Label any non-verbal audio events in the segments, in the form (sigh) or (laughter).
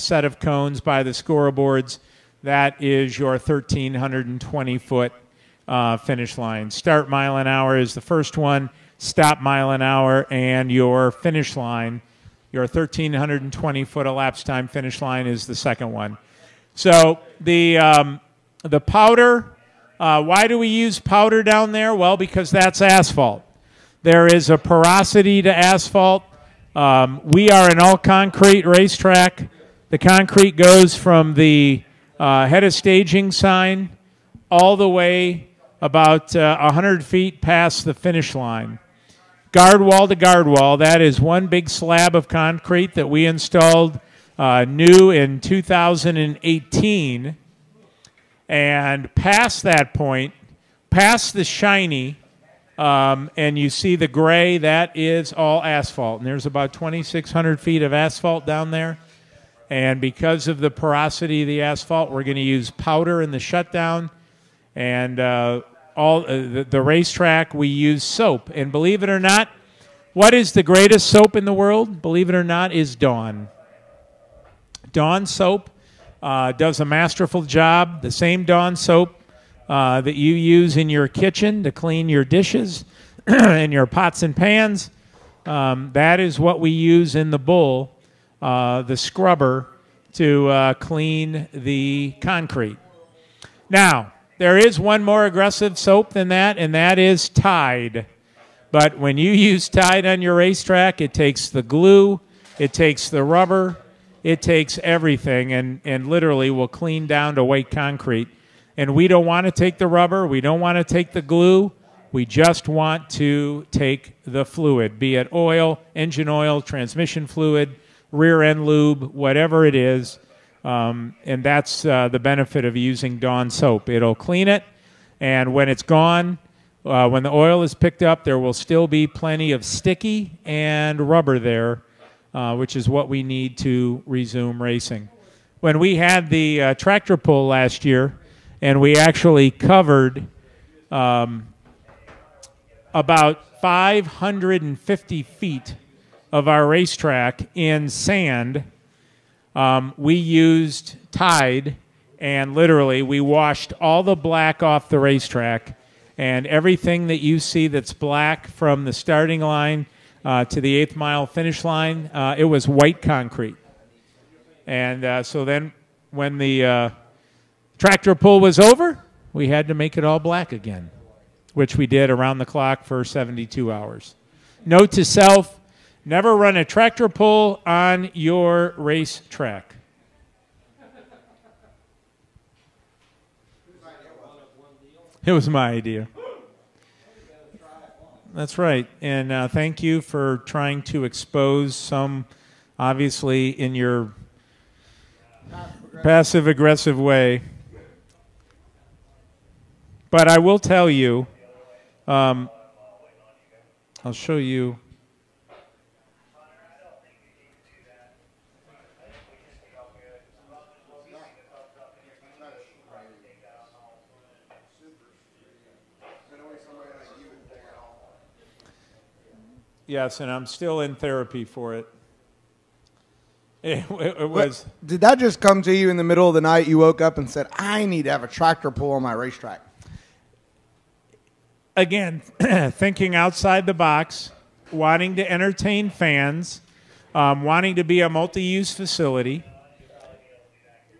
set of cones by the scoreboards, that is your 1,320 foot uh, finish line. Start mile an hour is the first one, stop mile an hour, and your finish line, your 1,320 foot elapsed time finish line is the second one. So the, um, the powder, uh, why do we use powder down there? Well, because that's asphalt. There is a porosity to asphalt. Um, we are an all concrete racetrack. The concrete goes from the uh, head of staging sign all the way about uh, 100 feet past the finish line. Guard wall to guard wall, that is one big slab of concrete that we installed uh, new in 2018. And past that point, past the shiny, um, and you see the gray, that is all asphalt. And there's about 2,600 feet of asphalt down there. And because of the porosity of the asphalt, we're going to use powder in the shutdown. And uh, all uh, the, the racetrack, we use soap. And believe it or not, what is the greatest soap in the world? Believe it or not, is Dawn. Dawn soap uh, does a masterful job. The same Dawn soap uh, that you use in your kitchen to clean your dishes (clears throat) and your pots and pans. Um, that is what we use in the bull, uh, the scrubber, to uh, clean the concrete. Now, there is one more aggressive soap than that, and that is Tide. But when you (laughs) use Tide on your racetrack, it takes the glue, it takes the rubber, it takes everything, and, and literally will clean down to white concrete. And we don't want to take the rubber, we don't want to take the glue, we just want to take the fluid, be it oil, engine oil, transmission fluid, rear end lube, whatever it is. Um, and that's uh, the benefit of using Dawn soap. It'll clean it, and when it's gone, uh, when the oil is picked up, there will still be plenty of sticky and rubber there, uh, which is what we need to resume racing. When we had the uh, tractor pull last year, and we actually covered um, about 550 feet of our racetrack in sand. Um, we used Tide, and literally we washed all the black off the racetrack, and everything that you see that's black from the starting line uh, to the eighth mile finish line, uh, it was white concrete. And uh, so then when the uh, tractor pull was over, we had to make it all black again, which we did around the clock for 72 hours. Note to self never run a tractor pull on your race track. It was my idea. That's right. And uh, thank you for trying to expose some, obviously, in your passive aggressive way. But I will tell you, um, I'll show you. Yes, and I'm still in therapy for it. (laughs) It, it, it was. Did that just come to you in the middle of the night? You woke up and said, I need to have a tractor pull on my racetrack. again, (clears throat) thinking outside the box, wanting to entertain fans, um, wanting to be a multi use facility.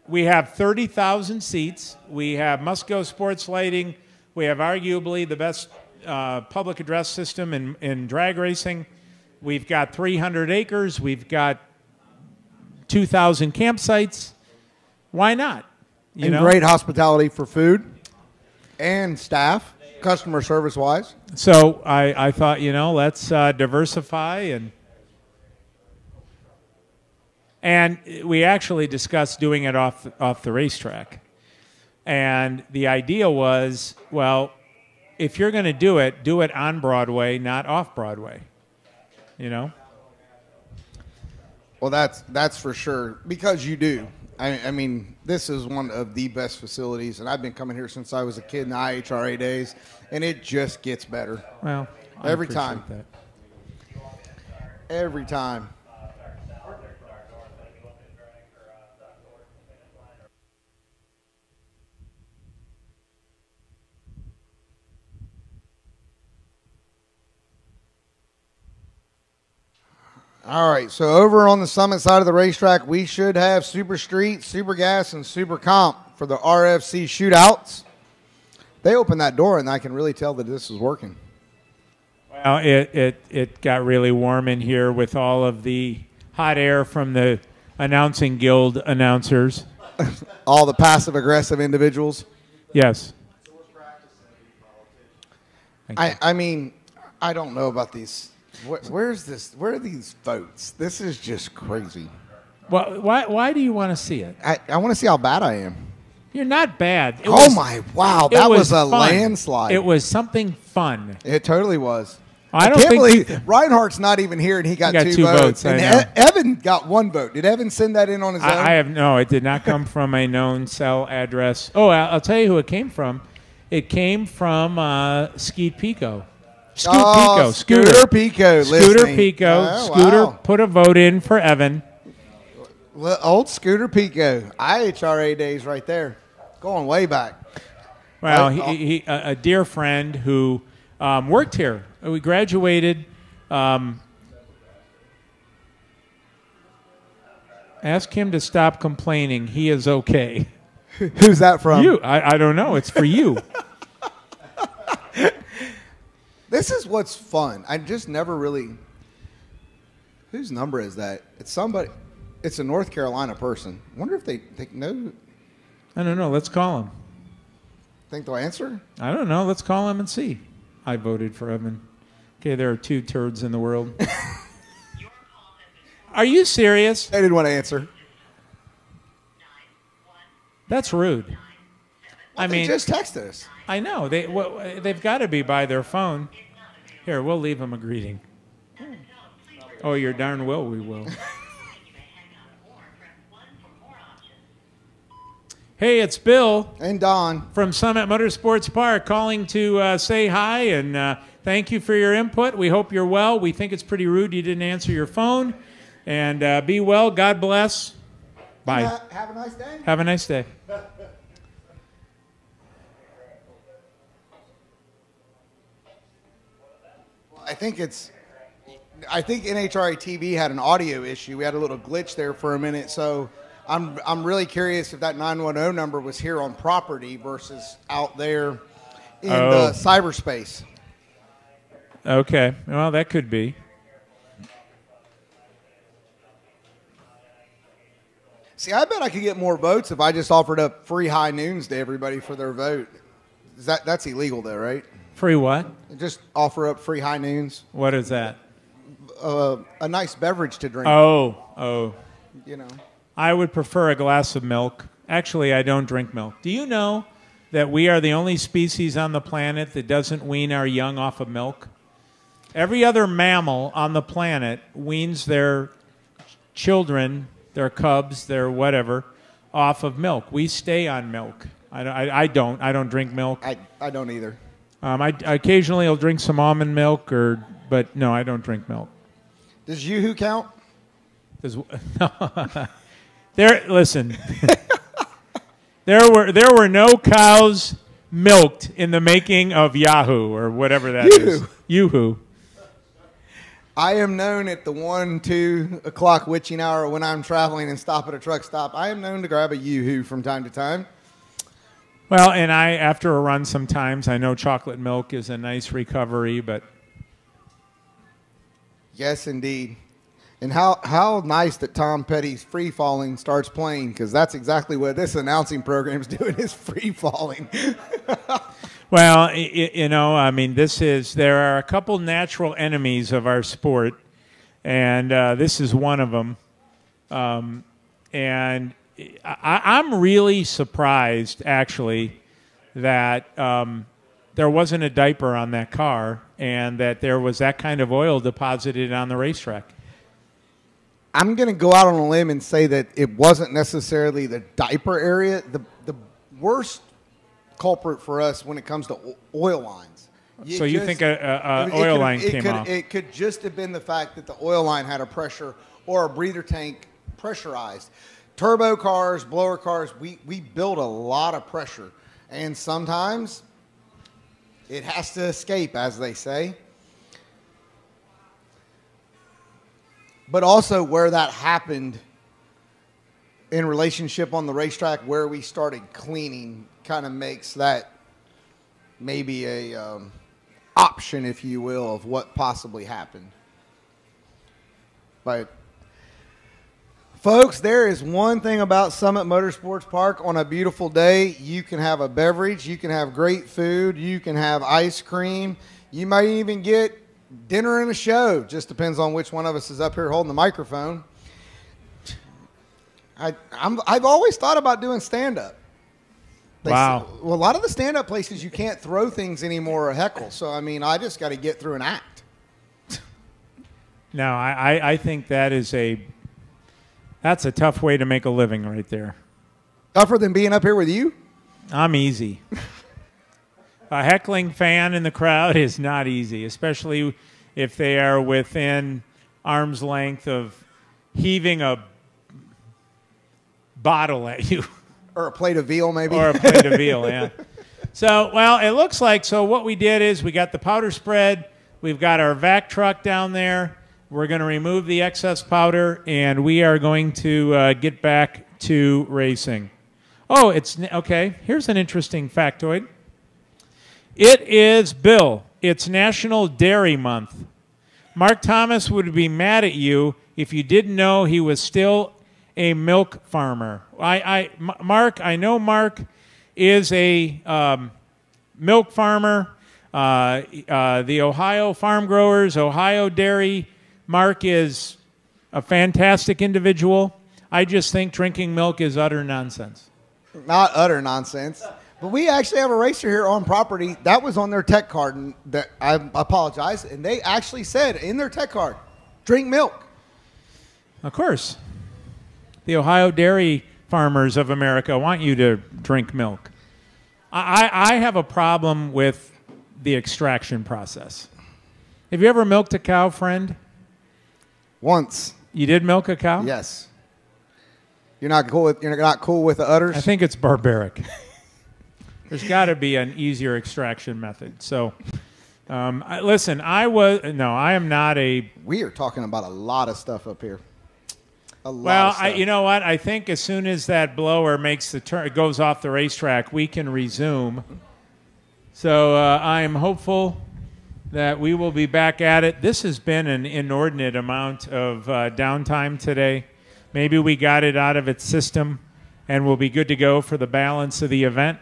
We have 30,000 seats. We have Musco Sports Lighting. We have arguably the best uh, public address system in, in drag racing. We've got 300 acres. We've got 2,000 campsites. Why not? You and know? great hospitality for food and staff, customer service wise. So I, I thought, you know, let's uh, diversify and and we actually discussed doing it off off the racetrack. And the idea was, well, if you're going to do it, do it on Broadway, not off Broadway. You know? Well, that's that's for sure because you do. I, I mean, this is one of the best facilities, and I've been coming here since I was a kid in the IHRA days, and it just gets better Well, I Every time. that. every time. All right, so over on the summit side of the racetrack, we should have Super Street, Super Gas, and Super Comp for the RFC shootouts. They opened that door, and I can really tell that this is working. Well, it, it, it got really warm in here with all of the hot air from the announcing guild announcers. (laughs) All the passive aggressive individuals. Yes. I, I mean, I don't know about these. Where, where's this? Where are these votes? This is just crazy. Well, why, why do you want to see it? I, I want to see how bad I am. You're not bad. It oh was- my! Wow, that was, a fun. landslide. It was something fun. It totally was. I don't can't think believe we- Reinhardt's not even here, and he got, got two, two votes. votes, and. E- Evan got one vote. Did Evan send that in on his own? I, I have no. It did not come from a known cell address. Oh, I'll, I'll tell you who it came from. It came from uh, Skeet Pico. Scoot Oh, Pico. Scooter Pico Scooter listening. Pico. Oh, Scooter wow. put a vote in for Evan. Well, old Scooter Pico, IHRA days right there, going way back. Well, I- he, he, a, a dear friend who um, worked here. We graduated. Um, ask him to stop complaining. He is okay. (laughs) Who's that from? you, I, I don't know. It's for you. (laughs) This is what's fun. I just never really. Whose number is that? It's somebody. It's a North Carolina person. Wonder if they, they know. I don't know. Let's call him. Think they'll answer? I don't know. Let's call him and see. I voted for Evan. Okay, there are two turds in the world. (laughs) are you serious? They didn't want to answer. That's rude. I they mean, just texted us. I know they well, they've got to be by their phone. Here, we'll leave them a greeting. Oh, you're darn well we will. (laughs) Hey, it's Bill And Don. from Summit Motorsports Park calling to uh, say hi and uh, thank you for your input. We hope you're well. We think it's pretty rude you didn't answer your phone. And uh, be well. God bless. Bye. Have a nice day. Have a nice day. (laughs) I think it's. I think NHRA TV had an audio issue. We had a little glitch there for a minute, so I'm I'm really curious if that 910 number was here on property versus out there in Oh. the cyberspace. Okay. Well, that could be. See, I bet I could get more votes if I just offered up free high noons to everybody for their vote. Is that that's illegal though, right? Free what? Just offer up free high noons, What is that? uh, a nice beverage to drink. Oh, oh. You know, I would prefer a glass of milk. Actually, I don't drink milk. Do you know that we are the only species on the planet that doesn't wean our young off of milk? Every other mammal on the planet weans their children, their cubs, their whatever, off of milk. We stay on milk. I, I, I don't. I don't drink milk. I I don't either. Um, I, occasionally I'll drink some almond milk, or but no, I don't drink milk. Does YooHoo count? Does- no. (laughs) there, listen. (laughs) there were there were no cows milked in the making of Yahoo or whatever that is. Yoo-hoo. I am known at the one, two o'clock witching hour when I'm traveling and stop at a truck stop. I am known to grab a yoo-hoo from time to time. Well, and I after a run sometimes I know chocolate milk is a nice recovery, but Yes, indeed. And how, how nice that Tom Petty's free falling starts playing because that's exactly what this announcing program is (laughs) doing is free falling. (laughs) Well, you know, I mean, this is there are a couple natural enemies of our sport, and uh, this is one of them. Um, and I, I'm really surprised, actually, that um, there wasn't a diaper on that car, and that there was that kind of oil deposited on the racetrack. I'm going to go out on a limb and say that it wasn't necessarily the diaper area. The, the worst culprit for us when it comes to oil lines. So you think a- a- a it- it oil line it came could, off. It could just have been the fact that the oil line had a pressure or a breather tank pressurized. Turbo cars, blower cars, we, we build a lot of pressure. And sometimes it has to escape, as they say. but also where that happened in relationship on the racetrack, where we started cleaning, kind of makes that maybe a um, option, if you will, of what possibly happened. But Folks, there is one thing about Summit Motorsports Park on a beautiful day. You can have a beverage, you can have great food, you can have ice cream, you might even get dinner and a show. Just depends on which one of us is up here holding the microphone. I, I'm, I've always thought about doing stand up. Wow. well, a lot of the stand up places you can't throw things anymore or heckle. So, I mean, I just got to get through an act. No, I, I, I think that is a that's a tough way to make a living right there. Tougher than being up here with you? I'm easy. (laughs) a heckling fan in the crowd is not easy, especially if they are within arm's length of heaving a bottle at you. (laughs) Or a plate of veal, maybe? or a plate of veal, yeah. (laughs) So, well, it looks like so. What we did is we got the powder spread. We've got our vac truck down there. We're going to remove the excess powder, and we are going to uh, get back to racing. Oh, it's okay. Here's an interesting factoid. It is Bill. It's National Dairy Month. Mark Thomas would be mad at you if you didn't know he was still a milk farmer. I, I Mark, I know Mark is a um, milk farmer. Uh, uh, the Ohio Farm Growers, Ohio Dairy. Mark is a fantastic individual. I just think drinking milk is utter nonsense. Not utter nonsense. But we actually have a racer here on property that was on their tech card, and that I apologize. And they actually said in their tech card, drink milk. Of course. The Ohio dairy farmers of America want you to drink milk. I, I have a problem with the extraction process. Have you ever milked a cow, friend? Once. You did milk a cow? Yes. You're not cool with you're not cool with the udders. I think it's barbaric. (laughs) There's got to be an easier extraction method. So, um, I, listen, I was no, I am not a we are talking about a lot of stuff up here. A lot Well, of stuff. I, you know what? I think as soon as that blower makes the turn, goes off the racetrack, we can resume. So uh, I am hopeful that we will be back at it. This has been an inordinate amount of uh, downtime today. Maybe we got it out of its system, and we'll be good to go for the balance of the event.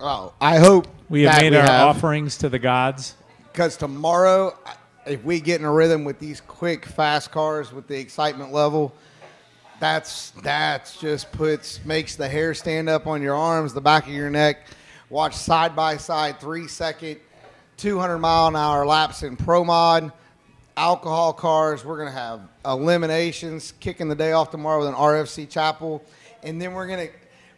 oh, I hope We have made we our have, offerings to the gods. because tomorrow, if we get in a rhythm with these quick, fast cars with the excitement level, that's that's just puts makes the hair stand up on your arms, the back of your neck. Watch side by side, three second, 200 mile an hour laps in pro mod, alcohol cars. We're gonna have eliminations, kicking the day off tomorrow with an RFC chapel, and then we're gonna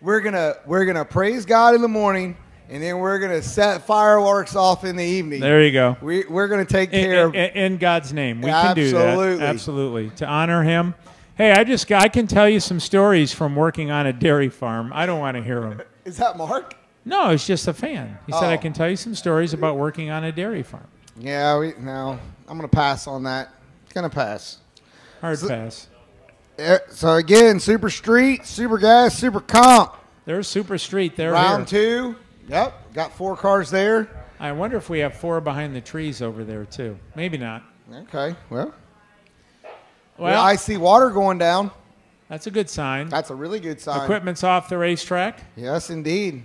we're gonna we're gonna praise God in the morning, and then we're gonna set fireworks off in the evening. There you go. We, we're going to take In, care of. in- in God's name, we can do that. Absolutely. Absolutely, to honor Him. Hey, I just I can tell you some stories from working on a dairy farm. I don't want to hear them. (laughs) Is that Mark? No, it's just a fan. He said I Oh. can tell you some stories about working on a dairy farm. Yeah, we, no. I'm going to pass on that. Going to pass. Hard pass. Eh, So again, Super Street, Super Gas, Super Comp. There's Super Street. They're Round here. two. Yep, got four cars there. I wonder if we have four behind the trees over there too. Maybe not. Okay, well, Well, I see water going down. that's a good sign. That's a really good sign. Equipment's off the racetrack. Yes, indeed.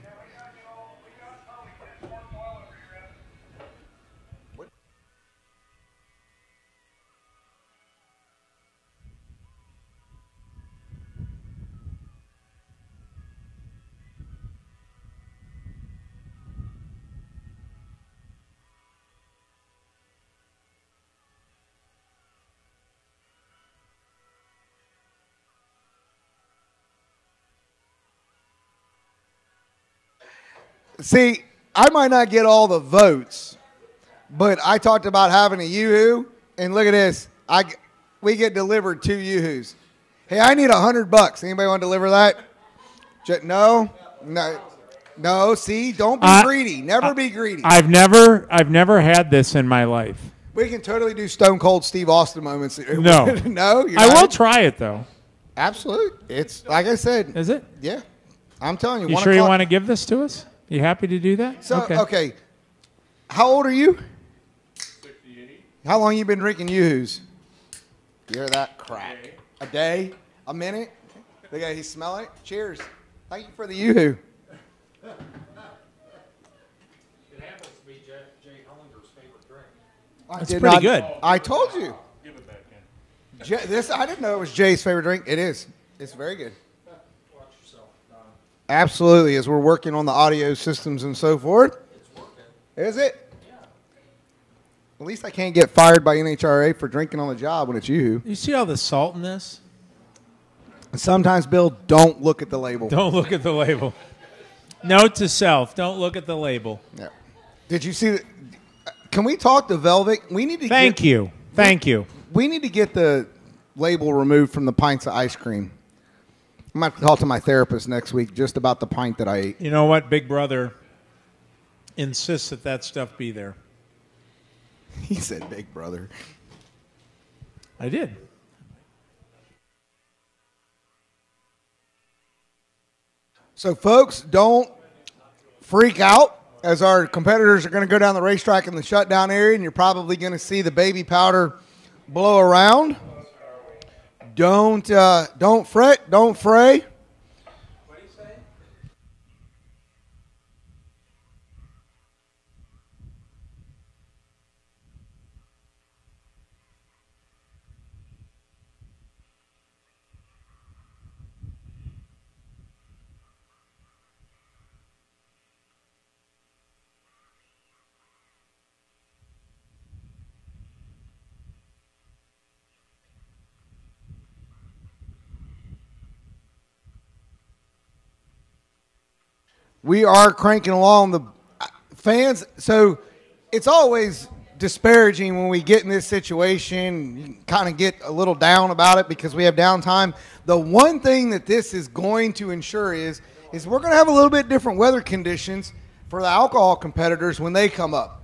See, I might not get all the votes, but I talked about having a yoo-hoo, and look at this. I we get delivered two yoo-hoos. Hey, I need a hundred bucks. Anybody want to deliver that? No, no, no. See, don't be greedy. Never be greedy. I've never I've never had this in my life. We can totally do Stone Cold Steve Austin moments. (laughs) No. no. I not? will try it though. Absolutely. It's like I said. Is it? Yeah. I'm telling you. You sure you want to give this to us? You happy to do that? So okay. How old are you? How long you been drinking yoo-hoos? You hear that crack? A day? A minute? Look at he smell it. Cheers. Thank you for the yoo-hoo. It happens to be Jay, Jay Hollinger's favorite drink. I That's pretty not- good. I told you. Give it back in. Jay, this I didn't know it was Jay's favorite drink. It is. It's very good. Watch yourself, Don. Absolutely. As we're working on the audio systems and so forth. It's working. Is it? Yeah. At least I can't get fired by NHRA for drinking on the job when it's you. You see all the salt in this? Sometimes, Bill, don't look at the label. Don't look at the label. Note to self: Don't look at the label. Yeah. Did you see? The, can we talk to Velvet? We need to. Thank get, you. Thank you. We need to get the label removed from the pints of ice cream. I'm going to talk to my therapist next week just about the pint that I ate. You know what? Big Brother insists that that stuff be there. He said, "Big brother." I did. So, folks, don't freak out as our competitors are going to go down the racetrack in the shutdown area, and you're probably going to see the baby powder blow around. Don't uh, don't fret, don't fray. We are cranking along the fans. So it's always disparaging when we get in this situation you kind of get a little down about it because we have downtime. The one thing that this is going to ensure is is we're going to have a little bit different weather conditions for the alcohol competitors when they come up.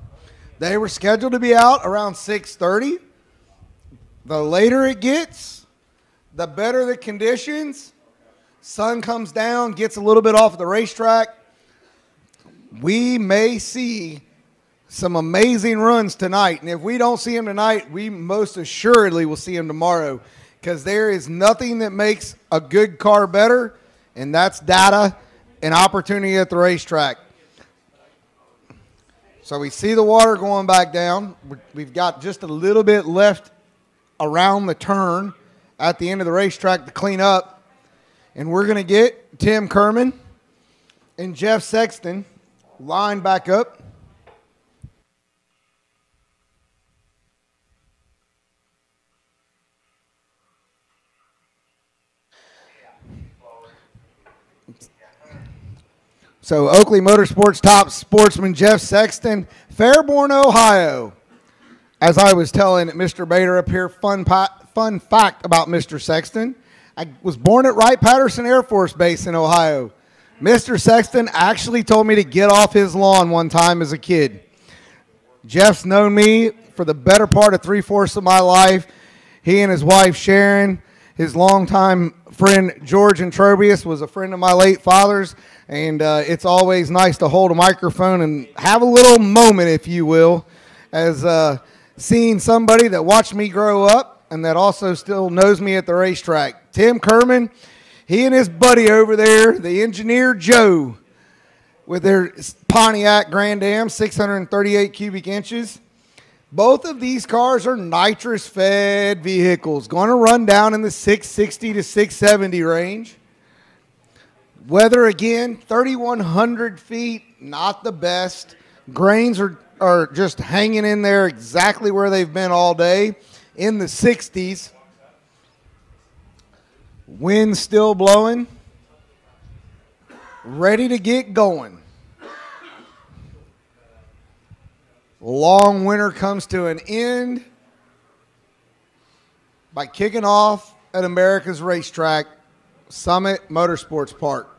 They were scheduled to be out around 6.30 the later it gets the better the conditions. Sun comes down gets a little bit off the racetrack we may see some amazing runs tonight. And if we don't see him tonight, we most assuredly will see him tomorrow because there is nothing that makes a good car better, and that's data and opportunity at the racetrack. So we see the water going back down. We've got just a little bit left around the turn at the end of the racetrack to clean up. And we're going to get Tim Kerman and Jeff Sexton line back up. So Oakley Motorsports top sportsman Jeff Sexton, Fairborn, Ohio. As I was telling Mr. Bader up here, fun fun fact about Mr. Sexton. I was born at Wright Patterson Air Force Base in Ohio. Mr. Sexton actually told me to get off his lawn one time as a kid. Jeff's known me for the better part of three fourths of my life. He and his wife Sharon, his longtime friend George Entrobius, was a friend of my late father's, and uh, it's always nice to hold a microphone and have a little moment, if you will, as uh, seeing somebody that watched me grow up and that also still knows me at the racetrack. Tim Kerman, he and his buddy over there, the engineer Joe, with their Pontiac Grand Am, 638 cubic inches. Both of these cars are nitrous fed vehicles, going to run down in the 660 to 670 range. Weather again, 3,100 feet, not the best. Grains are, are just hanging in there exactly where they've been all day in the 60s. Wind still blowing. Ready to get going. Long winter comes to an end by kicking off at America's racetrack, Summit Motorsports Park.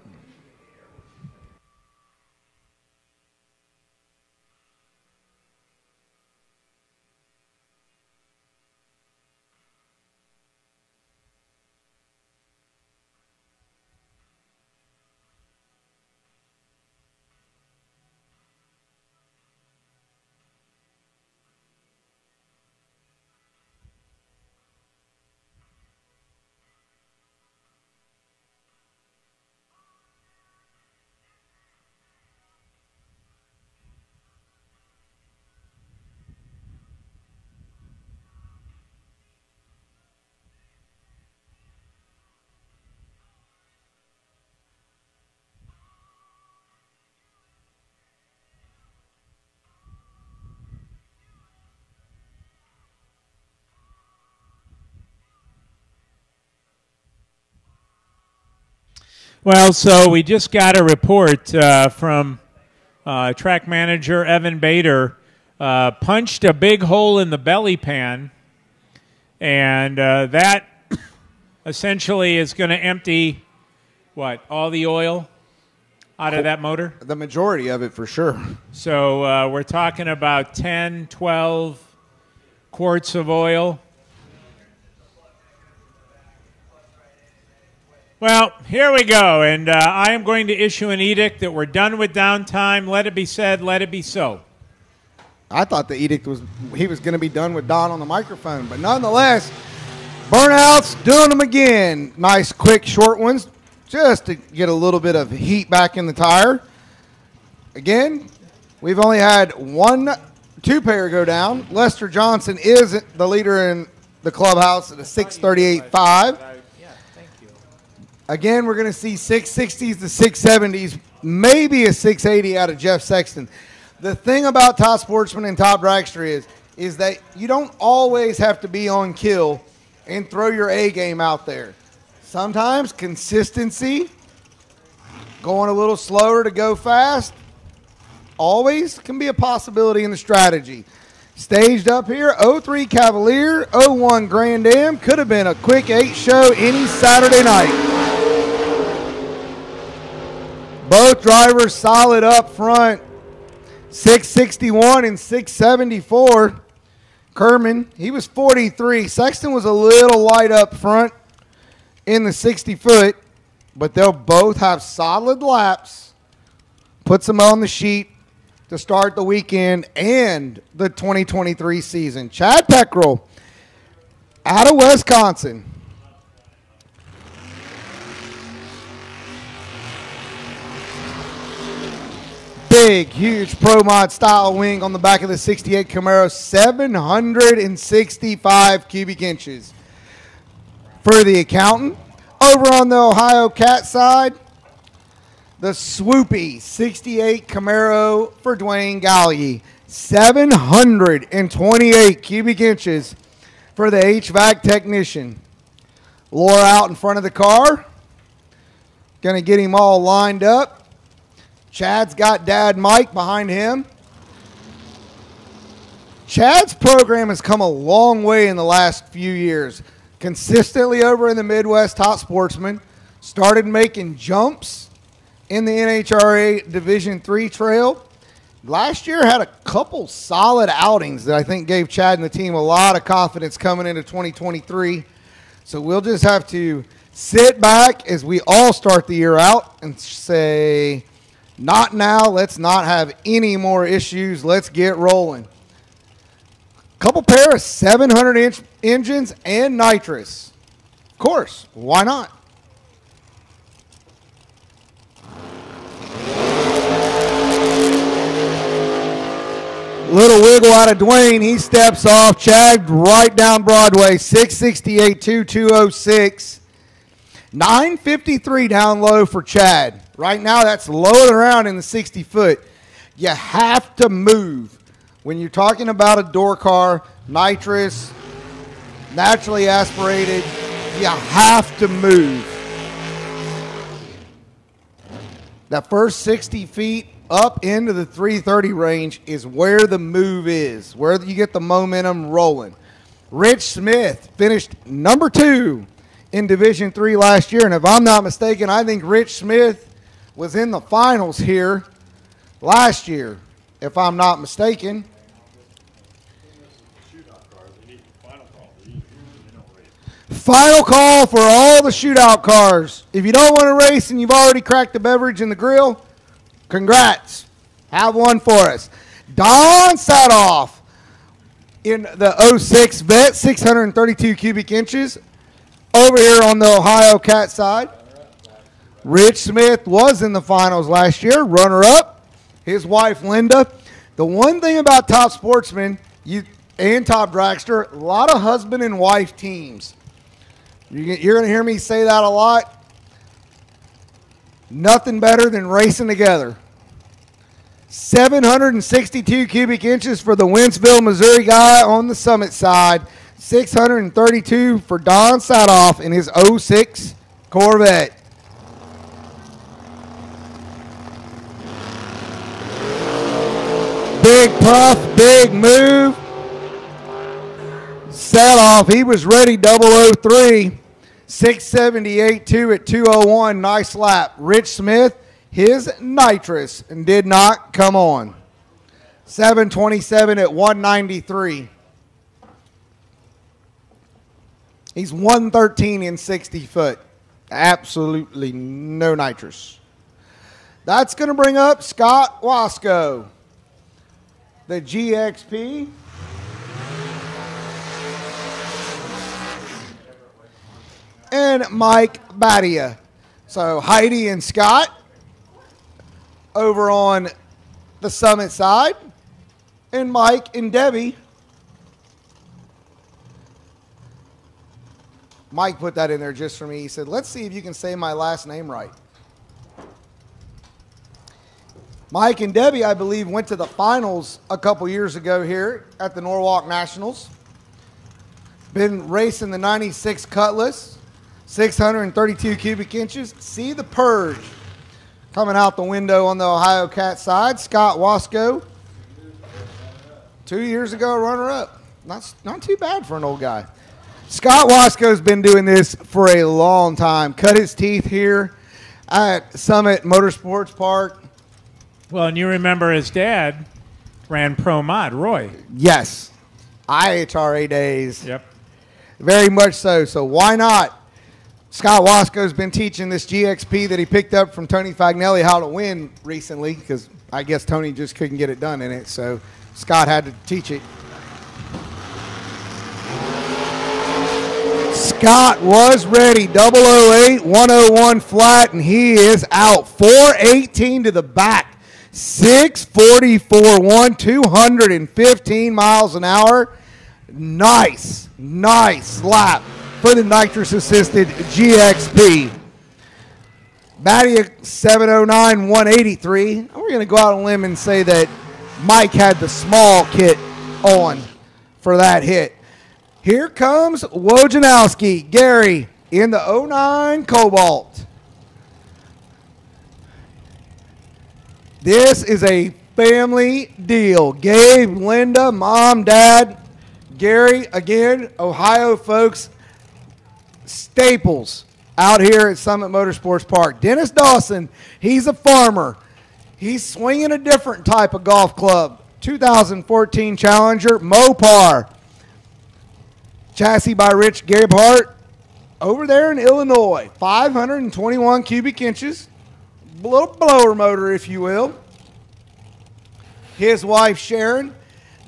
Well, so we just got a report uh, from uh, track manager Evan Bader. Uh, punched a big hole in the belly pan, and uh, that (coughs) essentially is going to empty what all the oil out of that motor. The majority of it, for sure. So uh, we're talking about 10, 12 quarts of oil. Well, here we go. And uh, I am going to issue an edict that we're done with downtime. Let it be said, let it be so. I thought the edict was he was going to be done with Don on the microphone, but nonetheless, burnouts doing them again. Nice, quick, short ones, just to get a little bit of heat back in the tire. Again, we've only had one, two pair go down. Lester Johnson is the leader in the clubhouse at a 638.5. Again, we're going to see 660s to 670s, maybe a 680 out of Jeff Sexton. The thing about top sportsman and top dragster is, is that you don't always have to be on kill and throw your A game out there. Sometimes consistency, going a little slower to go fast, always can be a possibility in the strategy. Staged up here, 03 Cavalier, 01 Grand Am. Could have been a quick eight show any Saturday night. Both drivers solid up front. 661 and 674. Kerman, he was 43. Sexton was a little light up front in the 60 foot, but they'll both have solid laps. Puts them on the sheet to start the weekend and the 2023 season. Chad Peckrell out of Wisconsin. Big, huge Pro Mod style wing on the back of the 68 Camaro, 765 cubic inches. For the accountant, over on the Ohio Cat side, the swoopy 68 Camaro for Dwayne Gallier, 728 cubic inches for the HVAC technician. Laura out in front of the car, gonna get him all lined up. Chad's got Dad Mike behind him. Chad's program has come a long way in the last few years. Consistently over in the Midwest Top Sportsman. Started making jumps in the NHRA Division Three trail. Last year had a couple solid outings that I think gave Chad and the team a lot of confidence coming into 2023. So we'll just have to sit back as we all start the year out and say, not now. Let's not have any more issues. Let's get rolling. Couple pair of 700 inch engines and nitrous. Of course, why not? Little wiggle out of Dwayne. He steps off. Chad right down Broadway. 668 2206. 953 down low for Chad. Right now, that's low around in the 60 foot. You have to move. When you're talking about a door car, nitrous, naturally aspirated, you have to move. That first 60 feet up into the 330 range is where the move is, where you get the momentum rolling. Rich Smith finished number two in Division Three last year, and if I'm not mistaken, I think Rich Smith was in the finals here last year, if I'm not mistaken. Final call for all the shootout cars. If you don't want to race and you've already cracked the beverage in the grill, congrats. Have one for us. Don Sadoff in the 06 vet, 632 cubic inches. Over here on the Ohio Cat side. Rich Smith was in the finals last year, runner up. His wife Linda. The one thing about top sportsmen you and top dragster, a lot of husband and wife teams. You're going to hear me say that a lot. Nothing better than racing together. 762 cubic inches for the Wentzville, Missouri guy on the summit side. 632 for Don Sadoff in his 06 Corvette. Big puff, big move. Sadoff. He was ready 003. 678 2 at 201. Nice lap. Rich Smith, his nitrous, and did not come on. 727 at 193. He's 113 in 60 foot. Absolutely no nitrous. That's going to bring up Scott Wasco, the GXP. And Mike Badia. So Heidi and Scott over on the summit side, and Mike and Debbie. Mike put that in there just for me. He said, Let's see if you can say my last name right. Mike and Debbie, I believe, went to the finals a couple years ago here at the Norwalk Nationals. Been racing the 96 Cutlass, 632 cubic inches. See the purge coming out the window on the Ohio Cat side. Scott Wasco, two years ago, runner up. Not, not too bad for an old guy. Scott Wasco's been doing this for a long time. Cut his teeth here at Summit Motorsports Park. Well, and you remember his dad ran Pro Mod, Roy. Yes, IHRA days. Yep. Very much so. So why not? Scott Wasco's been teaching this GXP that he picked up from Tony Fagnelli how to win recently because I guess Tony just couldn't get it done in it. So Scott had to teach it. Scott was ready. 008, 101 flat, and he is out. 418 to the back. 644, 1, 215 miles an hour. Nice, nice lap for the nitrous assisted GXP. Badia 709, 183. We're going to go out on a limb and say that Mike had the small kit on for that hit. Here comes Wojnowski, Gary in the 09 Cobalt. This is a family deal. Gabe, Linda, mom, dad, Gary, again, Ohio folks, staples out here at Summit Motorsports Park. Dennis Dawson, he's a farmer. He's swinging a different type of golf club. 2014 Challenger, Mopar. Chassis by Rich Gebhardt over there in Illinois. 521 cubic inches little blower motor, if you will. His wife Sharon.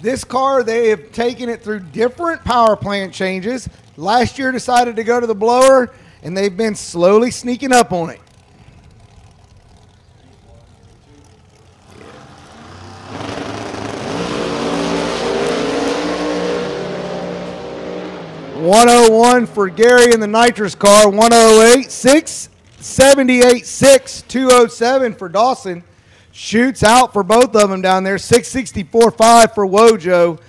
This car, they have taken it through different power plant changes. Last year, decided to go to the blower, and they've been slowly sneaking up on it. One hundred one for Gary in the nitrous car. One hundred eight six 78 6 207 for Dawson. Shoots out for both of them down there. 664 5 for Wojo.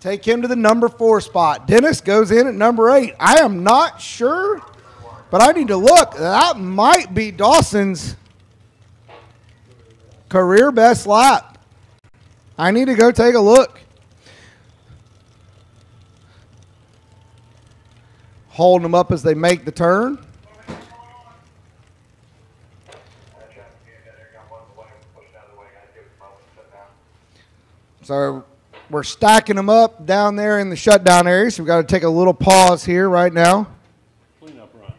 Take him to the number four spot. Dennis goes in at number eight. I am not sure, but I need to look. That might be Dawson's career best lap. I need to go take a look. Holding them up as they make the turn. So we're stacking them up down there in the shutdown area. So we've got to take a little pause here right now. Cleanup run.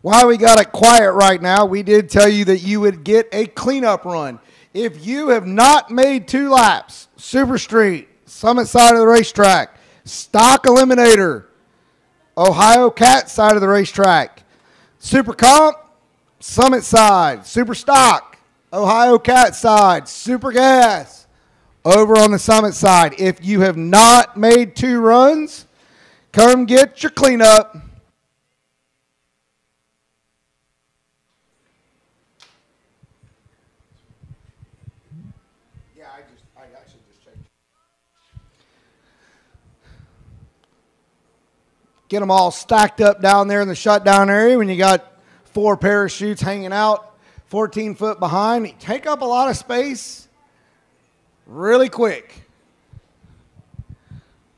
While we got it quiet right now, we did tell you that you would get a cleanup run. If you have not made two laps, Super Street, Summit side of the racetrack, Stock Eliminator, Ohio Cat side of the racetrack, Super Comp, Summit side, Super Stock, Ohio Cat side, Super Gas, over on the Summit side. If you have not made two runs, come get your cleanup. Yeah, I just I actually just checked. Get them all stacked up down there in the shutdown area when you got four parachutes hanging out 14 foot behind. Take up a lot of space really quick.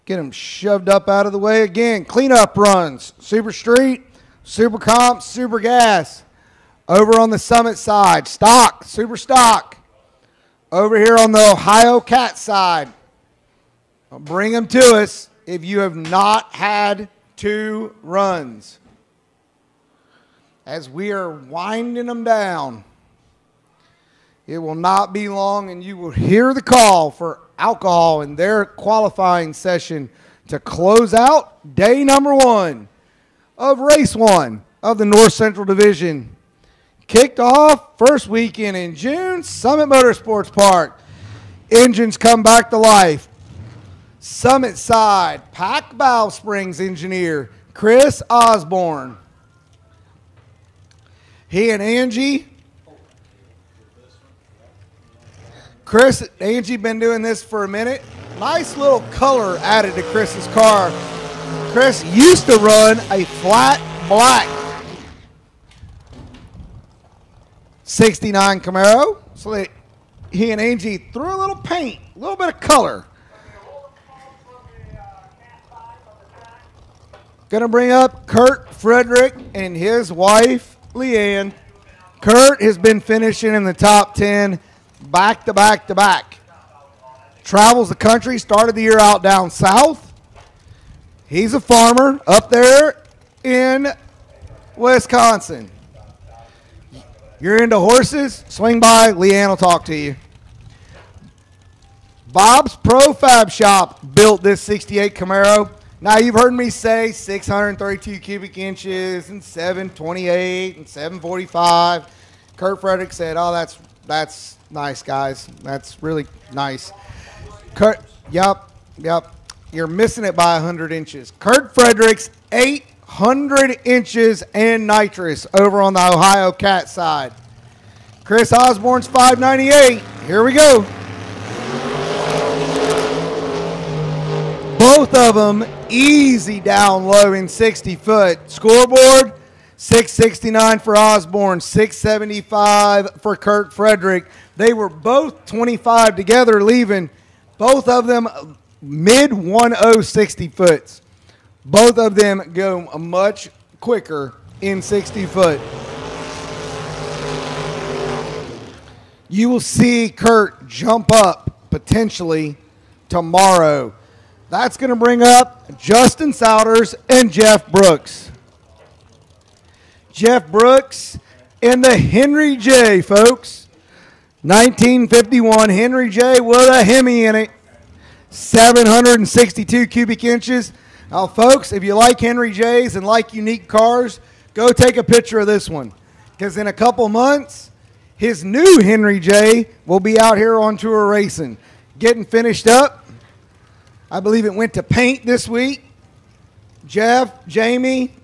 Get them shoved up out of the way again. Cleanup runs. Super Street, Super Comp, Super Gas. Over on the Summit side, stock, super stock. Over here on the Ohio Cat side, bring them to us if you have not had two runs. As we are winding them down, it will not be long and you will hear the call for alcohol in their qualifying session to close out day number one of race one of the North Central Division. Kicked off first weekend in June, Summit Motorsports Park. Engines come back to life. Summit side, PAC Valve Springs engineer Chris Osborne. He and Angie. Chris, Angie been doing this for a minute. Nice little color added to Chris's car. Chris used to run a flat black 69 Camaro. So they, he and Angie threw a little paint, a little bit of color. Gonna bring up Kurt Frederick and his wife, Leanne. Kurt has been finishing in the top 10 back to back to back. Travels the country, started the year out down south. He's a farmer up there in Wisconsin. You're into horses? Swing by. Leanne will talk to you. Bob's Pro Fab Shop built this 68 Camaro. Now, you've heard me say 632 cubic inches and 728 and 745. Kurt Frederick said, Oh, that's, that's nice, guys. That's really nice. Kurt, yep, yep. You're missing it by 100 inches. Kurt Fredericks, 800 inches and nitrous over on the Ohio Cat side. Chris Osborne's 598. Here we go. Both of them easy down low in 60 foot. Scoreboard 669 for Osborne, 675 for Kurt Frederick. They were both 25 together leaving. Both of them mid 1060 foots. Both of them go much quicker in 60 foot. You will see Kurt jump up potentially tomorrow. That's going to bring up Justin Souders and Jeff Brooks. Jeff Brooks in the Henry J, folks. 1951 Henry J with a Hemi in it. 762 cubic inches. Now, folks, if you like Henry J's and like unique cars, go take a picture of this one. Because in a couple months, his new Henry J will be out here on tour racing, getting finished up. I believe it went to paint this week. Jeff, Jamie,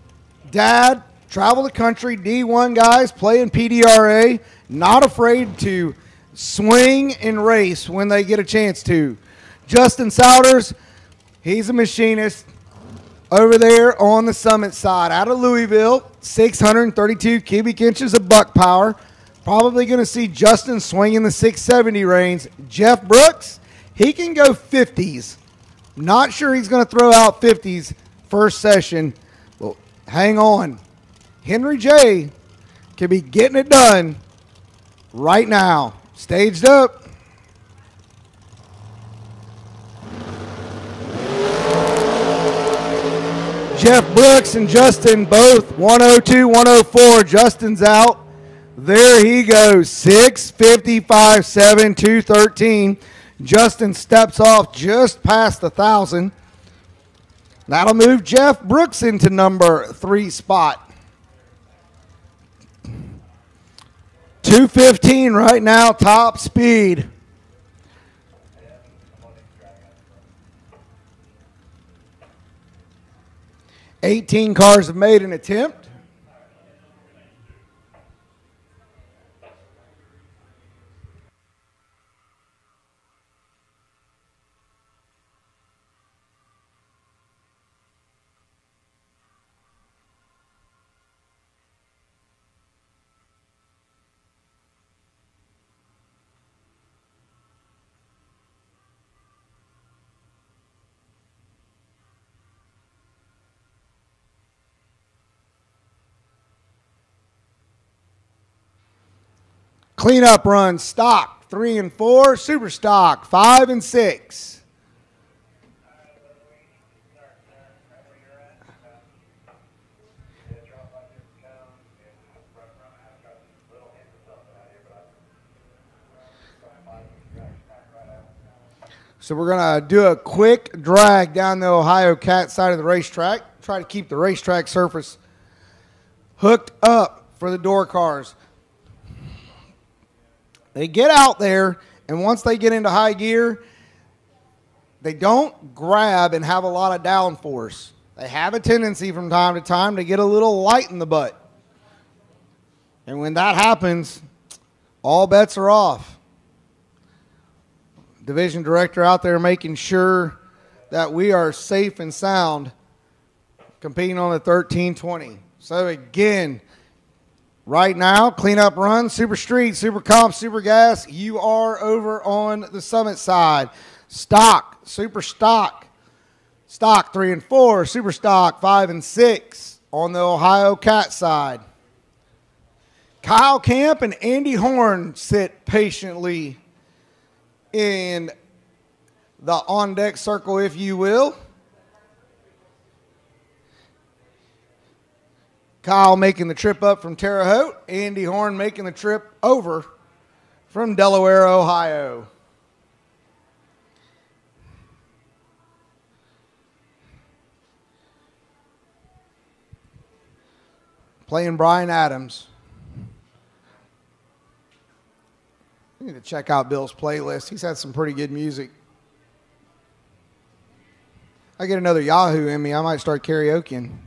Dad, travel the country, D1 guys, playing PDRA, not afraid to swing and race when they get a chance to. Justin Souders, he's a machinist over there on the summit side out of Louisville, 632 cubic inches of buck power. Probably going to see Justin swinging the 670 range. Jeff Brooks, he can go 50s. Not sure he's going to throw out 50s first session. Well, hang on. Henry J could be getting it done right now. Staged up. Jeff Brooks and Justin both 102, 104. Justin's out. There he goes. 655, 7, 213. Justin steps off just past the thousand. That'll move Jeff Brooks into number three spot. 215 right now, top speed. Eighteen cars have made an attempt. Cleanup run stock three and four, super stock five and six. So we're gonna do a quick drag down the Ohio Cat side of the racetrack. Try to keep the racetrack surface hooked up for the door cars. They get out there, and once they get into high gear, they don't grab and have a lot of downforce. They have a tendency from time to time to get a little light in the butt. And when that happens, all bets are off. Division director out there making sure that we are safe and sound competing on the 1320. So again, right now, cleanup run, super street, super comp, super gas. You are over on the summit side. Stock, super stock, stock three and four, super stock five and six on the Ohio Cat side. Kyle Camp and Andy Horn sit patiently in the on deck circle, if you will. Kyle making the trip up from Terre Haute, Andy Horn making the trip over from Delaware, Ohio. Playing Bryan Adams. I need to check out Bill's playlist. He's had some pretty good music. I get another Yahoo in me, I might start karaokeing.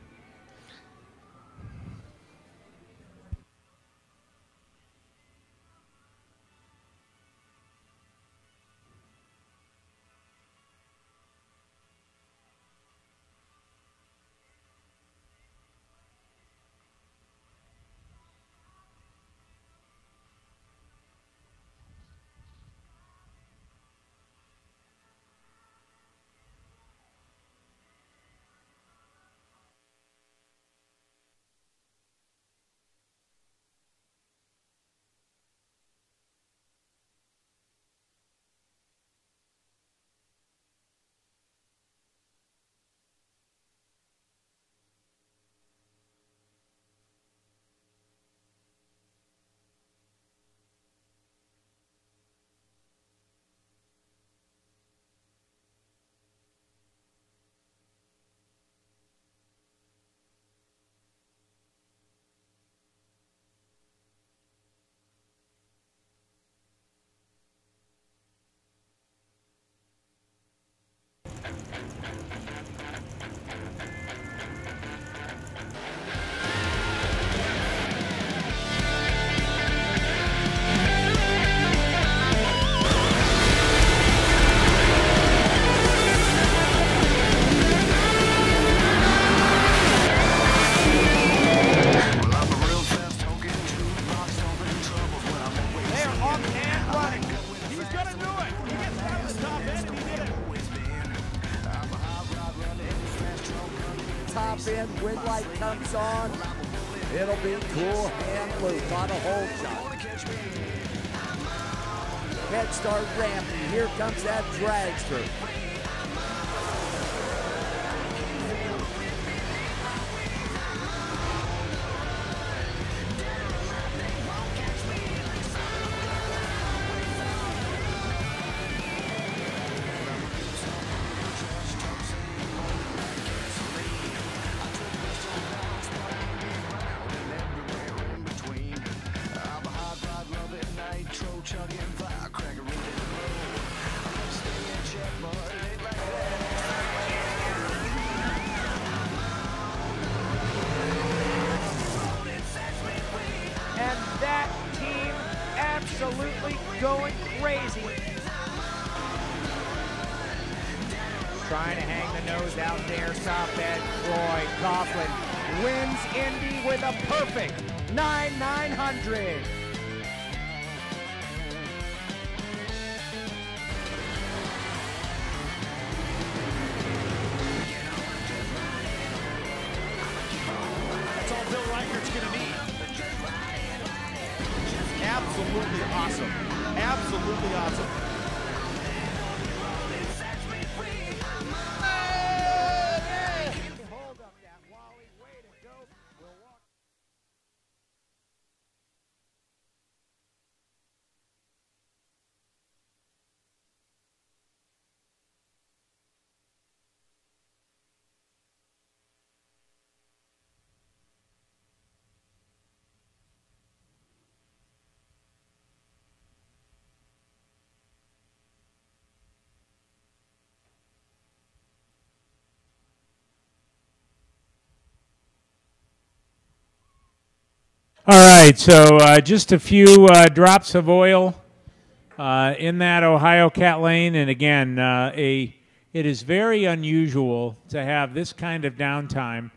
Out there. Top end, Troy Coughlin wins Indy with a perfect 9 900. All right, so uh, just a few uh, drops of oil uh, in that Ohio Cat Lane, and again, uh, a it is very unusual to have this kind of downtime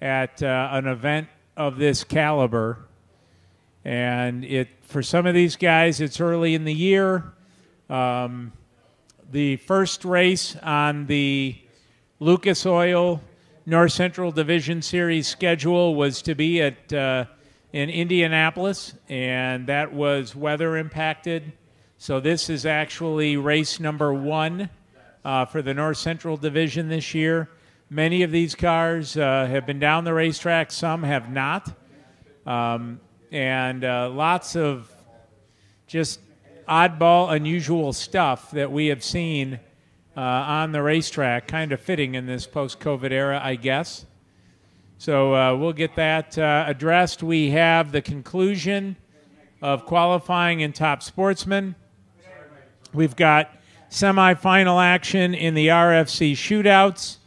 at uh, an event of this caliber, and it for some of these guys, it's early in the year. Um, the first race on the Lucas Oil North Central Division Series schedule was to be at uh, in Indianapolis, and that was weather impacted. So this is actually race number one uh, for the North Central Division this year. Many of these cars uh, have been down the racetrack; some have not, um, and uh, lots of just oddball, unusual stuff that we have seen uh, on the racetrack, kind of fitting in this post COVID era, I guess. So uh, we'll get that uh, addressed. We have the conclusion of qualifying in top sportsmen. We've got semifinal action in the RFC shootouts.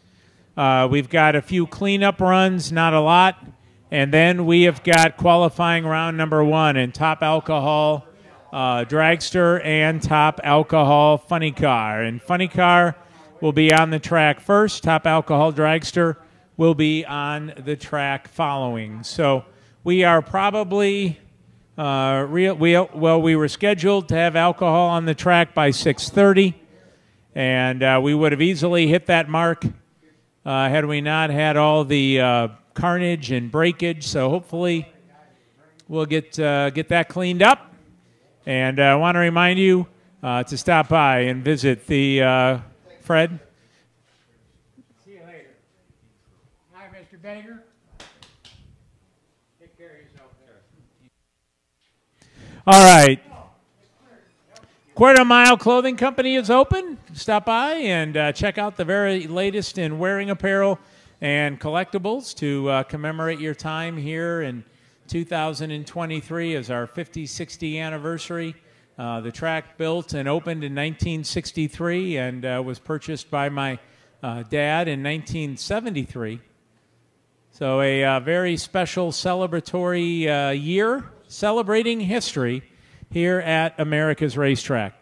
Uh, we've got a few cleanup runs, not a lot. And then we have got qualifying round number one in top alcohol uh, dragster and top alcohol funny car. And funny car will be on the track first. Top alcohol dragster will be on the track following. So we are probably uh, real. We, well, we were scheduled to have alcohol on the track by 6:30, and uh, we would have easily hit that mark uh, had we not had all the uh, carnage and breakage. So hopefully, we'll get uh, get that cleaned up. And uh, I want to remind you to stop by and visit the Fred. See you later. Hi, Mr. Baker. Take care of yourself there. All right. Quarter Mile Clothing Company is open. Stop by and uh, check out the very latest in wearing apparel and collectibles to uh, commemorate your time here in 2023 as our 50, 60 anniversary. Uh, the track built and opened in 1963 and uh, was purchased by my uh, dad in 1973. So, a uh, very special celebratory year celebrating history here at America's Racetrack.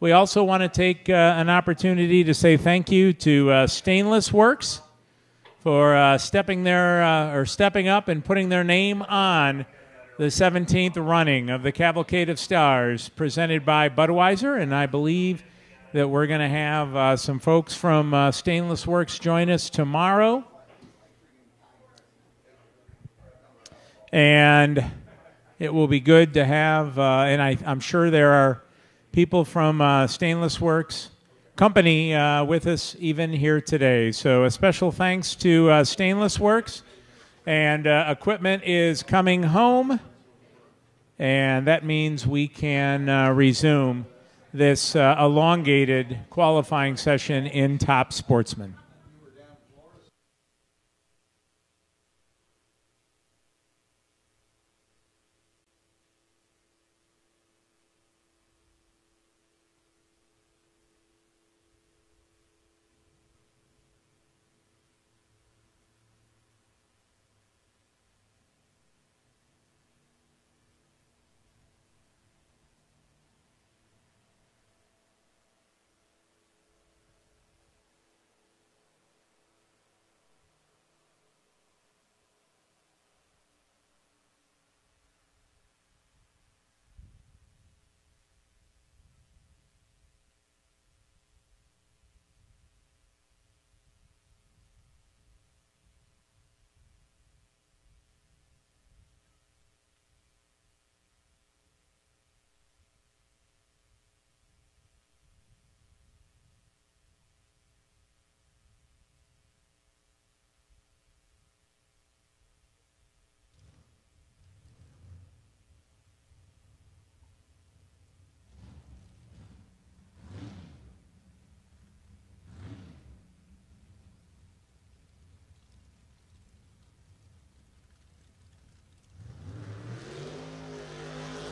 We also want to take uh, an opportunity to say thank you to uh, Stainless Works for uh, stepping their uh, or stepping up and putting their name on the 17th running of the Cavalcade of Stars presented by Budweiser, and I believe that we're going to have uh, some folks from uh, Stainless Works join us tomorrow. And it will be good to have, uh, and I, I'm sure there are people from uh, Stainless Works company uh, with us even here today. So a special thanks to uh, Stainless Works, and uh, equipment is coming home, and that means we can resume this elongated qualifying session in Top Sportsman.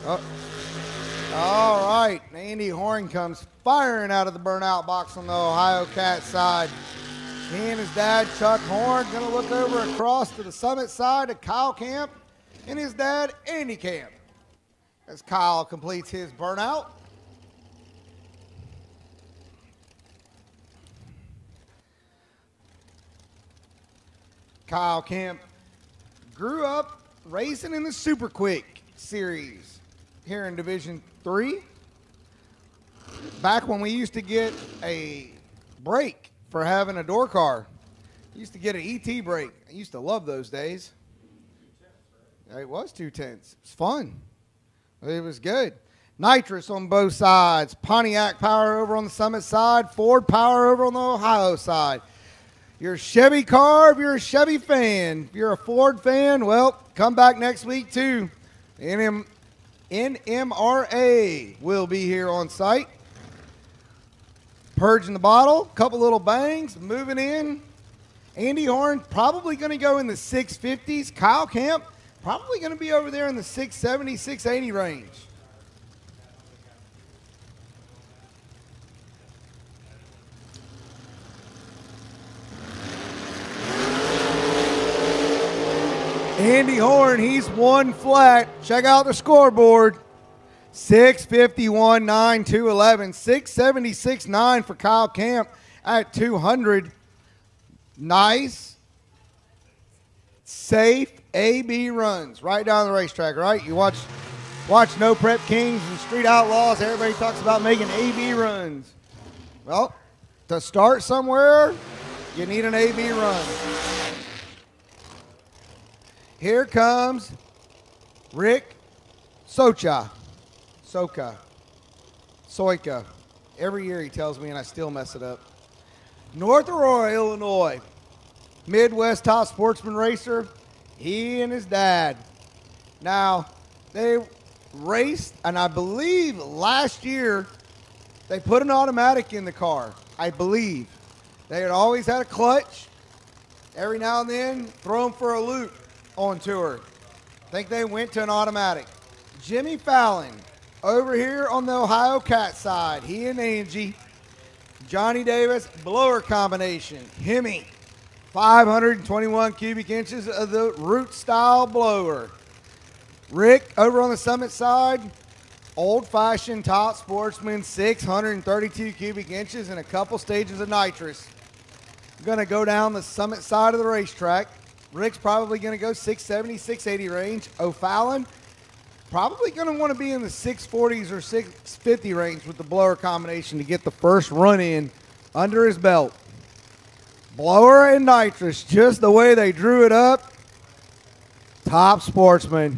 Oh. All right, Andy Horn comes firing out of the burnout box on the Ohio Cat side. He and his dad, Chuck Horn, to look over across to the summit side of Kyle Camp and his dad, Andy Camp. As Kyle completes his burnout. Kyle Camp grew up racing in the Super Quick series here in Division Three. Back when we used to get a break for having a door car, used to get an ET break. I used to love those days. It was two tenths. It's fun. It was good. Nitrous on both sides. Pontiac power over on the Summit side. Ford power over on the Ohio side. You're a Chevy car if you're a Chevy fan. If you're a Ford fan, well, come back next week too. NMRA will be here on site. Purging the bottle, couple little bangs, moving in. Andy Horn probably going to go in the 650s. Kyle Camp probably going to be over there in the 670, 680 range. Andy Horn, he's one flat. Check out the scoreboard. 651 9 211. 676 9 for Kyle Camp at 200. Nice, safe AB runs right down the racetrack, right? You watch watch No Prep Kings and Street Outlaws. Everybody talks about making AB runs. Well, to start somewhere, you need an AB run. Here comes Rick Socha. Soka. Soika. Every year he tells me, and I still mess it up. North Aurora, Illinois. Midwest top sportsman racer. He and his dad. Now, they raced, and I believe last year they put an automatic in the car. I believe. They had always had a clutch. Every now and then, throw them for a loop on tour. think they went to an automatic. Jimmy Fallon over here on the Ohio Cat side. He and Angie. Johnny Davis blower combination. Hemi. 521 cubic inches of the root style blower. Rick over on the summit side. Old fashioned top sportsman, 632 cubic inches and a couple stages of nitrous. Going to go down the summit side of the racetrack. Rick's probably going to go 670, 680 range. O'Fallon probably going to want to be in the 640s or 650 range with the blower combination to get the first run in under his belt. Blower and nitrous, just the way they drew it up. Top sportsman.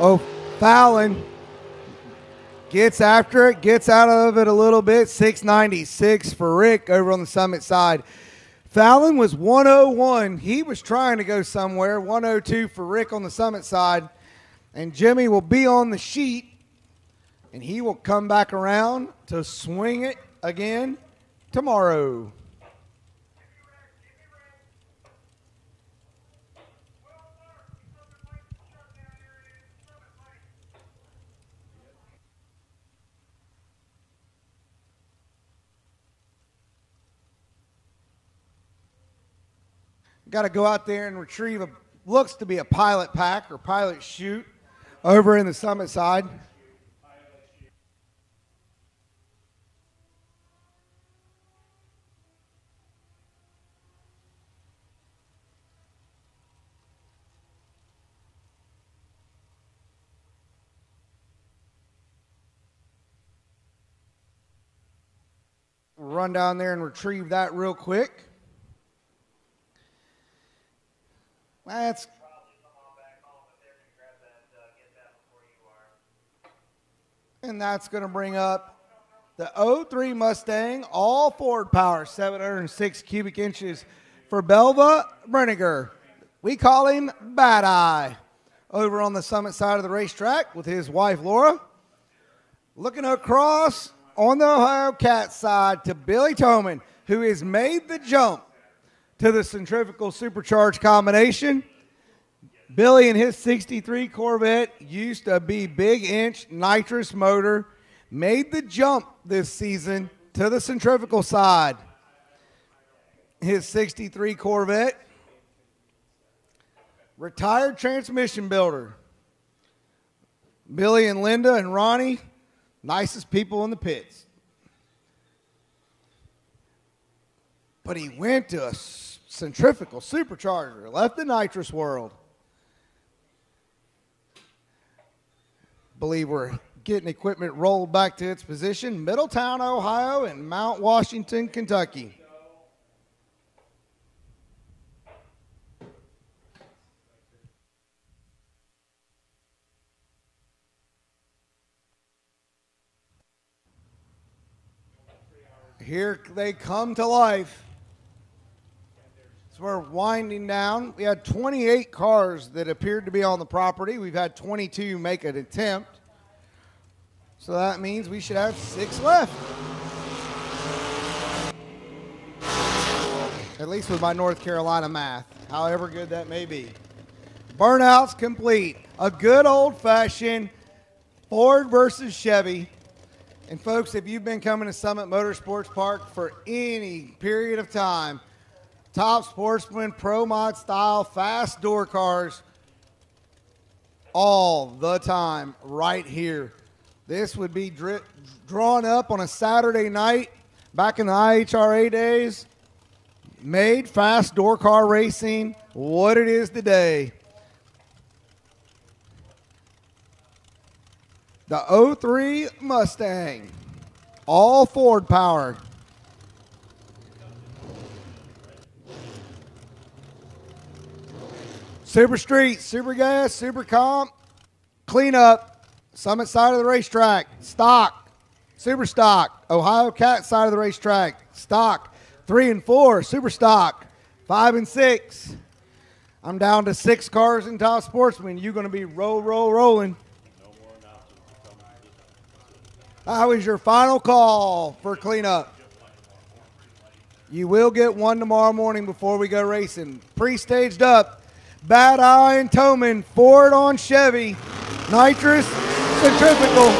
O'Fallon Gets after it, gets out of it a little bit. 696 for Rick over on the summit side. Fallon was 101. He was trying to go somewhere. 102 for Rick on the summit side. And Jimmy will be on the sheet, and he will come back around to swing it again tomorrow. Got to go out there and retrieve a looks to be a pilot pack or pilot chute over in the summit side. Run down there and retrieve that real quick. That's and that's going to bring up the 03 Mustang, all Ford power, 706 cubic inches for Belva Brenniger. We call him Bad Eye. Over on the summit side of the racetrack with his wife Laura. Looking across on the Ohio Cat side to Billy Toman, who has made the jump to the centrifugal supercharged combination. Billy and his 63 Corvette used to be big inch nitrous motor, made the jump this season to the centrifugal side. His 63 Corvette, retired transmission builder. Billy and Linda and Ronnie, nicest people in the pits. But he went to a centrifugal supercharger, left the nitrous world. Believe we're getting equipment rolled back to its position. Middletown, Ohio, and Mount Washington, Kentucky. Here they come to life. So we're winding down. We had 28 cars that appeared to be on the property. We've had 22 make an attempt. So that means we should have six left. At least with my North Carolina math, however good that may be. Burnouts complete. A good old fashioned Ford versus Chevy. And folks, if you've been coming to Summit Motorsports Park for any period of time, top sportsman, pro mod style, fast door cars, all the time, right here. This would be dri- drawn up on a Saturday night back in the IHRA days. Made fast door car racing what it is today. The 03 Mustang, all Ford powered. Super Street, Super Gas, Super Comp, cleanup, Summit side of the racetrack, stock, Super Stock, Ohio Cat side of the racetrack, stock, three and four, Super Stock, five and six. I'm down to six cars in top sportsman. You're going to be roll, roll, rolling. How is your final call for cleanup? You will get one tomorrow morning before we go racing. Pre-staged up, Bad Eye and Toman, Ford on Chevy, nitrous, centrifugal.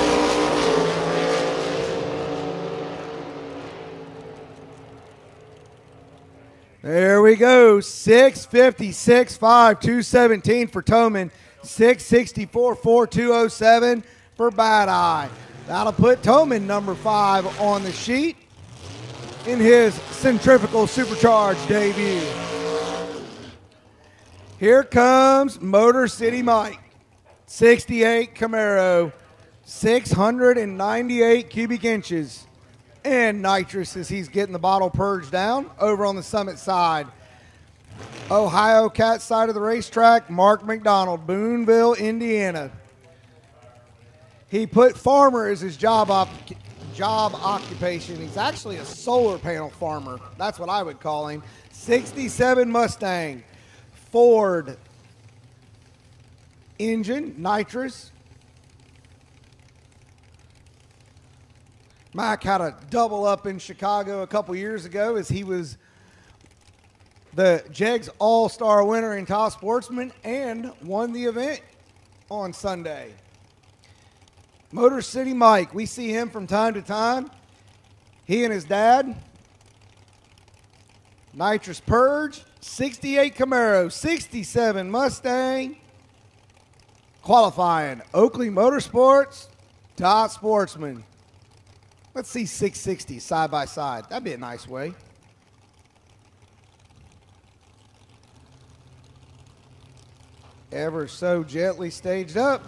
There we go. 650, 6'5, 217 for Toman. 664, 4207 for Bad Eye. That'll put Toman number five on the sheet in his centrifugal supercharged debut. Here comes Motor City Mike. 68 Camaro, 698 cubic inches, and nitrous as he's getting the bottle purged down over on the summit side. Ohio Cat side of the racetrack, Mark McDonald, Boonville, Indiana. He put farmer as his job op- job occupation. He's actually a solar panel farmer. That's what I would call him. 67 Mustang, Ford engine, nitrous. Mike had a double up in Chicago a couple years ago as he was the Jegs All Star winner in top sportsman and won the event on Sunday. Motor City Mike, we see him from time to time. He and his dad, Nitrous Purge, 68 Camaro, 67 Mustang, qualifying Oakley Motorsports, top sportsman. Let's see 660 side by side. That'd be a nice way. Ever so gently staged up.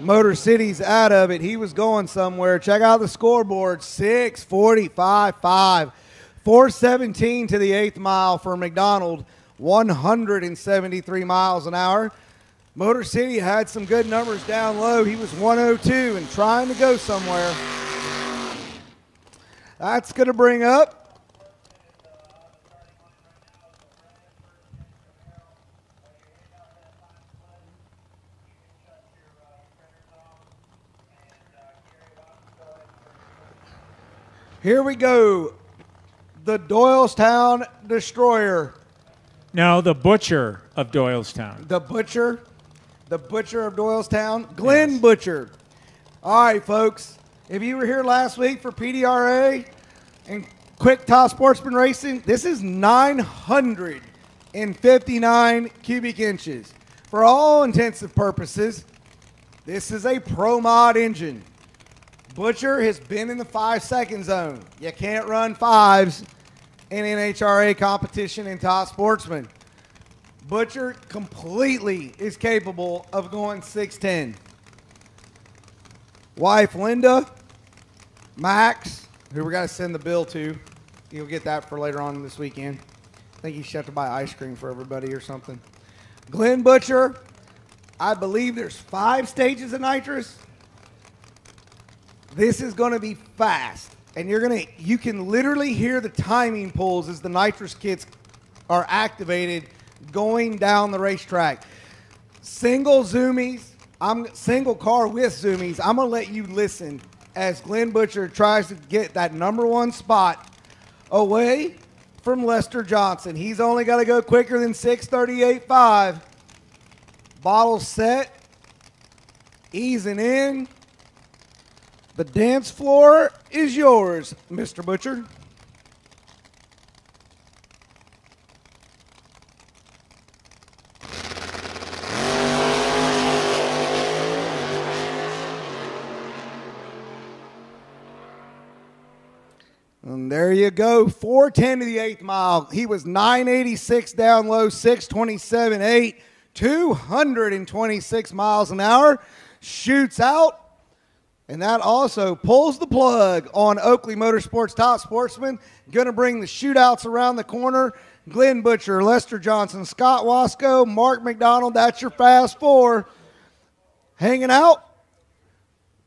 Motor City's out of it. He was going somewhere. Check out the scoreboard 645 5. 417 to the eighth mile for McDonald, 173 miles an hour. Motor City had some good numbers down low. He was 102 and trying to go somewhere. That's going to bring up Here we go. the Doylestown Destroyer, No, the butcher of Doylestown. the Butcher, the Butcher of Doylestown, Glenn Butcher. All right, folks. If you were here last week for PDRA and Quick Top Sportsman Racing, this is 959 cubic inches. For all intensive purposes, this is a Pro Mod engine. Butcher has been in the five second zone. You can't run fives in NHRA competition in top sportsman. Butcher completely is capable of going 6'10. Wife Linda, Max, who we're going to send the bill to. You'll get that for later on this weekend. I think he have to buy ice cream for everybody or something. Glenn Butcher, I believe there's five stages of nitrous. This is going to be fast, and you're going to you can literally hear the timing pulls as the nitrous kits are activated going down the racetrack. Single zoomies, I'm single car with zoomies. I'm going to let you listen as Glenn Butcher tries to get that number one spot away from Lester Johnson. He's only got to go quicker than 638.5. Bottle set, easing in. The dance floor is yours, Mr. Butcher. And there you go, 410 to the eighth mile. He was 986 down low, 627 8, 226 miles an hour. Shoots out, and that also pulls the plug on Oakley Motorsports Top Sportsman. Going to bring the shootouts around the corner. Glenn Butcher, Lester Johnson, Scott Wasco, Mark McDonald. That's your fast four. Hanging out.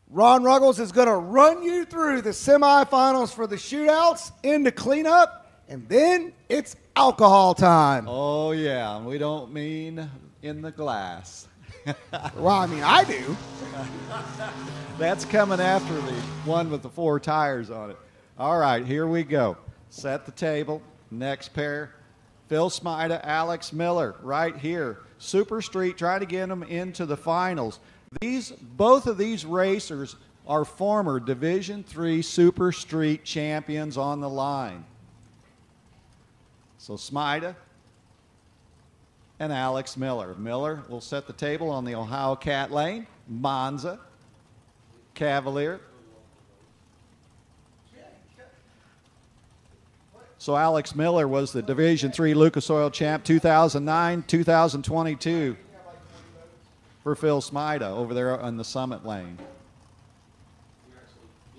Ron Ruggles is going to run you through the semifinals for the shootouts into cleanup, and then it's alcohol time. Oh, yeah. We don't mean in the glass. (laughs) Well, I mean, I do. (laughs) That's coming after the one with the four tires on it. All right, here we go. Set the table. Next pair. Phil Smida, Alex Miller, right here. Super Street trying to get them into the finals. These both of these racers are former Division Three Super Street champions on the line. So Smida and Alex Miller. Miller will set the table on the Ohio Cat Lane, Monza, Cavalier. So Alex Miller was the Division Three Lucas Oil champ 2009, 2022 for Phil Smida over there on the Summit Lane.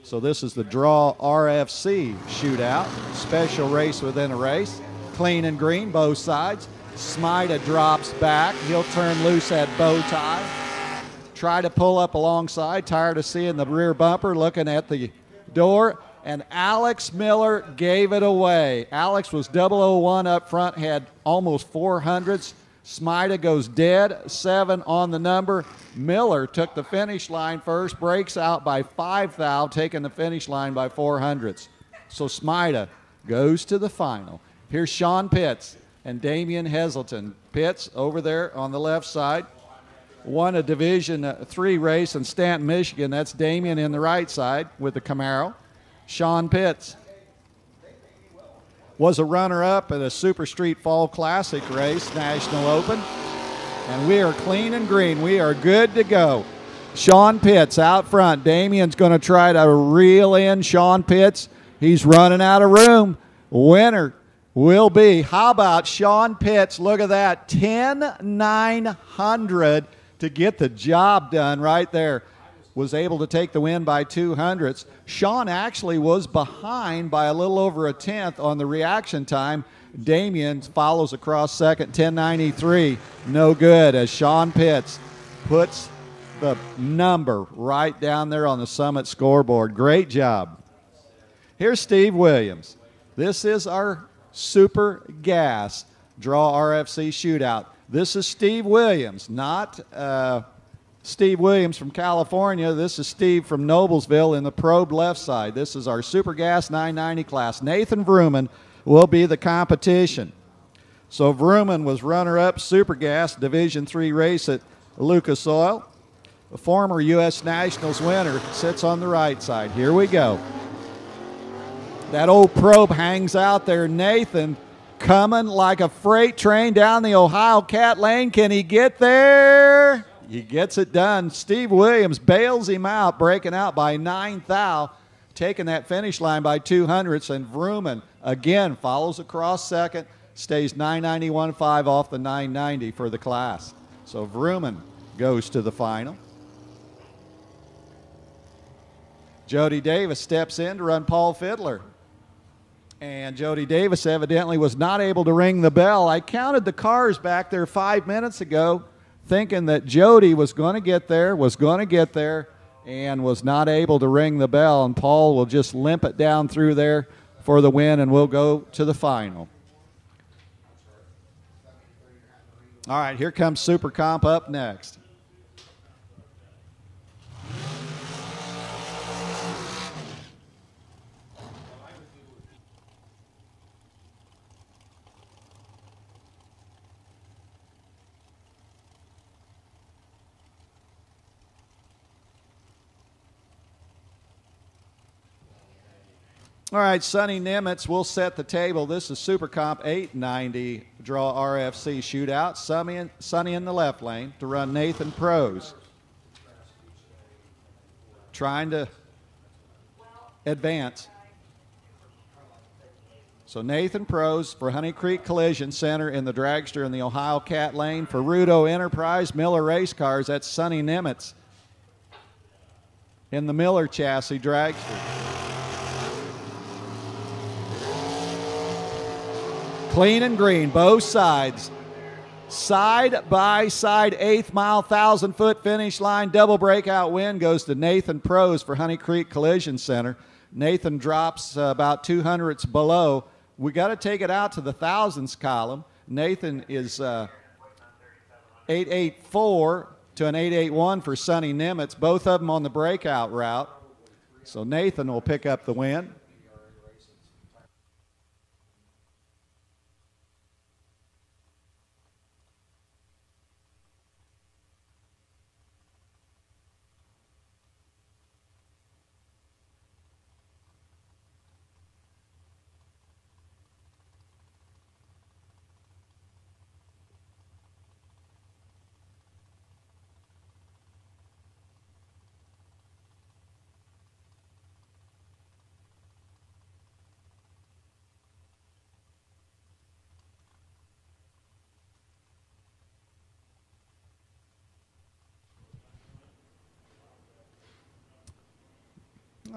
So this is the Draw RFC shootout, special race within a race, clean and green both sides. Smida drops back. He'll turn loose at bow tie. Try to pull up alongside. Tired of seeing the rear bumper looking at the door. And Alex Miller gave it away. Alex was 001 up front, had almost 400s. Smida goes dead, seven on the number. Miller took the finish line first, breaks out by five thou, taking the finish line by 400s. So Smida goes to the final. Here's Sean Pitts and Damian Heselton. Pitts over there on the left side. Won a Division uh, Three race in Stanton, Michigan. That's Damian in the right side with the Camaro. Sean Pitts was a runner-up at a Super Street Fall Classic race, National Open. And we are clean and green. We are good to go. Sean Pitts out front. Damian's going to try to reel in Sean Pitts. He's running out of room. Winner will be. How about Sean Pitts? Look at that. 10 900 to get the job done right there. Was able to take the win by two hundredths. Sean actually was behind by a little over a tenth on the reaction time. Damien follows across second, 1093. No good as Sean Pitts puts the number right down there on the summit scoreboard. Great job. Here's Steve Williams. This is our Super Gas Draw RFC shootout. This is Steve Williams, not uh, Steve Williams from California. This is Steve from Noblesville in the probe left side. This is our Super Gas 990 class. Nathan Vrooman will be the competition. So Vrooman was runner-up Super Gas Division Three race at Lucas Oil. The former U.S. Nationals winner sits on the right side. Here we go. That old probe hangs out there. Nathan coming like a freight train down the Ohio Cat Lane. Can he get there? He gets it done. Steve Williams bails him out, breaking out by nine thou, taking that finish line by two hundredths. And Vrooman again follows across second, stays 991.5 off the 990 for the class. So Vrooman goes to the final. Jody Davis steps in to run Paul Fiddler. And Jody Davis evidently was not able to ring the bell. I counted the cars back there five minutes ago, thinking that Jody was going to get there, was going to get there, and was not able to ring the bell. And Paul will just limp it down through there for the win, and we'll go to the final. All right, here comes Super Comp up next. All right, Sonny Nimitz will set the table. This is Super Comp 890 draw RFC shootout. Sonny in, in the left lane to run Nathan Pros. Trying to advance. So Nathan Pros for Honey Creek Collision Center in the dragster in the Ohio Cat Lane. For Rudo Enterprise Miller Race Cars, that's Sonny Nimitz in the Miller chassis dragster. Clean and green, both sides. Side by side, eighth mile, thousand foot finish line, double breakout win goes to Nathan Pros for Honey Creek Collision Center. Nathan drops uh, about two hundredths below. We got to take it out to the thousands column. Nathan is uh, 884 to an 881 for Sonny Nimitz, both of them on the breakout route. So Nathan will pick up the win.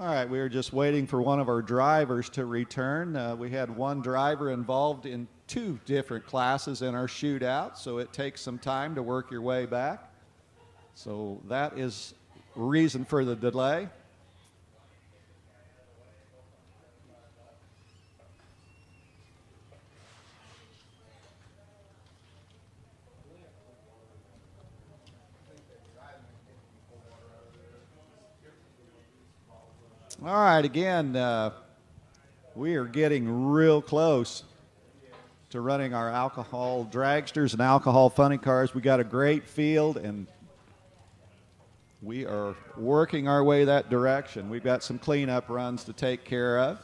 All right, we were just waiting for one of our drivers to return. Uh, we had one driver involved in two different classes in our shootout, so it takes some time to work your way back. So that is reason for the delay. All right, again, uh, we are getting real close to running our alcohol dragsters and alcohol funny cars. We got a great field, and we are working our way that direction. We've got some cleanup runs to take care of.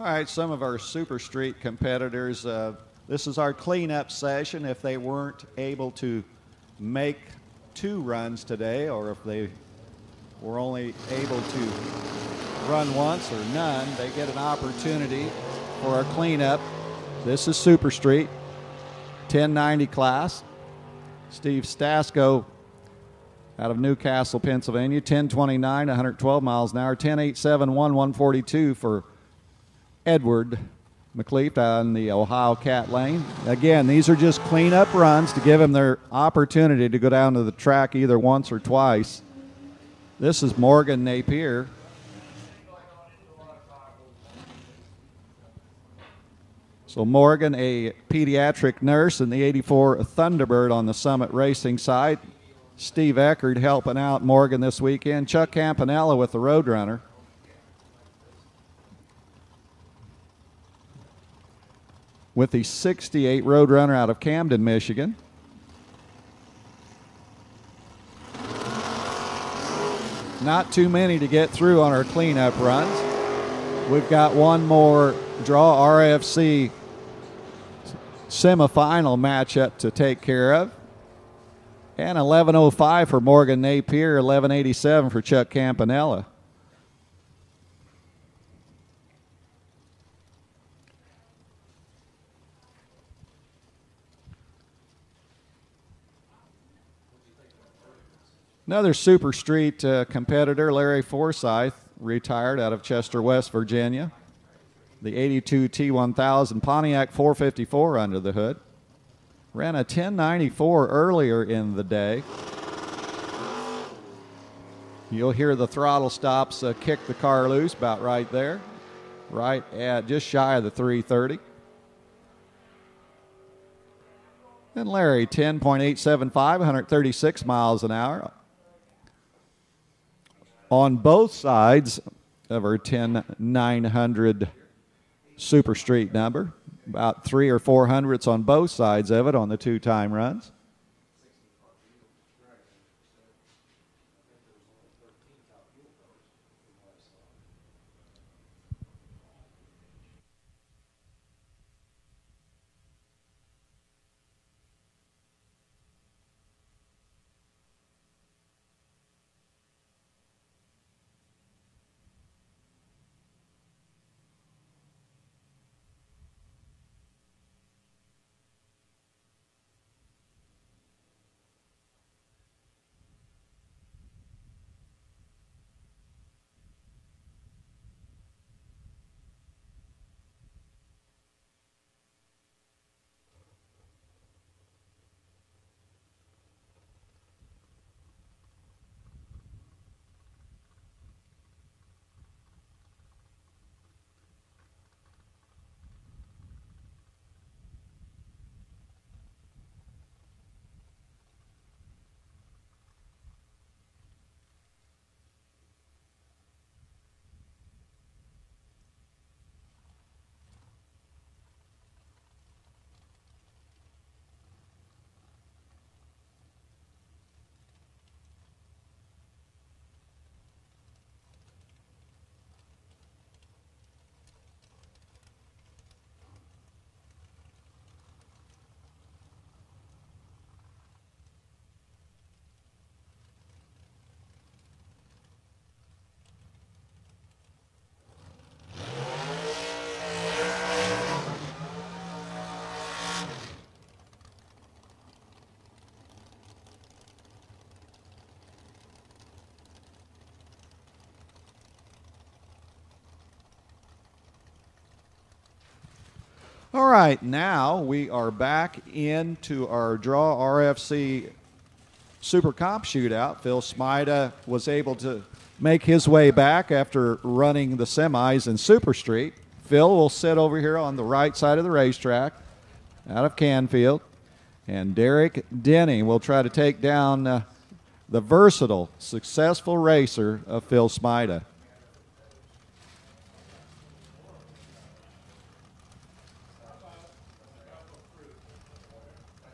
All right, some of our Super Street competitors. Uh, this is our cleanup session. If they weren't able to make two runs today, or if they were only able to run once or none, they get an opportunity for our cleanup. This is Super Street, 1090 class. Steve Stasko out of Newcastle, Pennsylvania, 1029, 112 miles an hour, 1087, 142 for Edward McLeaf on the Ohio Cat Lane. Again, these are just cleanup runs to give them their opportunity to go down to the track either once or twice. This is Morgan Napier. So Morgan, a pediatric nurse in the 84 Thunderbird on the Summit Racing side. Steve Eckert helping out Morgan this weekend. Chuck Campanella with the Roadrunner. With the 68 Roadrunner out of Camden, Michigan. Not too many to get through on our cleanup runs. We've got one more draw RFC semifinal matchup to take care of. And 11.05 for Morgan Napier, 11.87 for Chuck Campanella. Another Super Street uh, competitor, Larry Forsyth, retired out of Chester, West Virginia. The 82 T1000 Pontiac 454 under the hood. Ran a 1094 earlier in the day. You'll hear the throttle stops uh, kick the car loose about right there, right at just shy of the 330. And Larry, 10.875, 136 miles an hour. On both sides of our 10900 Super Street number, about three or four hundredths on both sides of it on the two time runs. All right, now we are back into our Draw RFC Super Comp shootout. Phil Smida was able to make his way back after running the semis in Super Street. Phil will sit over here on the right side of the racetrack out of Canfield. And Derek Denny will try to take down uh, the versatile, successful racer of Phil Smida.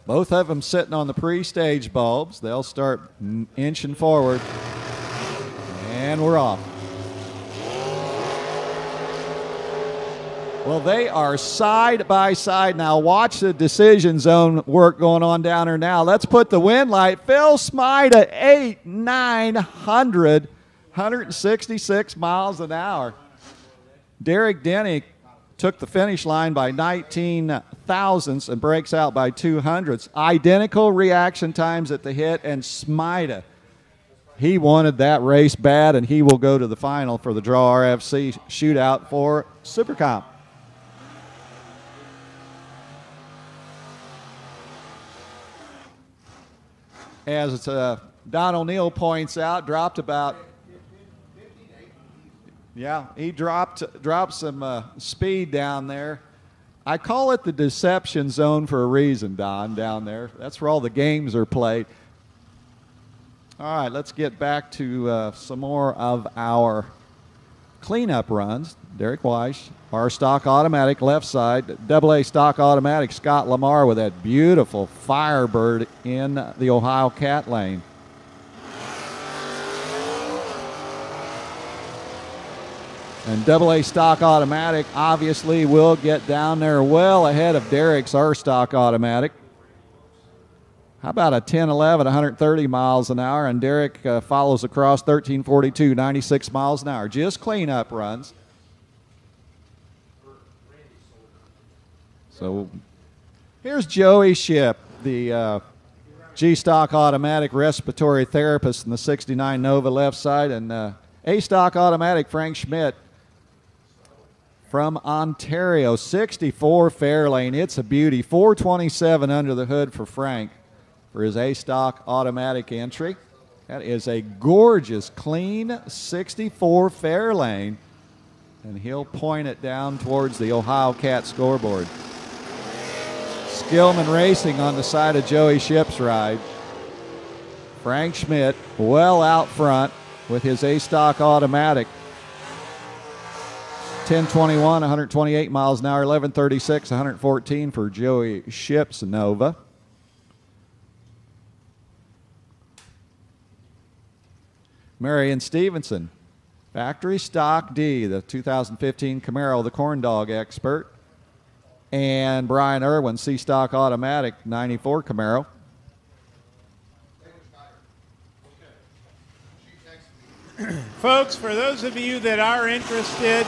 Both of them sitting on the pre-stage bulbs. They'll start inching forward. And we're off. Well, they are side by side now. Watch the decision zone work going on down here now. Let's put the wind light. Phil Smida, 8, 900, 166 miles an hour. Derek Denny took the finish line by 19 thousandths and breaks out by two hundredths. Identical reaction times at the hit, and Smida. He wanted that race bad, and he will go to the final for the Draw RFC shootout for Supercomp. As uh, Don O'Neill points out, dropped about yeah, he dropped dropped some uh, speed down there. I call it the deception zone for a reason, Don. Down there, that's where all the games are played. All right, let's get back to uh, some more of our cleanup runs. Derek Weiss, our stock automatic left side, double A stock automatic Scott Lamar with that beautiful Firebird in the Ohio Cat lane. And double A stock automatic obviously will get down there well ahead of Derek's R stock automatic. How about a 10 11, 130 miles an hour? And Derek uh, follows across 1342, 96 miles an hour. Just cleanup runs. So here's Joey Ship, the uh, G Stock Automatic Respiratory Therapist in the 69 Nova left side, and uh, A Stock Automatic Frank Schmidt from Ontario, 64 Fairlane. It's a beauty. 427 under the hood for Frank for his A Stock Automatic entry. That is a gorgeous, clean 64 Fairlane, and he'll point it down towards the Ohio Cat scoreboard. Skillman Racing on the side of Joey Ship's ride. Frank Schmidt well out front with his A stock automatic. 1021, 128 miles an hour, 1136, 114 for Joey Ship's Nova. Marion Stevenson, factory stock D, the 2015 Camaro, the corn dog expert and Brian Irwin, C Stock Automatic 94 Camaro. Folks, for those of you that are interested,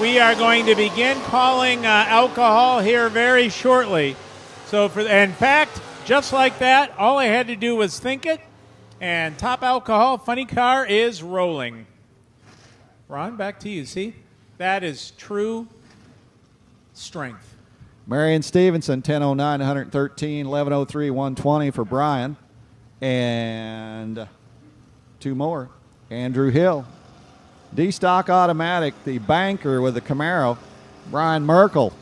we are going to begin calling uh, alcohol here very shortly. So, for in fact, just like that, all I had to do was think it, and top alcohol funny car is rolling. Ron, back to you. See, that is true strength. Marion Stevenson, 1009, 113, 1103, 120 for Brian. And two more. Andrew Hill. D Stock Automatic, the banker with the Camaro. Brian Merkel.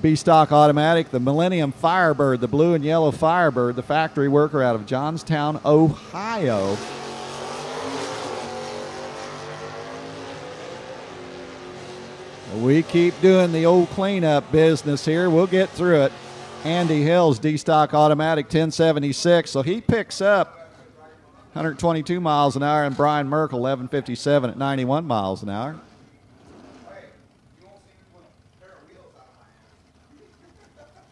B Stock Automatic, the Millennium Firebird, the blue and yellow Firebird, the factory worker out of Johnstown, Ohio. We keep doing the old cleanup business here. We'll get through it. Andy Hills, D Stock Automatic 1076. So he picks up 122 miles an hour, and Brian Merkel 1157 at 91 miles an hour.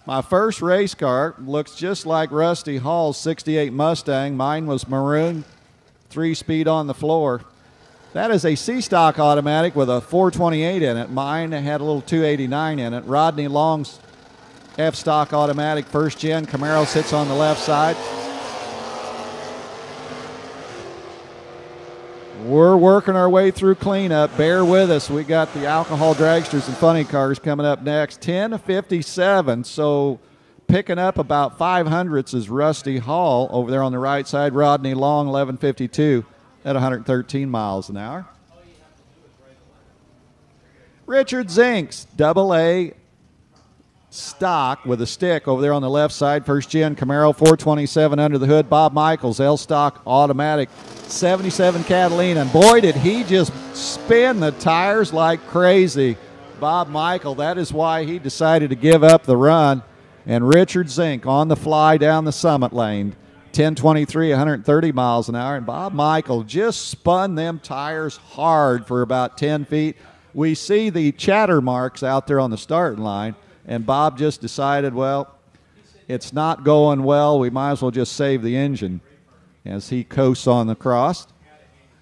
My first race car looks just like Rusty Hall's 68 Mustang. Mine was maroon, three speed on the floor. That is a C stock automatic with a 428 in it. Mine had a little 289 in it. Rodney Long's F stock automatic first gen. Camaro sits on the left side. We're working our way through cleanup. Bear with us. We got the alcohol dragsters and funny cars coming up next. 1057. So picking up about 500s is Rusty Hall over there on the right side. Rodney Long, 1152 at 113 miles an hour. Richard Zinks, double A stock with a stick over there on the left side. First gen Camaro 427 under the hood. Bob Michaels, L stock automatic 77 Catalina. And boy, did he just spin the tires like crazy. Bob Michael, that is why he decided to give up the run. And Richard Zink on the fly down the summit lane. 1023, 130 miles an hour. And Bob Michael just spun them tires hard for about 10 feet. We see the chatter marks out there on the starting line. And Bob just decided, well, it's not going well. We might as well just save the engine as he coasts on the cross,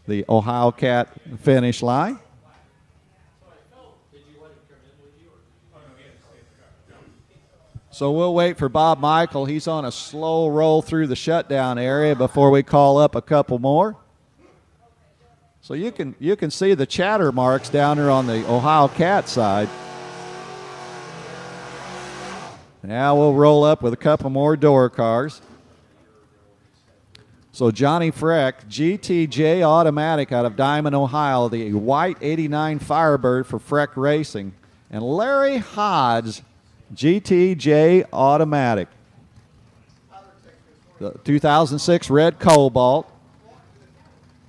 the Ohio Cat finish line. So we'll wait for Bob Michael. He's on a slow roll through the shutdown area before we call up a couple more. So you can you can see the chatter marks down there on the Ohio Cat side. Now we'll roll up with a couple more door cars. So Johnny Freck, GTJ Automatic out of Diamond, Ohio, the white 89 Firebird for Freck Racing. And Larry Hodge, GTJ Automatic. The 2006 Red Cobalt.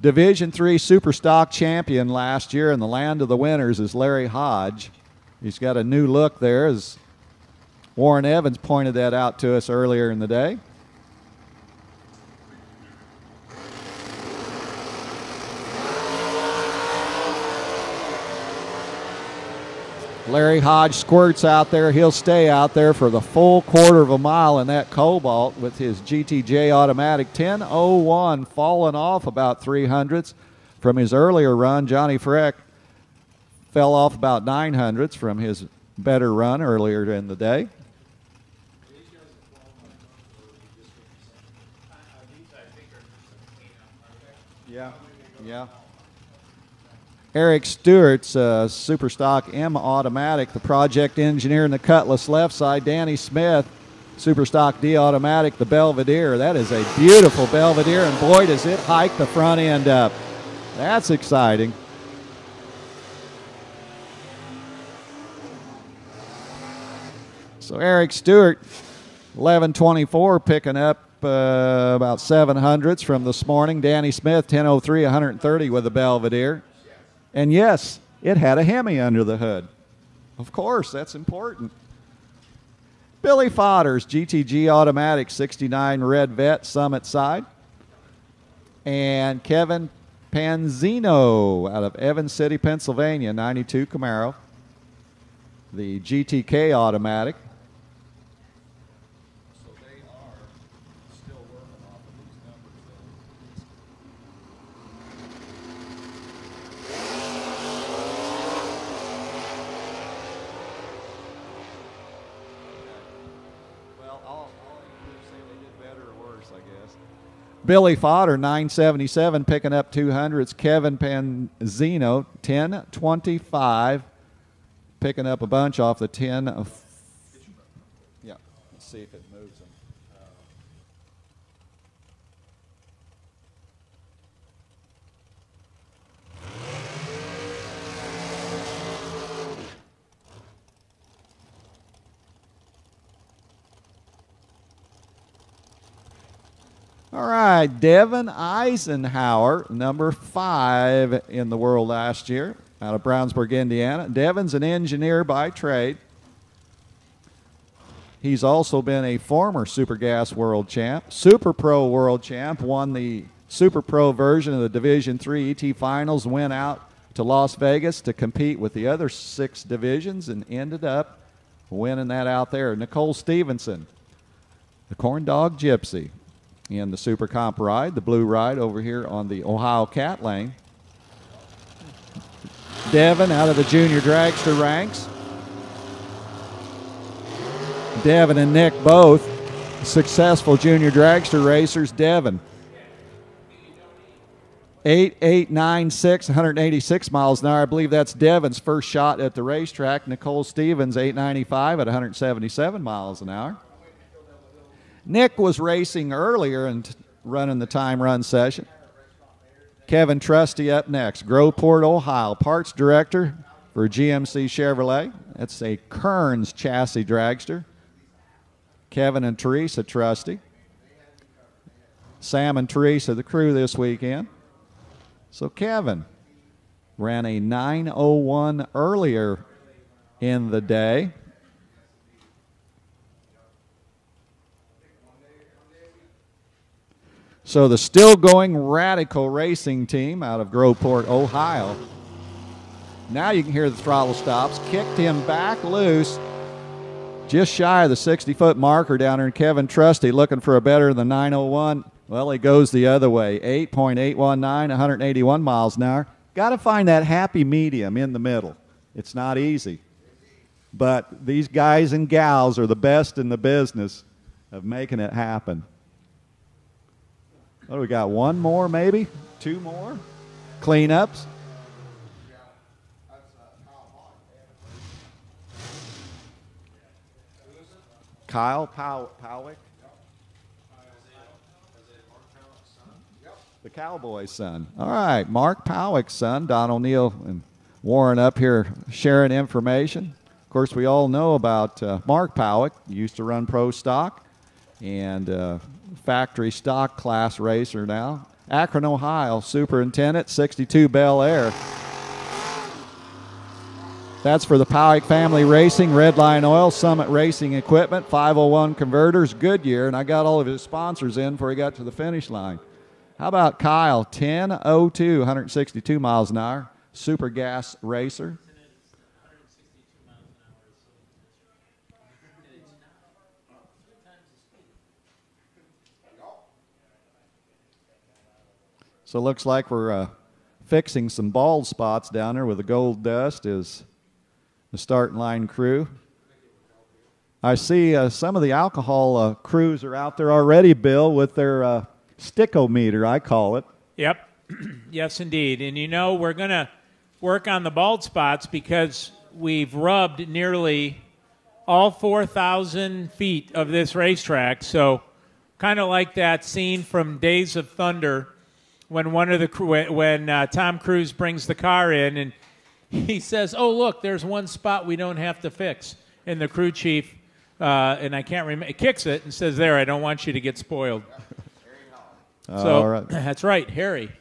Division Three Super Stock champion last year in the land of the winners is Larry Hodge. He's got a new look there, as Warren Evans pointed that out to us earlier in the day. Larry Hodge squirts out there. He'll stay out there for the full quarter of a mile in that Cobalt with his GTJ automatic 1001 falling off about three hundredths from his earlier run. Johnny Freck fell off about nine hundredths from his better run earlier in the day. Yeah. Eric Stewart's uh, Super Stock M Automatic, the project engineer in the Cutlass left side. Danny Smith, Super Stock D Automatic, the Belvedere. That is a beautiful Belvedere, and boy, does it hike the front end up. That's exciting. So Eric Stewart, 1124, picking up uh, about seven hundredths from this morning. Danny Smith, 1003, 130 with the Belvedere. And yes, it had a Hemi under the hood. Of course, that's important. Billy Fodders, GTG Automatic 69 Red Vet Summit Side. And Kevin Panzino out of Evans City, Pennsylvania, 92 Camaro. The GTK Automatic. Well, all, all say they did better or worse, I guess. Billy Fodder, 977, picking up 200s. Kevin Panzino, 1025, picking up a bunch off the 10. Of, yeah, let's see if it moves them. All right, Devin Eisenhower, number five in the world last year, out of Brownsburg, Indiana. Devin's an engineer by trade. He's also been a former Super Gas World Champ, Super Pro World Champ, won the Super Pro version of the Division Three ET Finals, went out to Las Vegas to compete with the other six divisions, and ended up winning that out there. Nicole Stevenson, the Corn Dog Gypsy, in the Super Comp ride, the blue ride over here on the Ohio Cat Lane. Devin out of the junior dragster ranks. Devin and Nick both successful junior dragster racers. Devin. 8896, 186 miles an hour. I believe that's Devin's first shot at the racetrack. Nicole Stevens, 895 at 177 miles an hour. Nick was racing earlier and running the time run session. Kevin Trusty up next. Groveport, Ohio. Parts director for GMC Chevrolet. That's a Kearns chassis dragster. Kevin and Teresa Trusty. Sam and Teresa, the crew this weekend. So Kevin ran a 901 earlier in the day. So the still going Radical Racing team out of Groveport, Ohio. Now you can hear the throttle stops. Kicked him back loose, just shy of the 60 foot marker down there. And Kevin Trusty looking for a better than 901. Well, he goes the other way. 8.819, 181 miles an hour. Got to find that happy medium in the middle. It's not easy. But these guys and gals are the best in the business of making it happen. What do we got? One more, maybe? Two more? Cleanups? Kyle Pow- Pawuk? The Cowboys' son. All right, Mark Pawuk's son, Don O'Neill and Warren up here sharing information. Of course, we all know about uh, Mark Pawuk. He used to run pro stock and uh, factory stock class racer now. Akron, Ohio, superintendent, 62 Bel Air. That's for the Pawuk Family Racing, Redline Oil, Summit Racing Equipment, 501 Converters, Goodyear, and I got all of his sponsors in before he got to the finish line. How about Kyle, 1002, 162 miles an hour, super gas racer. So it looks like we're uh, fixing some bald spots down there with the gold dust is the starting line crew. I see uh, some of the alcohol uh, crews are out there already, Bill, with their uh, stickometer, I call it. Yep. (clears throat) yes, indeed. And you know, we're going to work on the bald spots because we've rubbed nearly all 4,000 feet of this racetrack. So, kind of like that scene from Days of Thunder when one of the when uh, Tom Cruise brings the car in and he says, "Oh, look, there's one spot we don't have to fix." And the crew chief, uh, and I can't remember, kicks it and says, "There, I don't want you to get spoiled." so All right. (laughs) that's right, Harry.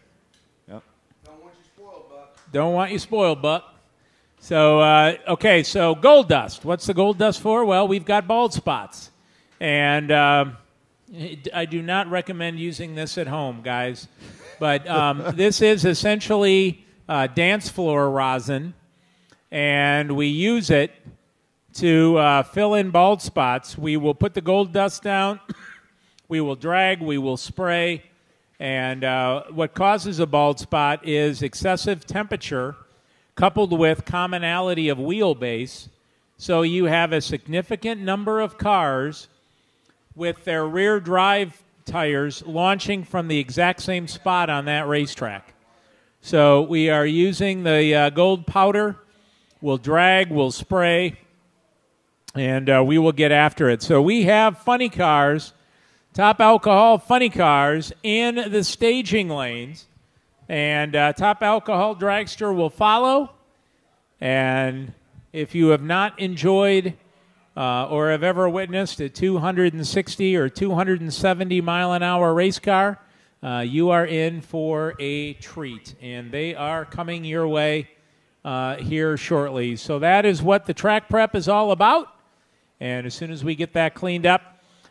Yep. Don't want you spoiled, Buck. Don't want you spoiled, Buck. So, uh, okay, so gold dust. What's the gold dust for? Well, we've got bald spots. And um, I do not recommend using this at home, guys. But um, this is essentially uh, dance floor rosin, and we use it to uh, fill in bald spots. We will put the gold dust down, (coughs) we will drag, we will spray, and uh, what causes a bald spot is excessive temperature coupled with commonality of wheelbase. So you have a significant number of cars with their rear drive tires launching from the exact same spot on that racetrack. So we are using the uh, gold powder. We'll drag, we'll spray, and uh, we will get after it. So we have funny cars, top alcohol funny cars in the staging lanes, and uh, top alcohol dragster will follow. And if you have not enjoyed uh, or have ever witnessed a 260 or 270 mile an hour race car, uh, you are in for a treat. And they are coming your way uh, here shortly. So that is what the track prep is all about. And as soon as we get that cleaned up,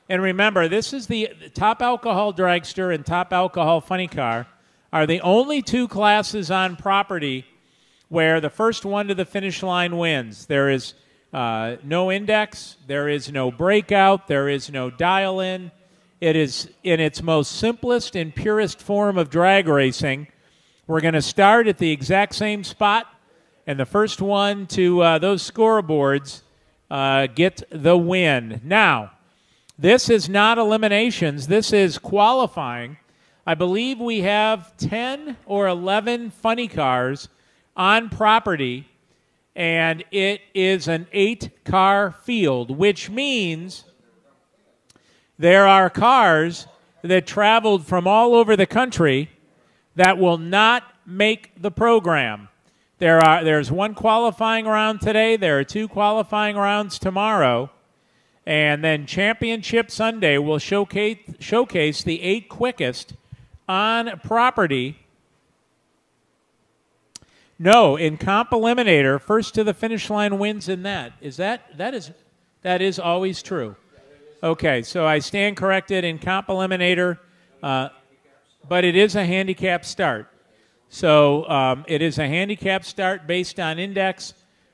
and remember, this is the top alcohol dragster and top alcohol funny car are the only two classes on property where the first one to the finish line wins. There is uh, no index, there is no breakout, there is no dial in. It is in its most simplest and purest form of drag racing. We're going to start at the exact same spot, and the first one to uh, those scoreboards uh, get the win. Now, this is not eliminations, this is qualifying. I believe we have 10 or 11 funny cars on property, and it is an eight car field, which means there are cars that traveled from all over the country that will not make the program. There are there's one qualifying round today, there are two qualifying rounds tomorrow, and then Championship Sunday will showcase showcase the eight quickest on property. No, in comp eliminator, first to the finish line wins in that. Is that that is that is always true. Okay, so I stand corrected in comp eliminator, uh, but it is a handicap start. So um, it is a handicap start based on index.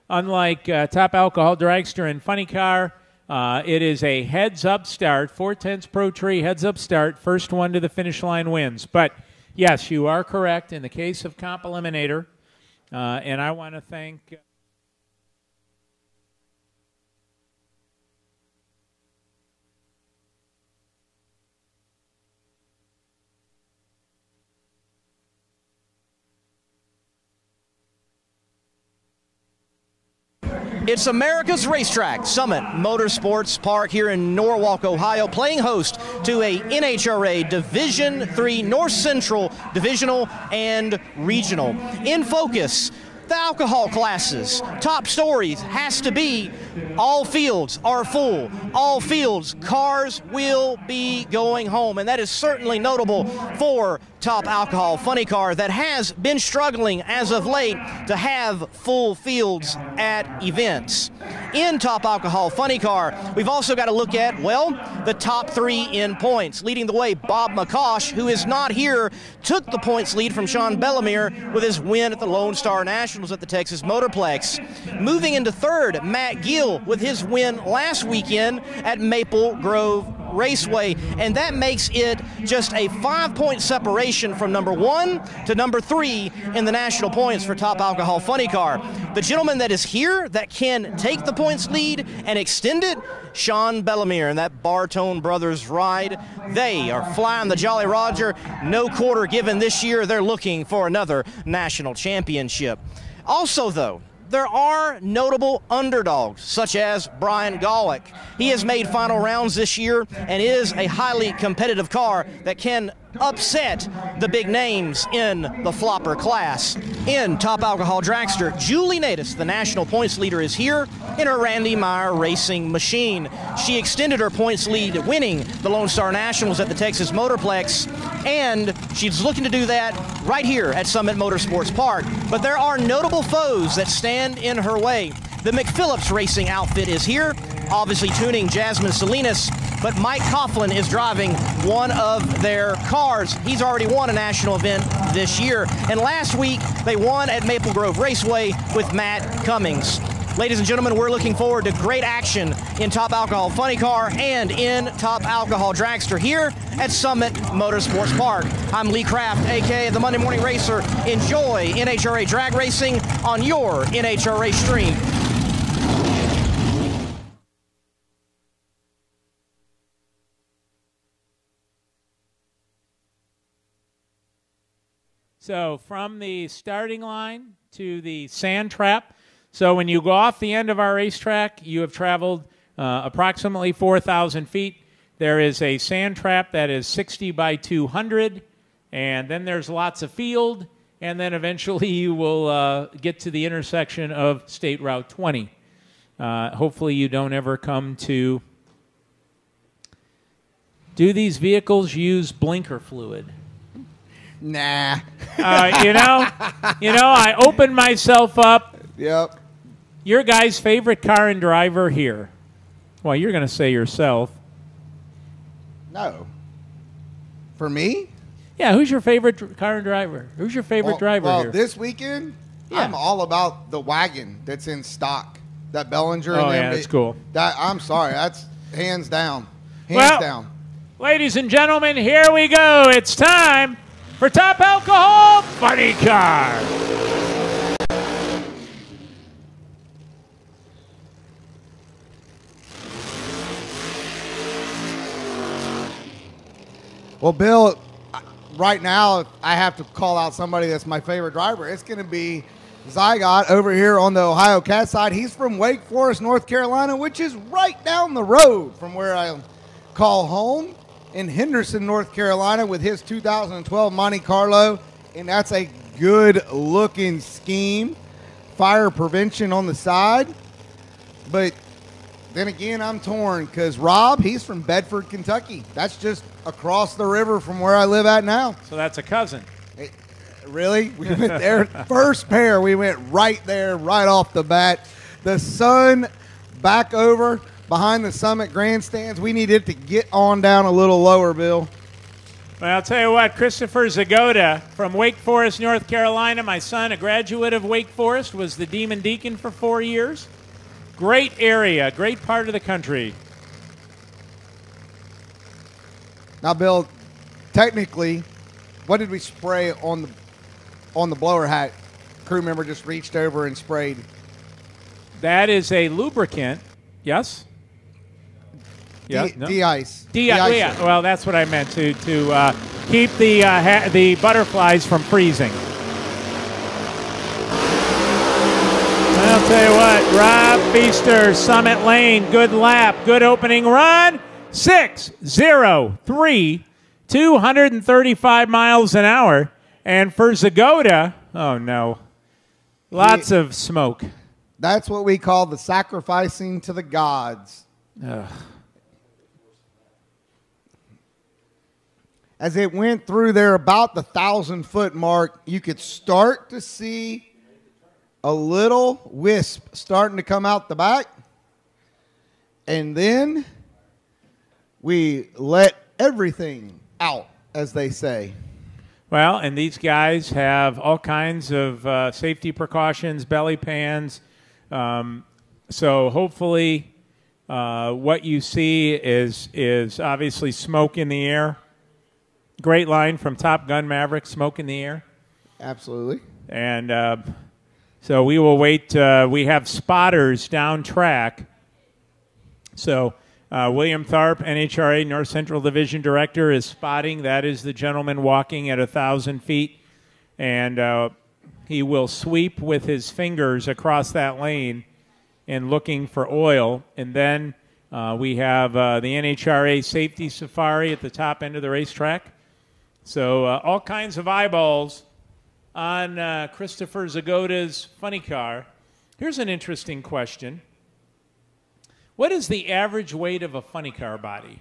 Unlike uh, top alcohol dragster and funny car, uh, it is a heads up start, four tenths pro tree heads up start. First one to the finish line wins. But yes, you are correct in the case of Comp Eliminator. Uh, and I want to thank. It's America's racetrack, Summit Motorsports Park here in Norwalk, Ohio, playing host to a NHRA Division Three North Central Divisional and Regional. In focus, the alcohol classes. Top stories has to be all fields are full. All fields, cars will be going home. And that is certainly notable for Top Alcohol Funny Car that has been struggling as of late to have full fields at events. In Top Alcohol Funny Car, we've also got to look at, well, the top three in points. Leading the way, Bob McCosh, who is not here, took the points lead from Sean Bellemere with his win at the Lone Star Nationals at the Texas Motorplex. Moving into third, Matt Gill with his win last weekend at Maple Grove Raceway, and that makes it just a five point separation from number one to number three in the national points for Top Alcohol Funny Car. The gentleman that is here that can take the points lead and extend it, Sean Bellemere and that Bartone Brothers ride. They are flying the Jolly Roger. No quarter given this year. They're looking for another national championship. Also, though, there are notable underdogs, such as Brian Golick. He has made final rounds this year and is a highly competitive car that can upset the big names in the flopper class. In Top Alcohol Dragster, Julie Nataas, the national points leader, is here in her Randy Meyer racing machine. She extended her points lead, winning the Lone Star Nationals at the Texas Motorplex, and she's looking to do that right here at Summit Motorsports Park. But there are notable foes that stand in her way. The McPhillips Racing outfit is here, obviously tuning Jasmine Salinas, but Mike Coughlin is driving one of their cars. He's already won a national event this year. And last week, they won at Maple Grove Raceway with Matt Cummings. Ladies and gentlemen, we're looking forward to great action in Top Alcohol Funny Car and in Top Alcohol Dragster here at Summit Motorsports Park. I'm Lee Kraft, aka the Monday Morning Racer. Enjoy NHRA drag racing on your NHRA stream. So from the starting line to the sand trap. So when you go off the end of our racetrack, you have traveled uh, approximately 4,000 feet. There is a sand trap that is 60 by 200, and then there's lots of field, and then eventually you will uh, get to the intersection of State Route 20. Uh, hopefully, you don't ever come to. Do these vehicles use blinker fluid? Nah. Uh, you know, you know, I opened myself up. Yep. Your guy's favorite car and driver here. Well, you're going to say yourself. No. For me? Yeah, who's your favorite car and driver? Who's your favorite well, driver well, here? this weekend, Yeah. I'm all about the wagon that's in stock. That Bellinger. Oh, and yeah, that's cool. That I'm sorry, that's hands down, hands Well- down. Ladies and gentlemen, here we go. It's time for Top Alcohol Funny Car. Well, Bill, right now I have to call out somebody that's my favorite driver. It's going to be Zygot over here on the Ohio Cat side. He's from Wake Forest, North Carolina, which is right down the road from where I call home in Henderson, North Carolina, with his 2012 Monte Carlo, and that's a good-looking scheme. Fire prevention on the side, but then again, I'm torn because Rob, he's from Bedford, Kentucky. That's just across the river from where I live at now. So that's a cousin. Eh, really? We went there. (laughs) First pair, we went right there, right off the bat. The sun back over behind the summit grandstands. We need it to get on down a little lower, Bill. Well, I'll tell you what, Christopher Zagoda from Wake Forest, North Carolina. My son, a graduate of Wake Forest, was the Demon Deacon for four years. Great area, great part of the country. Now, Bill, technically, what did we spray on the on the blower hat? Crew member just reached over and sprayed. That is a lubricant. Yes? De- no? de-ice. De- De-icer. yeah, well, that's what I meant to to uh, keep the uh, ha- the butterflies from freezing. I'll Tell you what, Rob Feaster, Summit Lane, good lap, good opening run. Six zero three, 235 miles an hour. And for Zagoda, oh no, lots of smoke. That's what we call the sacrificing to the gods. As it went through there about the thousand foot mark, you could start to see a little wisp starting to come out the back. And then we let everything out, as they say. Well, and these guys have all kinds of uh, safety precautions, belly pans. Um, so hopefully, uh, what you see is is obviously smoke in the air. Great line from Top Gun Maverick, smoke in the air. Absolutely. And uh, so we will wait. Uh, we have spotters down track. So uh, William Tharp, NHRA North Central Division Director, is spotting. That is the gentleman walking at a thousand feet, and uh, he will sweep with his fingers across that lane and looking for oil. And then uh, we have uh, the NHRA Safety Safari at the top end of the racetrack. So uh, all kinds of eyeballs on uh, Christopher Zagoda's funny car. Here's an interesting question. What is the average weight of a funny car body?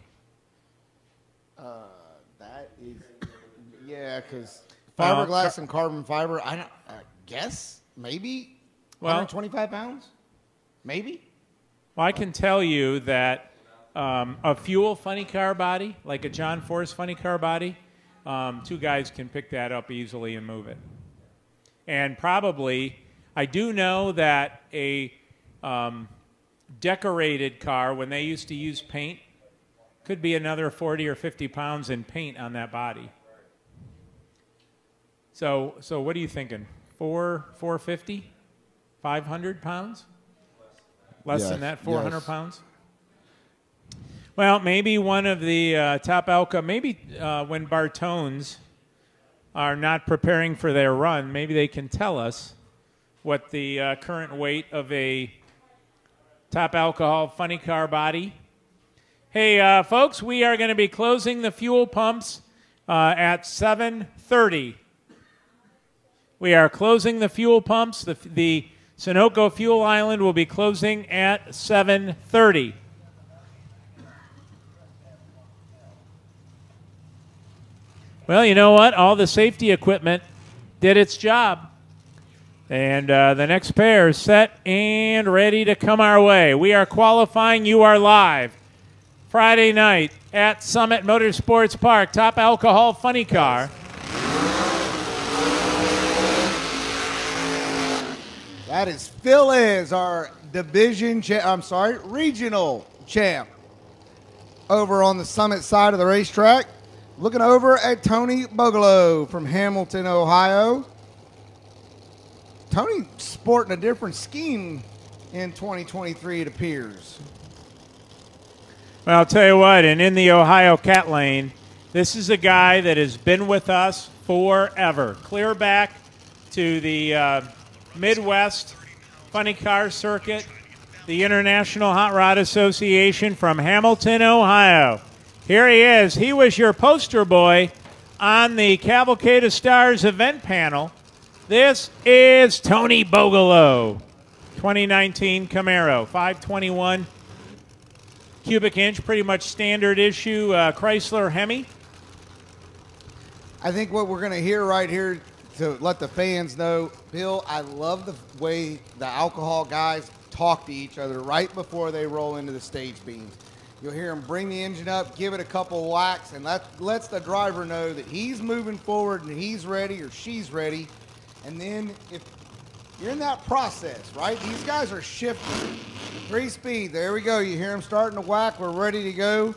That is, yeah, because fiberglass and carbon fiber. I don't I guess maybe Well- 125 pounds, maybe. Well, I can tell you that um, a fuel funny car body, like a John Force funny car body, um, two guys can pick that up easily and move it. And probably, I do know that a um, decorated car, when they used to use paint, could be another 40 or 50 pounds in paint on that body. So, so what are you thinking? Four, 450? 500 pounds? Less Yes, than that, 400 yes. pounds? Well, maybe one of the uh, top Alca, maybe uh, when Bartones are not preparing for their run, maybe they can tell us what the uh, current weight of a top alcohol funny car body. Hey, uh, folks, we are going to be closing the fuel pumps uh, at 7:30. We are closing the fuel pumps. The, the Sunoco Fuel Island will be closing at 7:30. Well, you know what? All the safety equipment did its job. And uh, the next pair is set and ready to come our way. We are qualifying. You are live. Friday night at Summit Motorsports Park. Top alcohol funny car. That is Phil our division. Cha- I'm sorry, regional champ. Over on the summit side of the racetrack, looking over at Tony Bogolo from Hamilton, Ohio. Tony sporting a different scheme in 2023, it appears. Well, I'll tell you what, and in the Ohio Cat Lane, this is a guy that has been with us forever. Clear back to the uh, Midwest Funny Car Circuit, the International Hot Rod Association from Hamilton, Ohio. Here he is. He was your poster boy on the Cavalcade of Stars event panel. This is Tony Bogolo, 2019 Camaro, 521 cubic inch, pretty much standard issue uh, Chrysler Hemi. I think what we're going to hear right here to let the fans know, Bill, I love the way the alcohol guys talk to each other right before they roll into the stage beams. You'll hear him bring the engine up, give it a couple whacks, and that lets the driver know that he's moving forward and he's ready or she's ready. And then if you're in that process, right? These guys are shifting. Three speed. There we go. You hear him starting to whack. We're ready to go.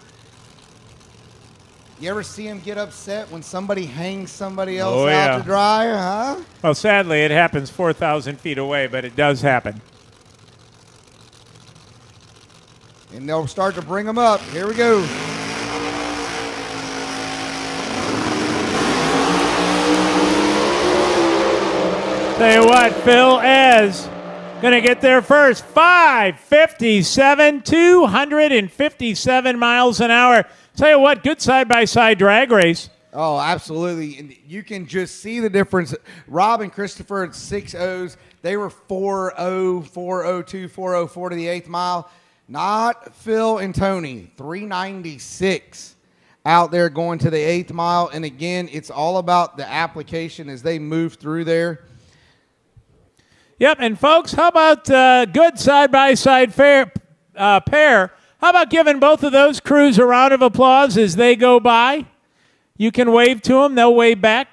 You ever see him get upset when somebody hangs somebody oh, else Oh, out yeah. to dry, huh? Well, sadly, it happens 4,000 feet away, but it does happen. And they'll start to bring them up. Here we go. Tell you what, Phil, as Gonna get there first. 557, 257 miles an hour. Tell you what, good side by side drag race. Oh, absolutely. And you can just see the difference. Rob and Christopher at six O's. They were 4 0, 402, 404 to the eighth mile. Not Phil and Tony. 396 out there going to the eighth mile. And again, it's all about the application as they move through there. Yep, and folks, how about uh, good side by side fair uh, pair? How about giving both of those crews a round of applause as they go by? You can wave to them; they'll wave back.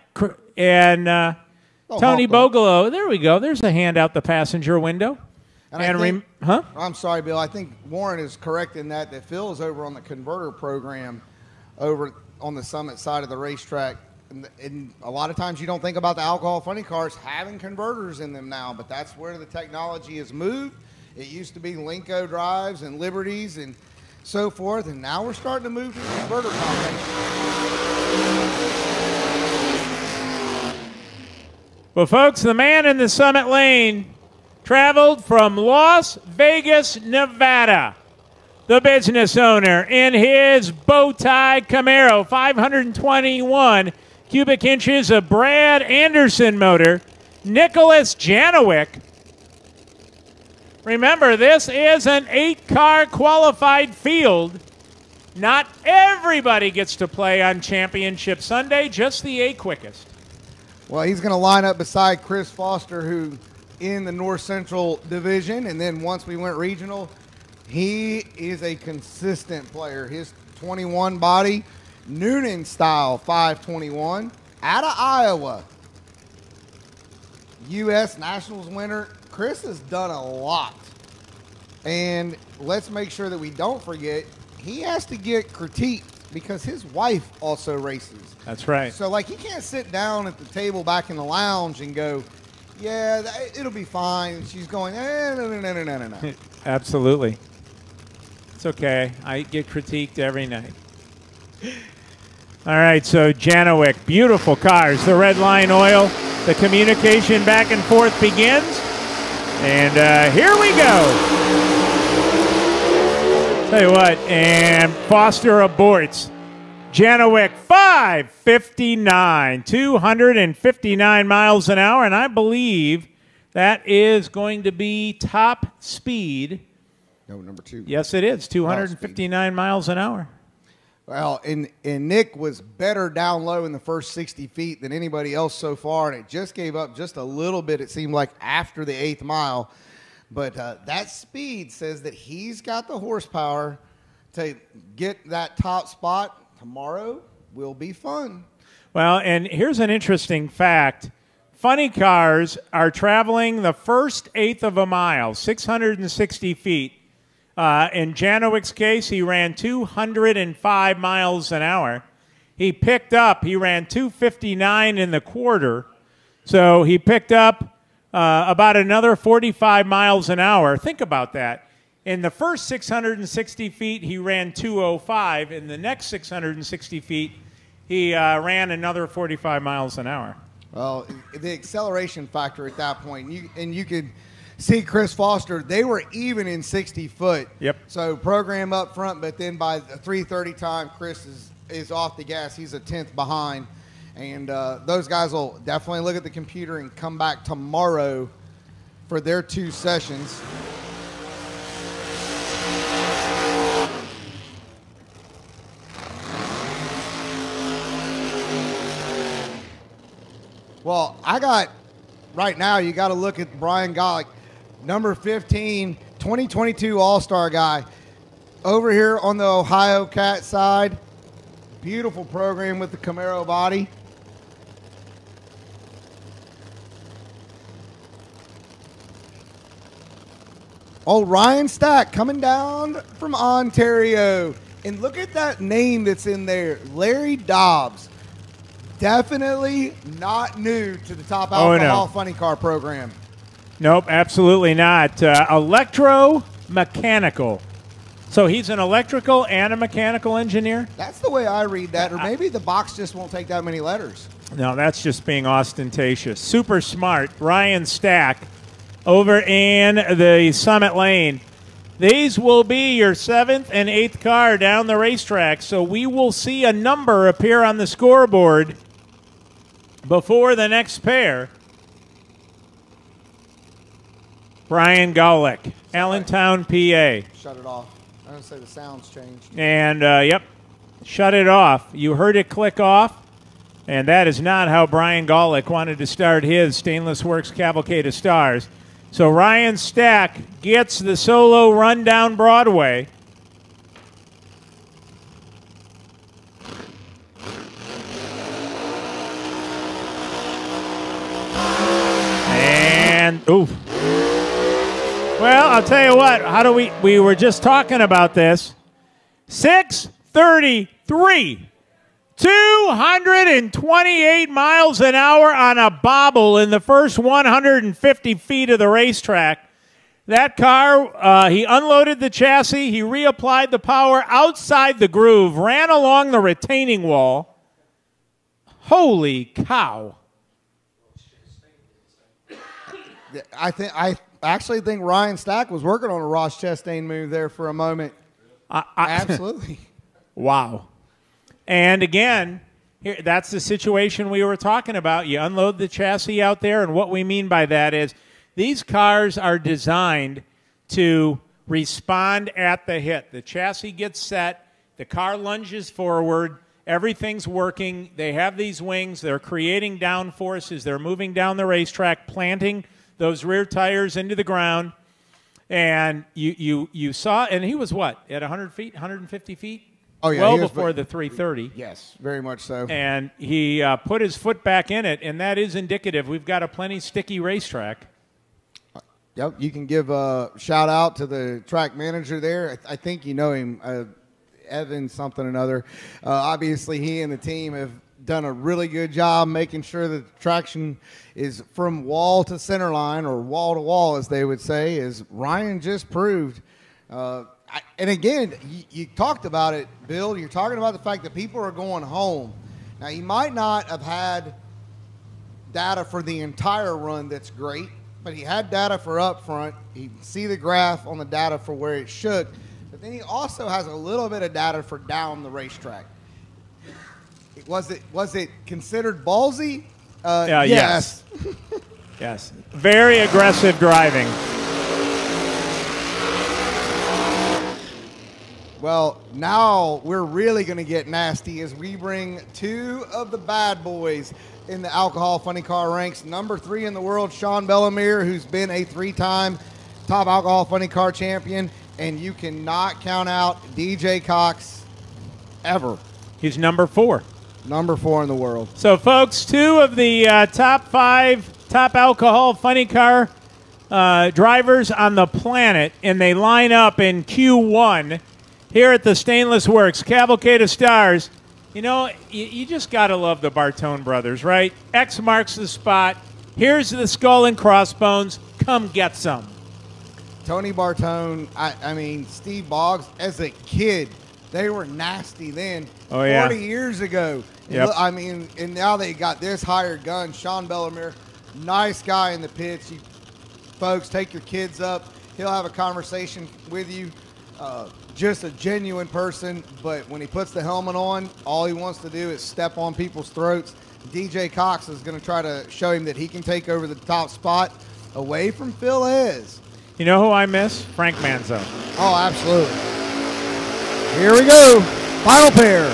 And uh, Tony. Bogolo, there we go. There's a hand out the passenger window. And, And rem- think, huh? I'm sorry, Bill. I think Warren is correct in that that Phil is over on the converter program over on the summit side of the racetrack. And, and a lot of times you don't think about the alcohol funny cars having converters in them now, but that's where the technology has moved. It used to be Lenco drives and Liberties and so forth, and now we're starting to move to the converter combination. Well, folks, the man in the summit lane traveled from Las Vegas, Nevada. The business owner in his bow tie Camaro, 521 cubic inches of Brad Anderson motor, Nicholas Janowick. Remember, this is an eight car qualified field. Not everybody gets to play on Championship Sunday, just the eight quickest. Well, he's going to line up beside Chris Foster, who in the North Central Division, and then once we went regional, he is a consistent player. His 21 body, Noonan style 521, out of Iowa. U.S. Nationals winner. Chris has done a lot. And let's make sure that we don't forget, he has to get critiqued because his wife also races. That's right. So, like, he can't sit down at the table back in the lounge and go, "Yeah, it'll be fine." She's going, "Eh, no, no, no, no, no, no." (laughs) Absolutely. It's okay. I get critiqued every night. All right, so Janowick, beautiful cars. The red line oil, the communication back and forth begins. And uh, here we go. Tell you what, and Foster aborts. Janowick, 559, 259 miles an hour, and I believe that is going to be top speed. No, number two. Yes, it is, 259 miles an hour. Well, and and Nick was better down low in the first 60 feet than anybody else so far, and it just gave up just a little bit. It seemed like after the eighth mile, but uh, that speed says that he's got the horsepower to get that top spot tomorrow. Will be fun. Well, and here's an interesting fact. Funny cars are traveling the first eighth of a mile, 660 feet. Uh, in Janowick's case, he ran 205 miles an hour. He picked up, he ran 259 in the quarter. So he picked up uh, about another 45 miles an hour. Think about that. In the first 660 feet, he ran 205. In the next 660 feet, he uh, ran another 45 miles an hour. Well, the acceleration factor at that point, you, and you could see Chris Foster. They were even in 60 foot. Yep. So program up front, but then by the 3:30 time, Chris is is off the gas. He's a tenth behind, and uh, those guys will definitely look at the computer and come back tomorrow for their two sessions. Well, I got right now, you got to look at Brian Golick, number 15, 2022 All Star guy. Over here on the Ohio Cat side, beautiful program with the Camaro body. Old Ryan Stack coming down from Ontario. And look at that name that's in there Larry Dobbs. Definitely not new to the top Oh, alcohol no. funny car program. Nope, absolutely not. Uh, electromechanical. So he's an electrical and a mechanical engineer? That's the way I read that, or maybe the box just won't take that many letters. No, that's just being ostentatious. Super smart. Ryan Stack over in the Summit Lane. These will be your seventh and eighth car down the racetrack, so we will see a number appear on the scoreboard before the next pair. Brian Golick, Allentown, PA. Shut it off. I don't say the sound's changed. And, uh, yep, shut it off. You heard it click off, and that is not how Brian Golick wanted to start his Stainless Works Cavalcade of Stars. So Ryan Stack gets the solo run down Broadway. And oof. Well, I'll tell you what. How do we? We were just talking about this. Six thirty-three. 228 miles an hour on a bobble in the first 150 feet of the racetrack. That car, uh, he unloaded the chassis, he reapplied the power outside the groove, ran along the retaining wall. Holy cow. I think I actually think Ryan Stack was working on a Ross Chastain move there for a moment. I, I, (laughs) Absolutely. wow. And again, here, that's the situation we were talking about. You unload the chassis out there, and what we mean by that is these cars are designed to respond at the hit. The chassis gets set, the car lunges forward, everything's working. They have these wings, they're creating down forces, they're moving down the racetrack, planting those rear tires into the ground. And you, you, you saw, and he was what, at 100 feet, 150 feet? Oh, yeah, well was- before the 330. Yes, very much so. And he uh, put his foot back in it, and that is indicative. We've got a plenty sticky racetrack. Yep, you can give a shout out to the track manager there. I, th- I think you know him, uh, Evan something or another. Uh, obviously, he and the team have done a really good job making sure that the traction is from wall to center line or wall to wall, as they would say, as Ryan just proved. Uh, I, and again, you, you talked about it, Bill. You're talking about the fact that people are going home. Now, you might not have had data for the entire run that's great, but he had data for up front. He can see the graph on the data for where it shook, but then he also has a little bit of data for down the racetrack. Was it was it considered ballsy? Uh, Yeah, yes. (laughs) Yes. Very aggressive driving. Well, now we're really going to get nasty as we bring two of the bad boys in the alcohol funny car ranks. Number three in the world, Sean Bellemere, who's been a three-time top alcohol funny car champion, and you cannot count out DJ Cox ever. He's number four. Number four in the world. So, folks, two of the uh, top five top alcohol funny car uh, drivers on the planet, and they line up in Q1 here at the Stainless Works Cavalcade of Stars. You know, you, you just got to love the Bartone brothers, right? X marks the spot. Here's the skull and crossbones. Come get some. Tony Bartone, I, I mean, Steve Boggs, as a kid, they were nasty then. Oh, yeah. 40 years ago. I mean, and now they got this hired gun. Sean Bellemere, nice guy in the pits. You folks, take your kids up. He'll have a conversation with you. Uh, just a genuine person, but when he puts the helmet on, all he wants to do is step on people's throats. DJ Cox is going to try to show him that he can take over the top spot away from Phil Hez. You know who I miss? Frank Manzo. Oh, absolutely. Here we go. Final pair.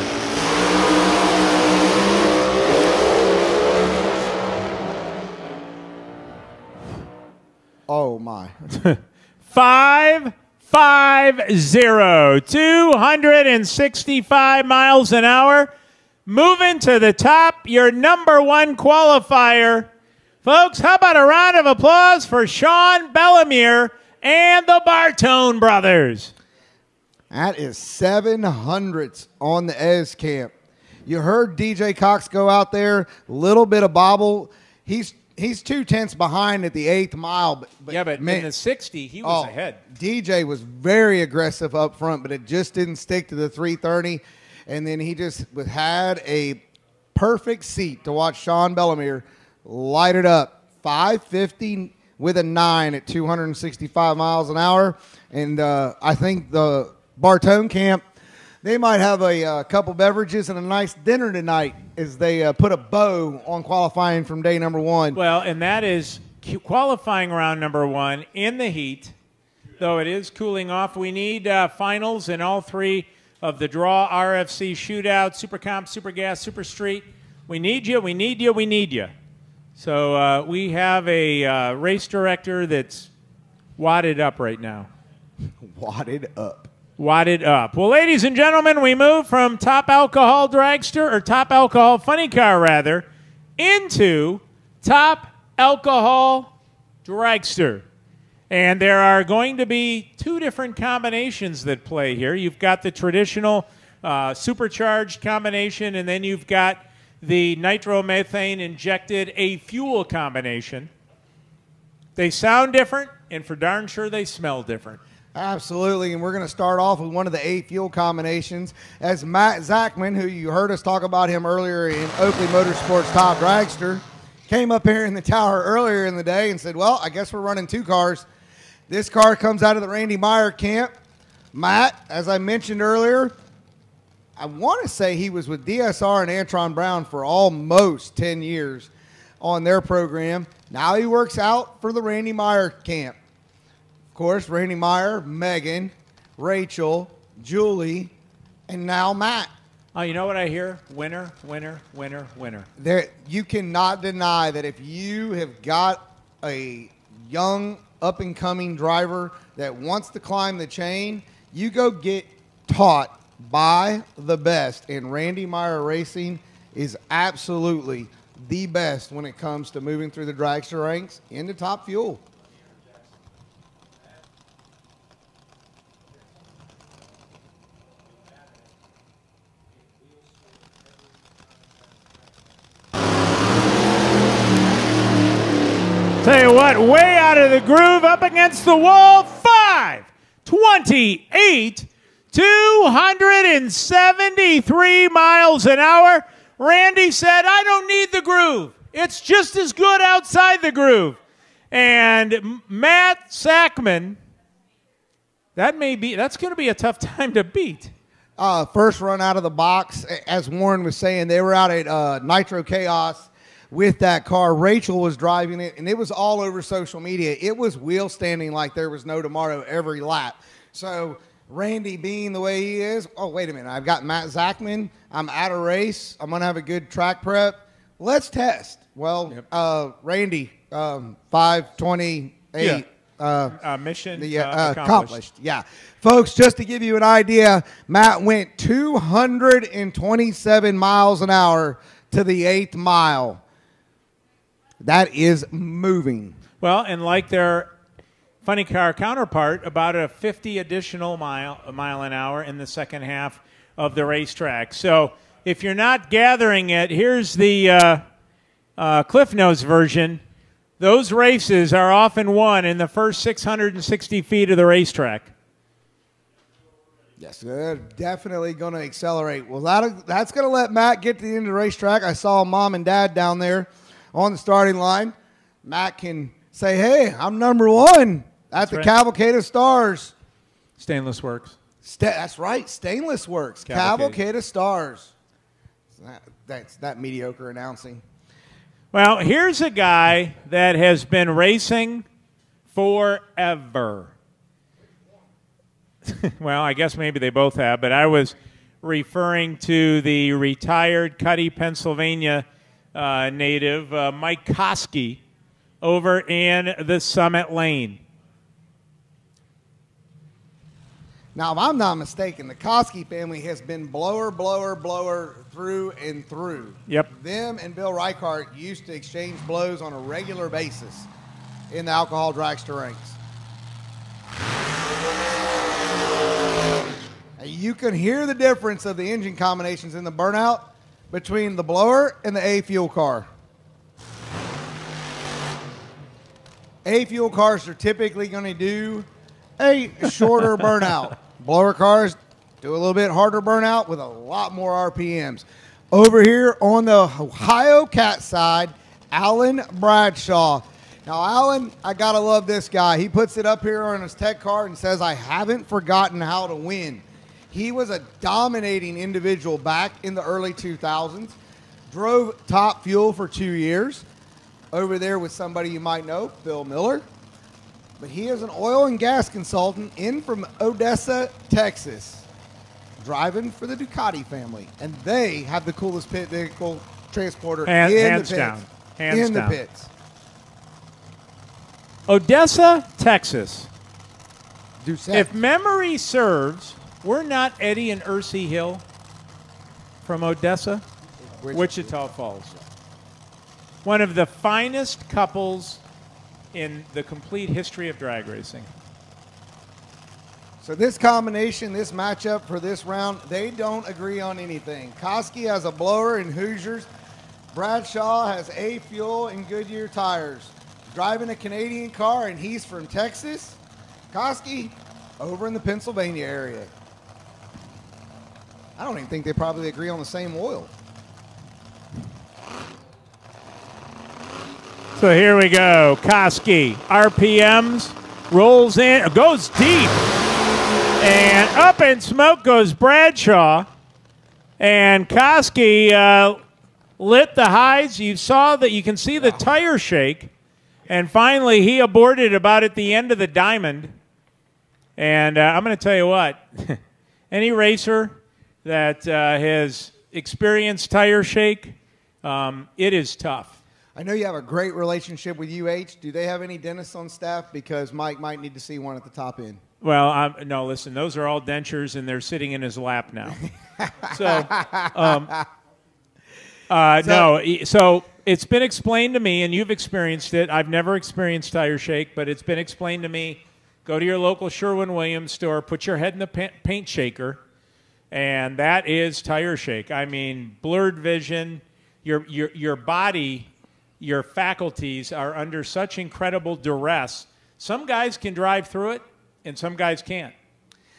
Oh, my. (laughs) Five, five, zero. 265 miles an hour. Moving to the top, your number one qualifier. Folks, how about a round of applause for Sean Bellemere and the Bartone brothers? That is seven hundredths on the Ez camp. You heard DJ Cox go out there, little bit of bobble. He's he's two tenths behind at the eighth mile. But, but Yeah, but man, in the 60, he was oh, ahead. DJ was very aggressive up front, but it just didn't stick to the 330. And then he just had a perfect seat to watch Sean Bellemere light it up. 550 with a nine at 265 miles an hour. And uh, I think the Bartone camp, they might have a uh, couple beverages and a nice dinner tonight as they uh, put a bow on qualifying from day number one. Well, and that is qualifying round number one in the heat, though it is cooling off. We need uh, finals in all three of the draw RFC shootout, Super Comp, Super Gas, Super Street. We need you, we need you, we need you. So uh, we have a uh, race director that's wadded up right now. (laughs) Wadded up. Wadded up. Well, ladies and gentlemen, we move from top alcohol dragster, or top alcohol funny car, rather, into top alcohol dragster. And there are going to be two different combinations that play here. You've got the traditional uh, supercharged combination, and then you've got the nitromethane injected a fuel combination. They sound different, and for darn sure they smell different. Absolutely, and we're going to start off with one of the eight fuel combinations. As Matt Zachman, who you heard us talk about him earlier in Oakley Motorsports Top Dragster, came up here in the tower earlier in the day and said, Well, I guess we're running two cars. This car comes out of the Randy Meyer camp. Matt, as I mentioned earlier, I want to say he was with DSR and Antron Brown for almost 10 years on their program. Now he works out for the Randy Meyer camp. Of course, Randy Meyer, Megan, Rachel, Julie, and now Matt. Oh, you know what I hear? Winner, winner, winner, winner. There, you cannot deny that if you have got a young, up and coming driver that wants to climb the chain, you go get taught by the best. And Randy Meyer Racing is absolutely the best when it comes to moving through the dragster ranks into top fuel. Tell you what, way out of the groove, up against the wall, five, 28, 273 miles an hour. Randy said, I don't need the groove. It's just as good outside the groove. And Matt Sackman, that may be, that's going to be a tough (laughs) time to beat. Uh, first run out of the box, as Warren was saying, they were out at uh, Nitro Chaos with that car. Rachel was driving it, and it was all over social media. It was wheel standing like there was no tomorrow every lap. So Randy being the way he is, oh wait a minute, I've got Matt Zachman. I'm at a race. I'm gonna have a good track prep. Let's test. Well, uh, Randy, um, five twenty eight. Uh, Uh, mission uh, uh, accomplished. accomplished. Yeah. Folks, just to give you an idea, Matt went 227 miles an hour to the eighth mile. That is moving. Well, and like their funny car counterpart, about a 50 additional mile a mile an hour in the second half of the racetrack. So if you're not gathering it, here's the uh, uh, Cliff Notes version. Those races are often won in the first 660 feet of the racetrack. Yes, they're definitely going to accelerate. Well, that, that's going to let Matt get to the end of the racetrack. I saw mom and dad down there on the starting line. Matt can say, hey, I'm number one at the right. Cavalcade of Stars. Stainless Works. Sta- that's right, Stainless Works, Cavalcade. Cavalcade of Stars. That, that's that mediocre announcing. Well, here's a guy that has been racing forever. (laughs) well, I guess maybe they both have, but I was referring to the retired Cuddy, Pennsylvania uh, native, uh, Mike Koski, over in the Summit Lane. Now, if I'm not mistaken, the Koski family has been blower, blower, blower through and through. Yep. Them and Bill Reichart used to exchange blows on a regular basis in the alcohol dragster ranks. And You can hear the difference of the engine combinations in the burnout between the blower and the A fuel car. A fuel cars are typically going to do a shorter (laughs) burnout. Blower cars do a little bit harder burnout with a lot more RPMs. Over here on the Ohio Cat side, Alan Bradshaw. Now, Alan, I gotta love this guy. He puts it up here on his tech card and says, "I haven't forgotten how to win." He was a dominating individual back in the early 2000s. Drove Top Fuel for two years. Over there with somebody you might know, Bill Miller. But he is an oil and gas consultant in from Odessa, Texas, driving for the Ducati family, and they have the coolest pit vehicle transporter Hand- in hands the pits. down. Hands in down. the pits. Odessa, Texas. Doucette. If memory serves, we're not Eddie and Ursi Hill from Odessa, Wichita Falls. One of the finest couples in the complete history of drag racing. So this combination, this matchup for this round, they don't agree on anything. Koski has a blower in Hoosiers. Bradshaw has A Fuel and Goodyear tires. Driving a Canadian car, and he's from Texas. Koski over in the Pennsylvania area. I don't even think they probably agree on the same oil. So here we go. Koski, RPMs, rolls in, goes deep. And up in smoke goes Bradshaw. And Koski uh, lit the highs. You saw that you can see the tire shake. And finally, he aborted about at the end of the diamond. And uh, I'm going to tell you what (laughs) any racer that uh, has experienced tire shake, um, it is tough. I know you have a great relationship with UH. Do they have any dentists on staff? Because Mike might need to see one at the top end. Well, um, no, listen, those are all dentures, and they're sitting in his lap now. (laughs) so, um, uh, no, e- so it's been explained to me, and you've experienced it. I've never experienced tire shake, but it's been explained to me. Go to your local Sherwin Williams store, put your head in the pa- paint shaker, and that is tire shake. I mean, blurred vision, your your your body, your faculties are under such incredible duress. Some guys can drive through it, and some guys can't.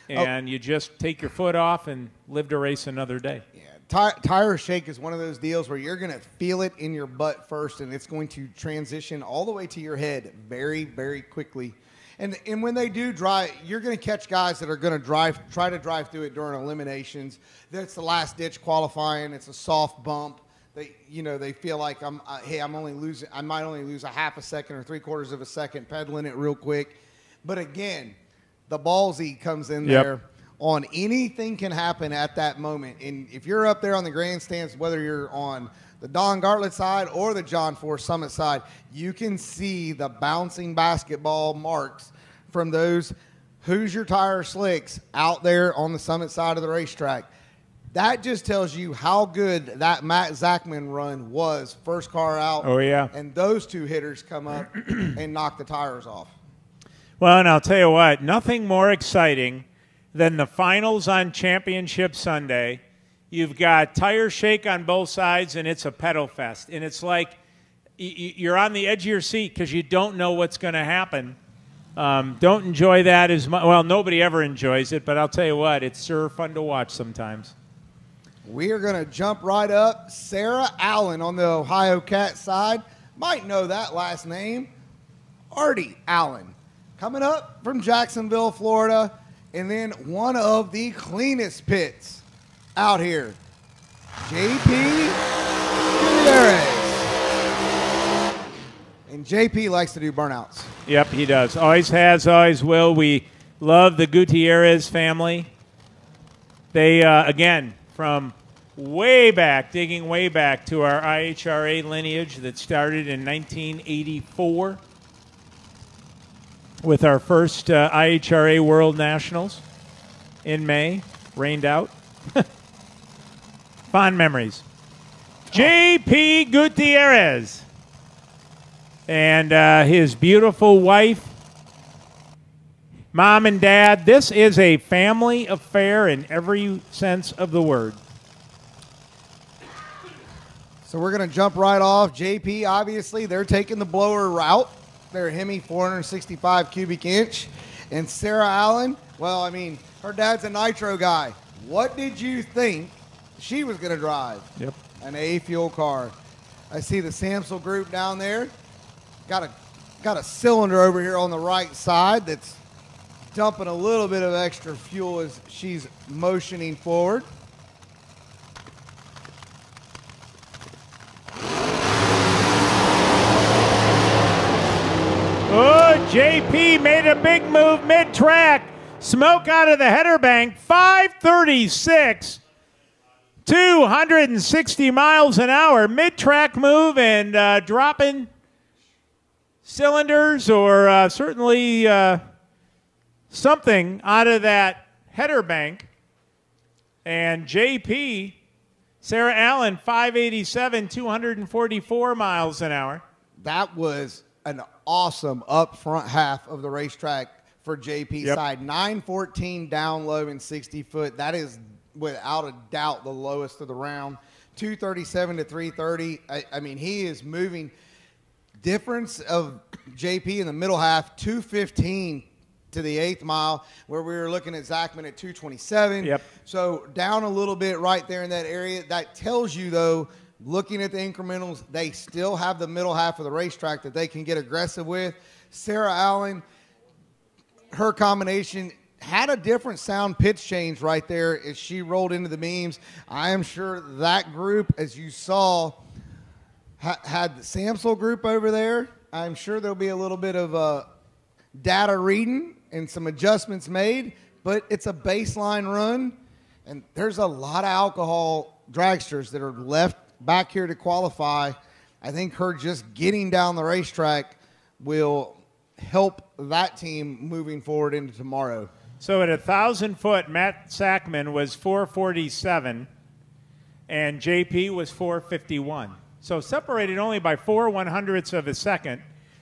Oh. And you just take your foot off and live to race another day. Ti- tire shake is one of those deals where you're going to feel it in your butt first, and it's going to transition all the way to your head very, very quickly. And and when they do drive, you're going to catch guys that are going to drive, try to drive through it during eliminations. That's the last ditch qualifying. It's a soft bump. They, you know, they feel like I'm, uh, hey, I'm only losing, I might only lose a half a second or three quarters of a second pedaling it real quick. But again, the ballsy comes in Yep. there on anything can happen at that moment. And if you're up there on the grandstands, whether you're on the Don Garlits side or the John Force Summit side, you can see the bouncing basketball marks from those Hoosier tire slicks out there on the Summit side of the racetrack. That just tells you how good that Matt Zachman run was. First car out. Oh, yeah. And those two hitters come up (clears throat) and knock the tires off. Well, and I'll tell you what, nothing more exciting than the finals on Championship Sunday. You've got tire shake on both sides, and it's a pedal fest. And it's like you're on the edge of your seat because you don't know what's going to happen. Um, don't enjoy that as much. Well, nobody ever enjoys it, but I'll tell you what, it's sure fun to watch sometimes. We are going to jump right up. Sarah Allen on the Ohio Cat side. Might know that last name. Artie Allen. Coming up from Jacksonville, Florida. And then one of the cleanest pits out here. JP Gutierrez. And JP likes to do burnouts. Yep, he does. Always has, always will. We love the Gutierrez family. They, uh, again, from way back, digging way back to our IHRA lineage that started in 1984 with our first uh, IHRA World Nationals in May, rained out. (laughs) Fond memories. JP Gutierrez and uh, his beautiful wife, mom and dad. This is a family affair in every sense of the word. So we're going to jump right off. JP, obviously, they're taking the blower route. They're Hemi 465 cubic inch. And Sarah Allen, well, I mean, her dad's a nitro guy. What did you think she was going to drive? Yep. An A fuel car. I see the Samsel group down there. Got a got a cylinder over here on the right side that's dumping a little bit of extra fuel as she's motioning forward. Oh, JP made a big move mid track. Smoke out of the header bank. 536. 260 miles an hour. Mid track move and uh, dropping cylinders or uh, certainly uh, something out of that header bank. And JP, Sarah Allen, 587, 244 miles an hour. That was an awesome up front half of the racetrack for JP Yep. side. 914 down low and 60 foot. That is without a doubt the lowest of the round. 237 to 330. I, I mean, he is moving. Difference of JP in the middle half, 215 to the eighth mile, where we were looking at Zachman at 227. Yep. So down a little bit right there in that area. That tells you, though, looking at the incrementals, they still have the middle half of the racetrack that they can get aggressive with. Sarah Allen, her combination had a different sound pitch change right there as she rolled into the beams. I am sure that group, as you saw, ha- had the Samsel group over there. I'm sure there'll be a little bit of uh, data reading and some adjustments made, but it's a baseline run, and there's a lot of alcohol dragsters that are left back here to qualify. I think her just getting down the racetrack will help that team moving forward into tomorrow. So at a thousand foot, Matt Sackman was 447, and JP was 451. So separated only by four one hundredths of a second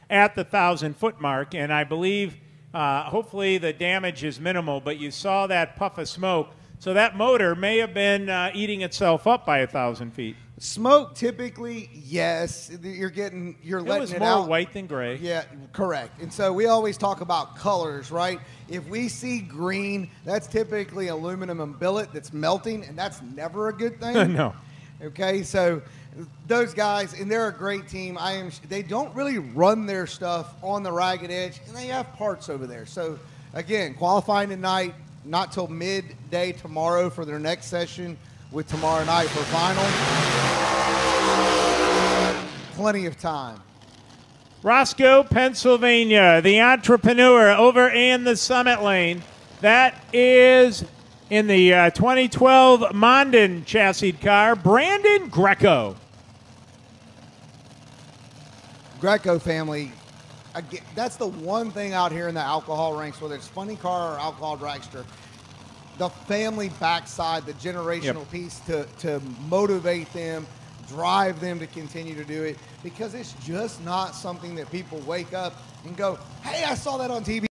at the thousand foot mark. And I believe, uh, hopefully, the damage is minimal. But you saw that puff of smoke, so that motor may have been uh, eating itself up by a thousand feet. Smoke typically, yes, you're getting you're It letting was it more out. white than gray. Yeah, correct. And so we always talk about colors, right? If we see green, that's typically aluminum and billet that's melting, and that's never a good thing. (laughs) no. Okay, so those guys, and they're a great team. I am. They don't really run their stuff on the ragged edge, and they have parts over there. So again, qualifying tonight, not till midday tomorrow for their next session, with tomorrow night for final. Plenty of time. Roscoe, Pennsylvania, the entrepreneur over in the summit lane. That is in the uh, 2012 Mondin chassis car, Brandon Greco. Greco family, again, that's the one thing out here in the alcohol ranks, whether it's funny car or alcohol dragster, the family backside, the generational Yep. piece to, to motivate them, drive them to continue to do it, because it's just not something that people wake up and go, hey, I saw that on TV.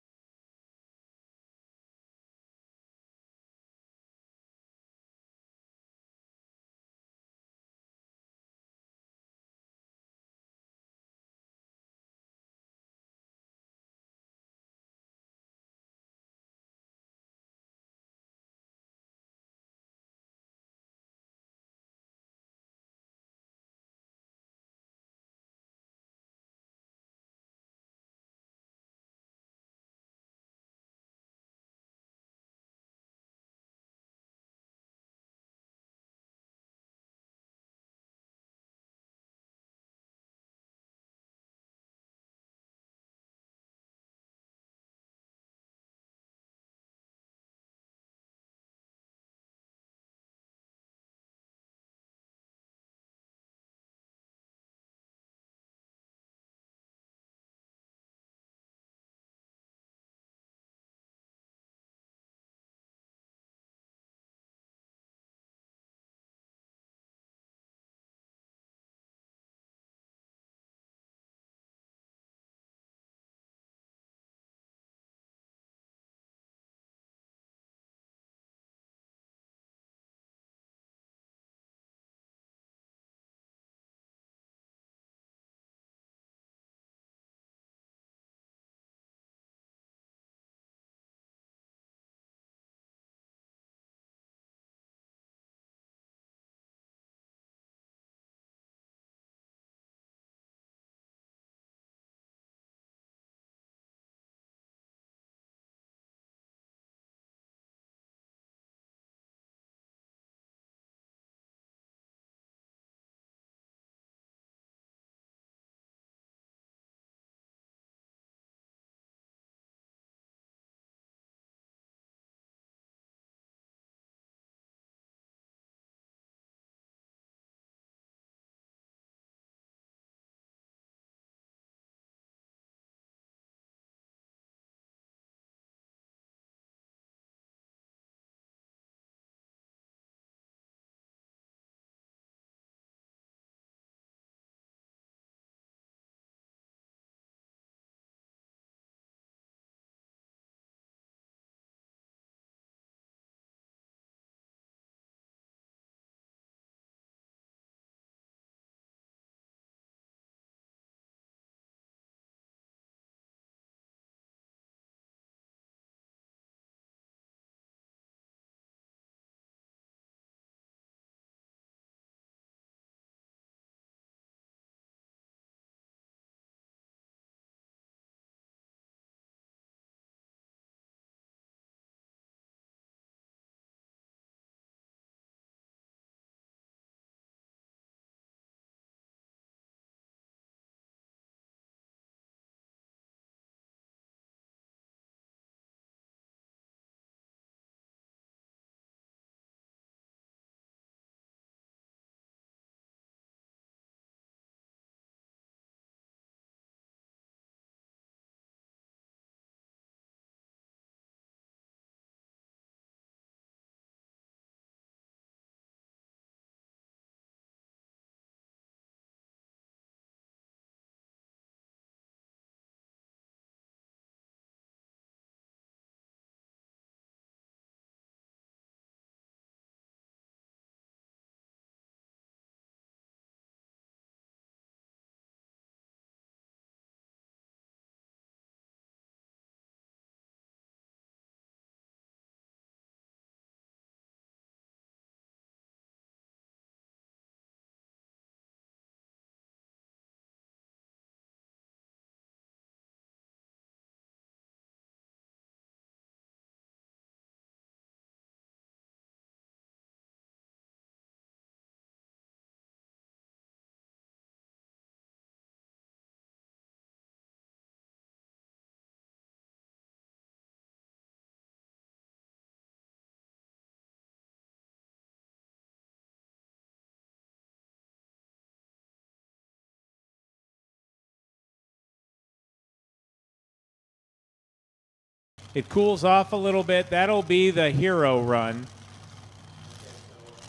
It cools off a little bit. That'll be the hero run.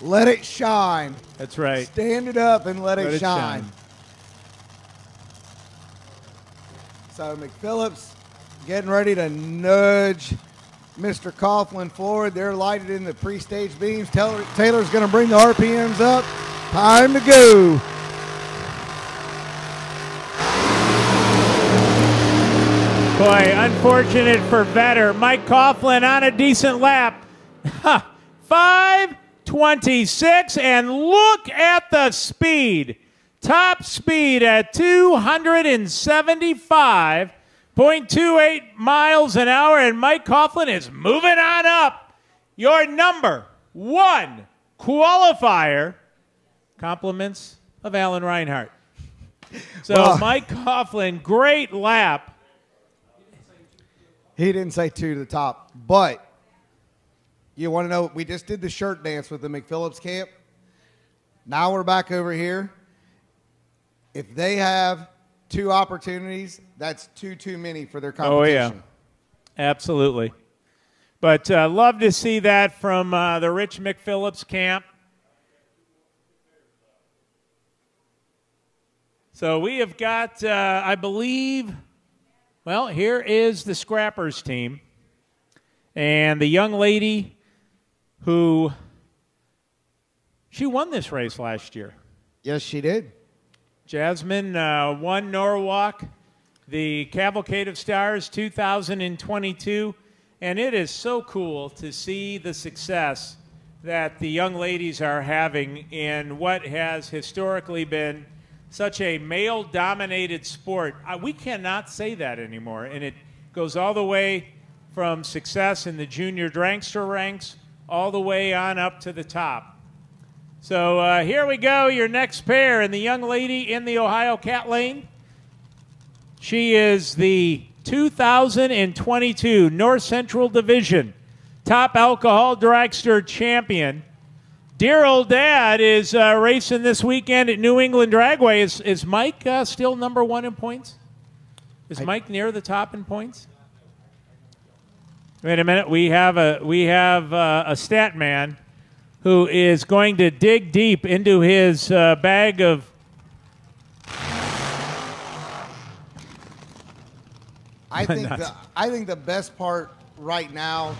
Let it shine. That's right. Stand it up and let, Let it, it shine. shine. So McPhillips getting ready to nudge Mr. Coughlin forward. They're lighted in the pre-stage beams. Taylor, Taylor's going to bring the RPMs up. Time to go. Boy, unfortunate for Vetter. Mike Coughlin on a decent lap. 526, and look at the speed. Top speed at 275.28 miles an hour, and Mike Coughlin is moving on up. Your number one qualifier. Compliments of Alan Reinhart. So, Well- Mike Coughlin, great lap. He didn't say two to the top, but you want to know? We just did the shirt dance with the McPhillips camp. Now we're back over here. If they have two opportunities, that's two too many for their competition. Oh, yeah. Absolutely. But uh, love to see that from uh, the Rich McPhillips camp. So we have got, uh, I believe, well, here is the Scrappers team. And the young lady who, she won this race last year. Yes, she did. Jasmine uh, won Norwalk, the Cavalcade of Stars 2022, and it is so cool to see the success that the young ladies are having in what has historically been such a male dominated sport. Uh, we cannot say that anymore, and it goes all the way from success in the junior dragster ranks all the way on up to the top. So uh, here we go, your next pair, and the young lady in the Ohio Cat Lane. She is the 2022 North Central Division top alcohol dragster champion. Dear old dad is uh, racing this weekend at New England Dragway. Is, is Mike uh, still number one in points? Is Mike near the top in points? Wait a minute. We have a we have uh, a stat man who is going to dig deep into his uh, bag of. I (laughs) think the, I think the best part right now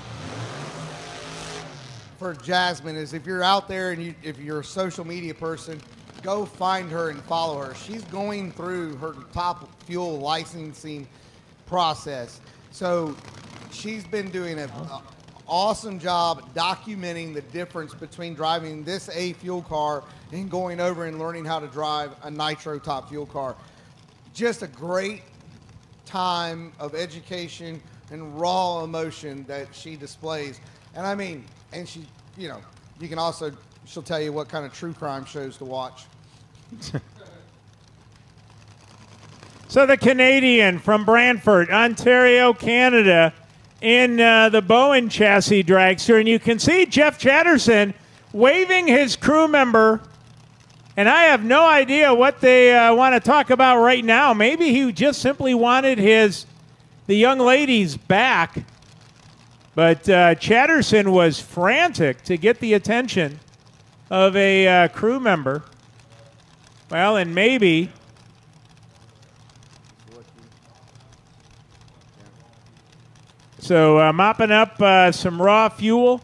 for Jasmine is if you're out there and you, if you're a social media person, go find her and follow her. She's going through her top fuel licensing process. So she's been doing an awesome job documenting the difference between driving this A fuel car and going over and learning how to drive a nitro top fuel car. Just a great time of education and raw emotion that she displays. And I mean, and she, you know, you can also, she'll tell you what kind of true crime shows to watch. (laughs) So the Canadian from Brantford, Ontario, Canada, in uh, the Bowen chassis dragster, and you can see Jeff Chatterson waving his crew member. And I have no idea what they uh, want to talk about right now. Maybe he just simply wanted his the young ladies back. But uh, Chatterson was frantic to get the attention of a uh, crew member. Well, and maybe So uh, mopping up uh, some raw fuel,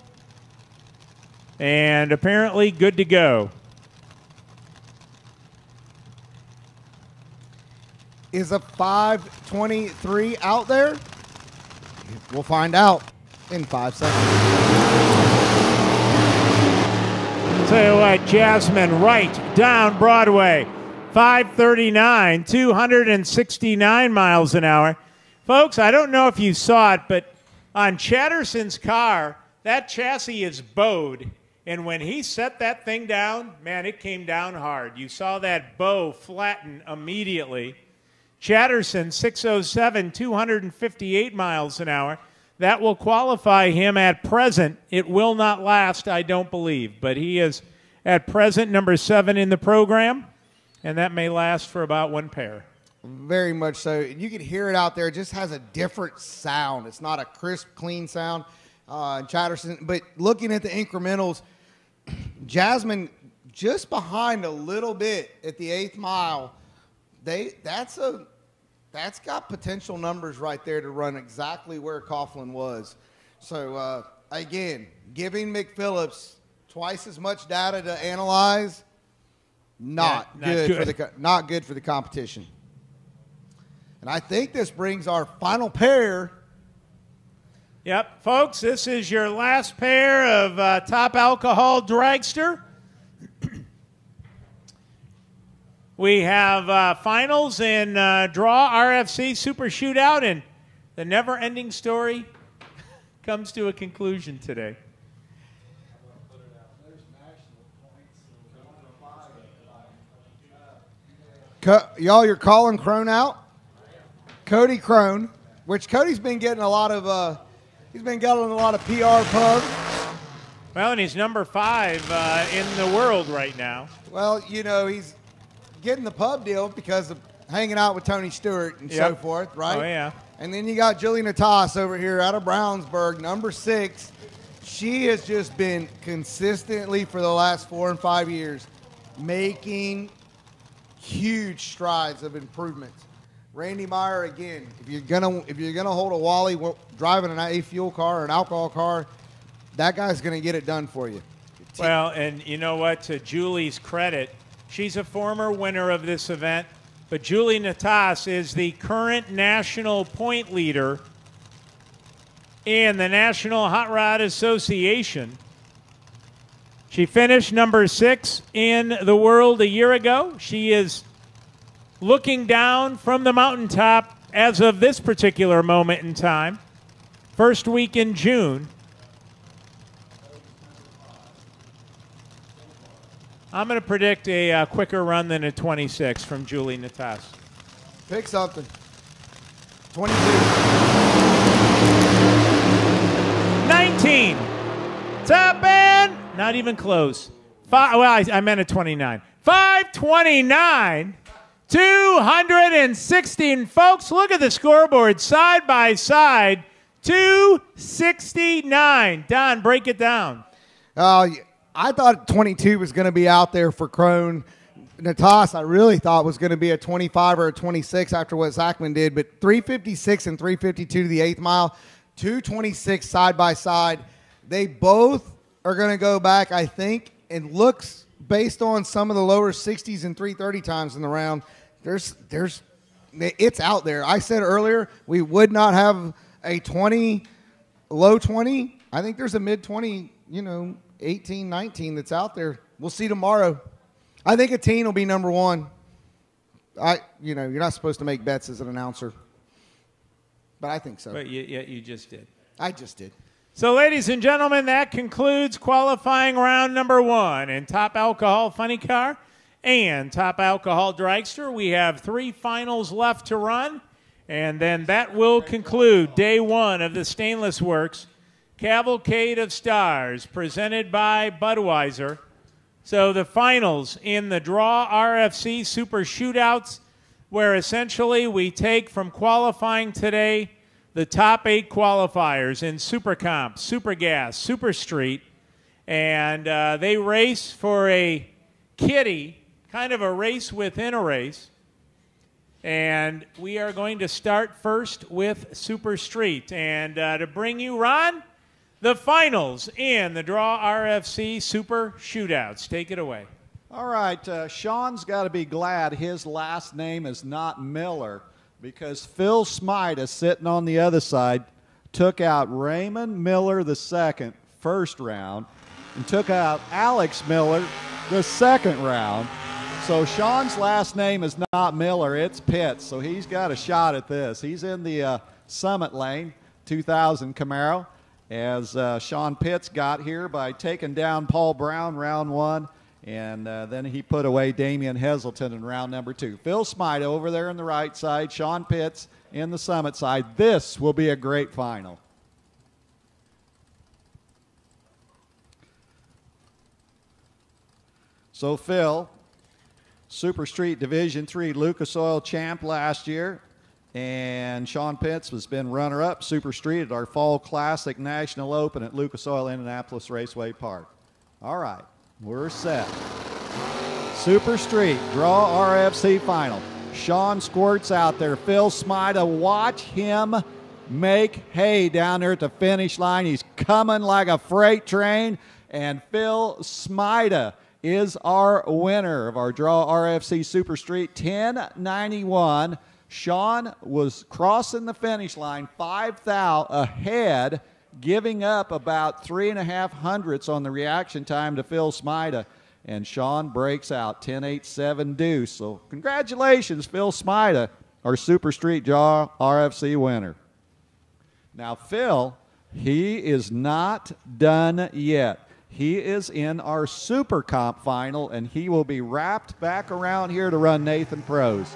and apparently good to go. Is a 523 out there? We'll find out in five seconds. Tell you what, Jasmine, right down Broadway, 539, 269 miles an hour. Folks, I don't know if you saw it, but on Chatterson's car, that chassis is bowed. And when he set that thing down, man, it came down hard. You saw that bow flatten immediately. Chatterson, 607, 258 miles an hour. That will qualify him at present. It will not last, I don't believe, but he is at present number seven in the program, and that may last for about one pair. Very much so. You can hear it out there. It just has a different sound. It's not a crisp, clean sound. Uh, Chatterson, but looking at the incrementals, (clears throat) Jasmine just behind a little bit at the eighth mile. They that's a that's got potential numbers right there to run exactly where Coughlin was. So uh, again, giving McPhillips twice as much data to analyze, not, Yeah, not good, for the not good for the competition. And I think this brings our final pair. Yep, folks, this is your last pair of uh, top alcohol dragster. We have uh, finals in uh, draw RFC Super Shootout, and the never ending story (laughs) comes to a conclusion today. Co- y'all, you're calling Krohn out. Cody Krohn, which Cody's been getting a lot of. Uh, he's been getting a lot of PR pub. Well, and he's number five uh, in the world right now. Well, you know, he's getting the pub deal because of hanging out with Tony Stewart and so forth, right? Oh, yeah. And then you got Julie Nataas over here out of Brownsburg, number six. She has just been consistently for the last four and five years making huge strides of improvements. Randy Meyer again. If you're gonna if you're gonna hold a Wally driving an A fuel car or an alcohol car, that guy's gonna get it done for you. Well, and you know what? To Julie's credit, she's a former winner of this event, but Julie Nataas is the current national point leader in the National Hot Rod Association. She finished number six in the world a year ago. She is looking down from the mountaintop as of this particular moment in time. First week in June. I'm going to predict a uh, quicker run than a 26 from Julie Nataas. Pick something. 22. 19. Top end. Not even close. Five, well, I, I meant a 29. 529. 216. Folks, look at the scoreboard side by side. 269. Don, break it down. Uh, I thought 22 was going to be out there for Krohn. Nataas, I really thought was going to be a 25 or a 26 after what Zachman did, but 356 and 352 to the eighth mile, 226 side by side. They both are going to go back, I think, and looks based on some of the lower 60s and 330 times in the round. There's, there's, it's out there. I said earlier we would not have a 20 low 20. I think there's a mid 20, you know, 18, 19 that's out there. We'll see tomorrow. I think a teen will be number one. I, you know, you're not supposed to make bets as an announcer, but I think so. But you, yeah, you just did. I just did. So, ladies and gentlemen, that concludes qualifying round number one in Top Alcohol Funny Car and Top Alcohol Dragster. We have three finals left to run, and then that will conclude day one of the Stainless Works Cavalcade of Stars presented by Budweiser. So, the finals in the Draw RFC Super Shootouts, where essentially we take from qualifying today the top eight qualifiers in Super Comp, Super Gas, Super Street, and uh, they race for a kitty, kind of a race within a race. And we are going to start first with Super Street. And uh, to bring you, Ron, the finals in the Draw RFC Super Shootouts. Take it away. All right, uh, Sean's got to be glad his last name is not Miller because Phil Smida is sitting on the other side, took out Raymond Miller the second, first round, and took out Alex Miller the second round. So Sean's last name is not Miller, it's Pitts. So he's got a shot at this. He's in the uh, Summit Lane 2000 Camaro as uh, Sean Pitts got here by taking down Paul Brown round one. And uh, then he put away Damian Heselton in round number two. Phil Smida over there on the right side, Sean Pitts in the summit side. This will be a great final. So, Phil, Super Street Division Three Lucas Oil champ last year, and Sean Pitts has been runner-up Super Street at our Fall Classic National Open at Lucas Oil Indianapolis Raceway Park. All right, we're set. Super Street Draw RFC Final. Sean Squirts out there. Phil Smida, watch him make hay down there at the finish line. He's coming like a freight train. And Phil Smida is our winner of our Draw RFC Super Street 1091. Sean was crossing the finish line five thou ahead, giving up about three and a half hundredths on the reaction time to Phil Smida and Sean breaks out 10-8-7 deuce. So congratulations, Phil Smida, our Super Street Draw RFC winner. Now, Phil, he is not done yet. He is in our Super Comp final, and he will be wrapped back around here to run Nathan Pros.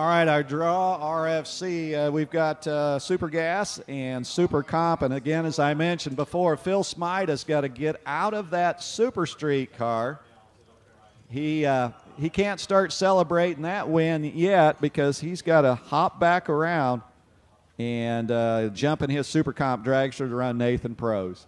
All right, our draw RFC. Uh, we've got uh, Super Gas and Super Comp. And again, as I mentioned before, Phil Smida's got to get out of that Super Street car. He, uh, he can't start celebrating that win yet because he's got to hop back around and uh, jump in his Super Comp dragster to run Nathan Pros.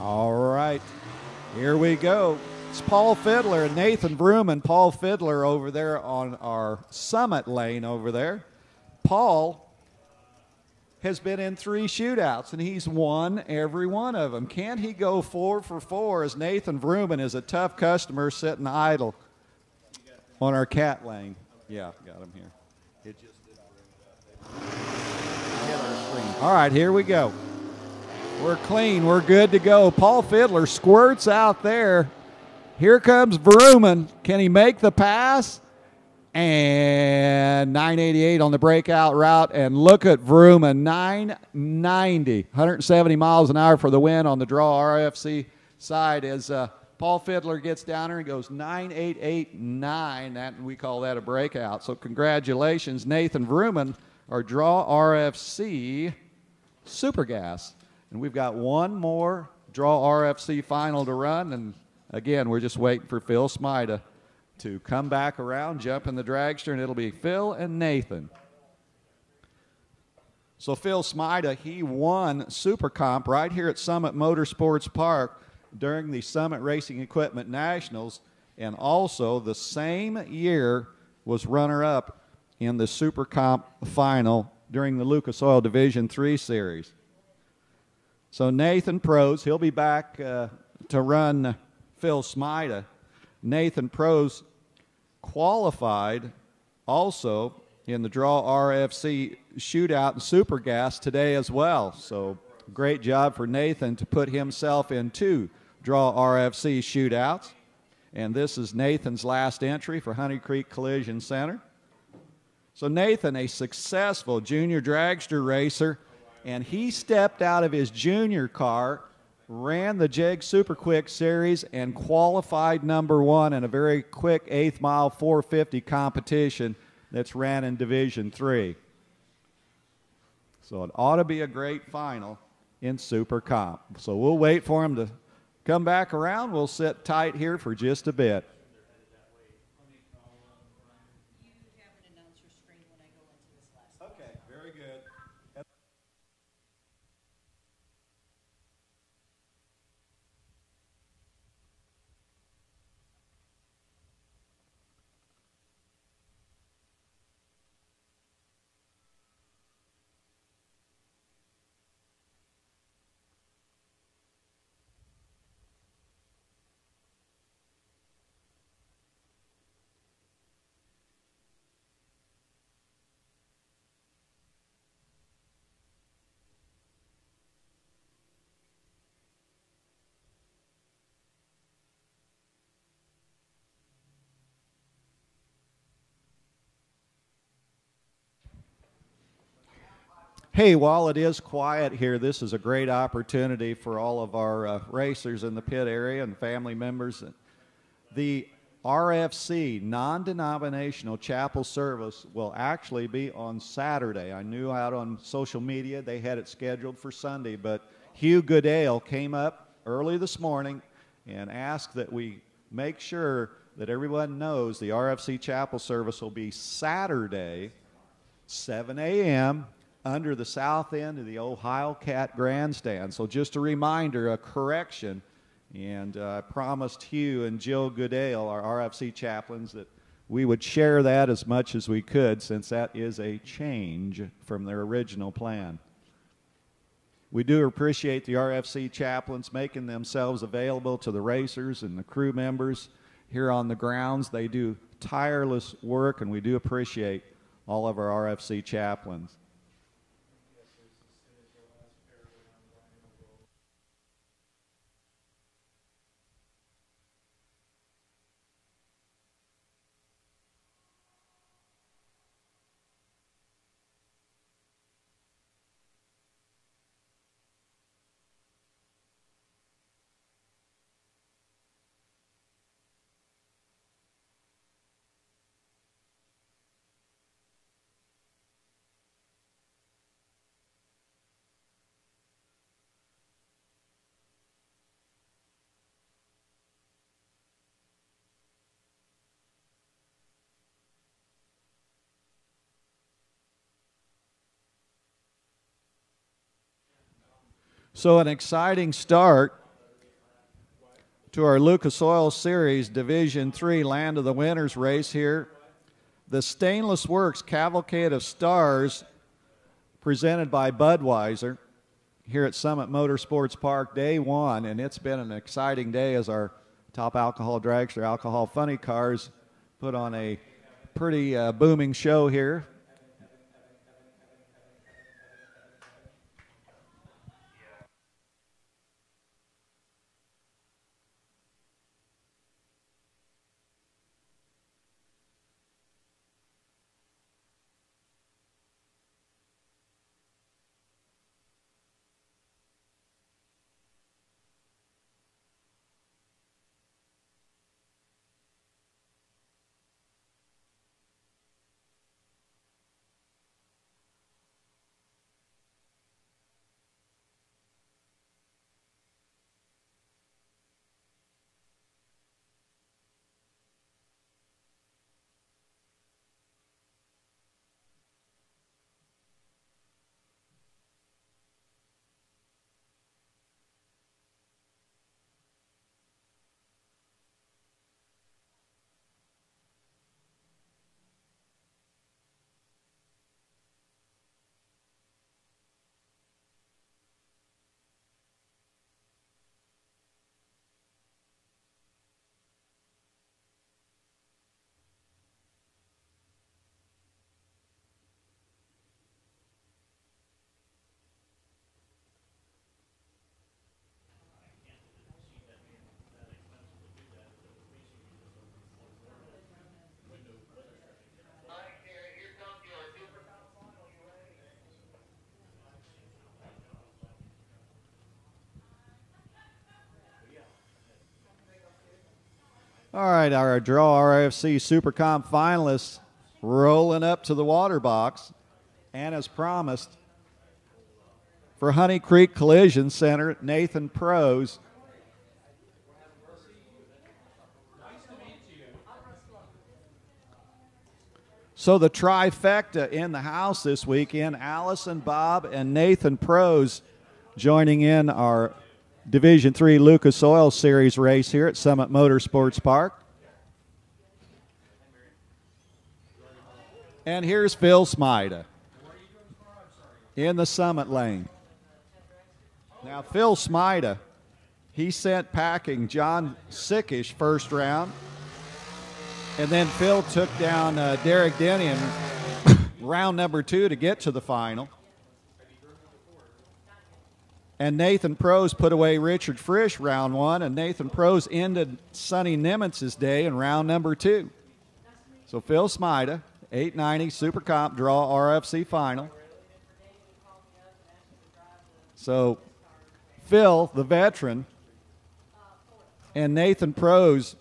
All right, here we go. It's Paul Fiddler and Nathan Vrooman Paul Fiddler over there on our summit lane over there. Paul has been in three shootouts and he's won every one of them. Can't he go four for four as Nathan Vrooman is a tough customer sitting idle on our cat lane? Yeah, got him here. All right, here we go. We're clean. We're good to go. Paul Fiddler squirts out there. Here comes Vrooman. Can he make the pass? And 988 on the breakout route. And look at Vrooman, 990, 170 miles an hour for the win on the draw RFC side as uh, Paul Fiddler gets down there and goes 9889. That we call that a breakout. So congratulations, Nathan Vrooman, our draw RFC Super Gas. And we've got one more draw RFC final to run. And again, we're just waiting for Phil Smida to come back around, jump in the dragster, and it'll be Phil and Nathan. So Phil Smida, he won Super Comp right here at Summit Motorsports Park during the Summit Racing Equipment Nationals, and also the same year was runner-up in the Super Comp final during the Lucas Oil Division 3 Series. So Nathan Pros, he'll be back uh, to run Phil Smida. Nathan Pros qualified also in the Draw RFC shootout and super gas today as well. So great job for Nathan to put himself in two Draw RFC shootouts. And this is Nathan's last entry for Honey Creek Collision Center. So Nathan, a successful junior dragster racer, and he stepped out of his junior car ran the Jeg Super Quick Series and qualified number one in a very quick eighth mile 450 competition that's ran in Division Three. So it ought to be a great final in Super Comp. So we'll wait for him to come back around. We'll sit tight here for just a bit. Okay, very good. Hey, while it is quiet here, this is a great opportunity for all of our uh, racers in the pit area and family members. The RFC non denominational chapel service will actually be on Saturday. I knew out on social media they had it scheduled for Sunday, but Hugh Goodale came up early this morning and asked that we make sure that everyone knows the RFC chapel service will be Saturday, 7 a.m under the south end of the Ohio Cat Grandstand. So just a reminder, a correction, and uh, I promised Hugh and Jill Goodale, our RFC chaplains, that we would share that as much as we could since that is a change from their original plan. We do appreciate the RFC chaplains making themselves available to the racers and the crew members here on the grounds. They do tireless work, and we do appreciate all of our RFC chaplains. So, an exciting start to our Lucas Oil Series Division Three Land of the Winners race here. The Stainless Works Cavalcade of Stars, presented by Budweiser, here at Summit Motorsports Park, day one, and it's been an exciting day as our top alcohol dragster, alcohol funny cars, put on a pretty uh, booming show here. All right, our draw RFC Supercomp finalists rolling up to the water box. And as promised, for Honey Creek Collision Center, Nathan Pros. So the trifecta in the house this weekend, Allison, Bob, and Nathan Pros joining in our Division Three Lucas Oil Series race here at Summit Motorsports Park. And here's Phil Smida in the Summit lane. Now, Phil Smida, he sent packing John Sickish first round. And then Phil took down uh, Derek Denny in (coughs) round number two to get to the final. And Nathan Prose put away Richard Frisch round one, and Nathan Prose ended Sonny Nimitz' day in round number two. So Phil Smida, 890 Super Comp Draw RFC final. So Phil, the veteran, and Nathan Prose,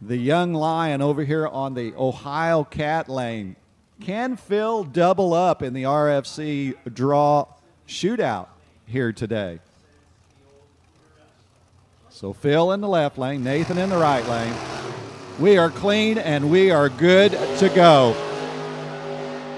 the young lion over here on the Ohio Cat Lane. Can Phil double up in the RFC draw shootout here today? So Phil in the left lane, Nathan in the right lane. We are clean and we are good to go.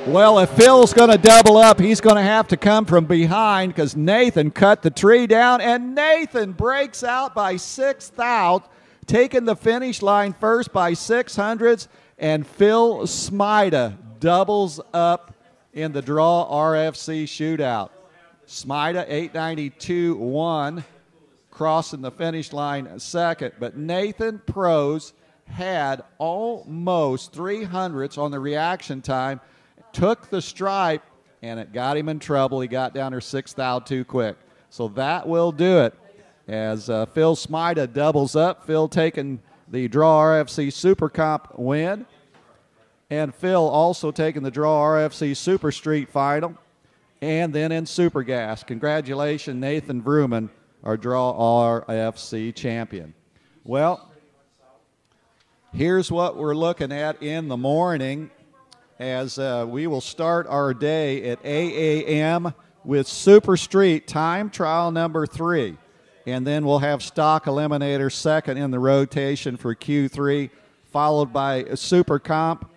Well, if Phil's going to double up, he's going to have to come from behind because Nathan cut the tree down, and Nathan breaks out by six out, taking the finish line first by six hundredths, and Phil Smida doubles up in the draw RFC shootout. Smida 892 1, crossing the finish line second, but Nathan Pros had almost three hundredths on the reaction time took the stripe, and it got him in trouble. He got down there six thou too quick. So that will do it. As uh, Phil Smida doubles up, Phil taking the Draw RFC Super Comp win, and Phil also taking the Draw RFC Super Street Final, and then in Super Gas. Congratulations, Nathan Vrooman, our Draw RFC champion. Well, here's what we're looking at in the morning as uh, we will start our day at 8 a.m. with Super Street time trial number three. And then we'll have Stock Eliminator second in the rotation for Q3, followed by Super Comp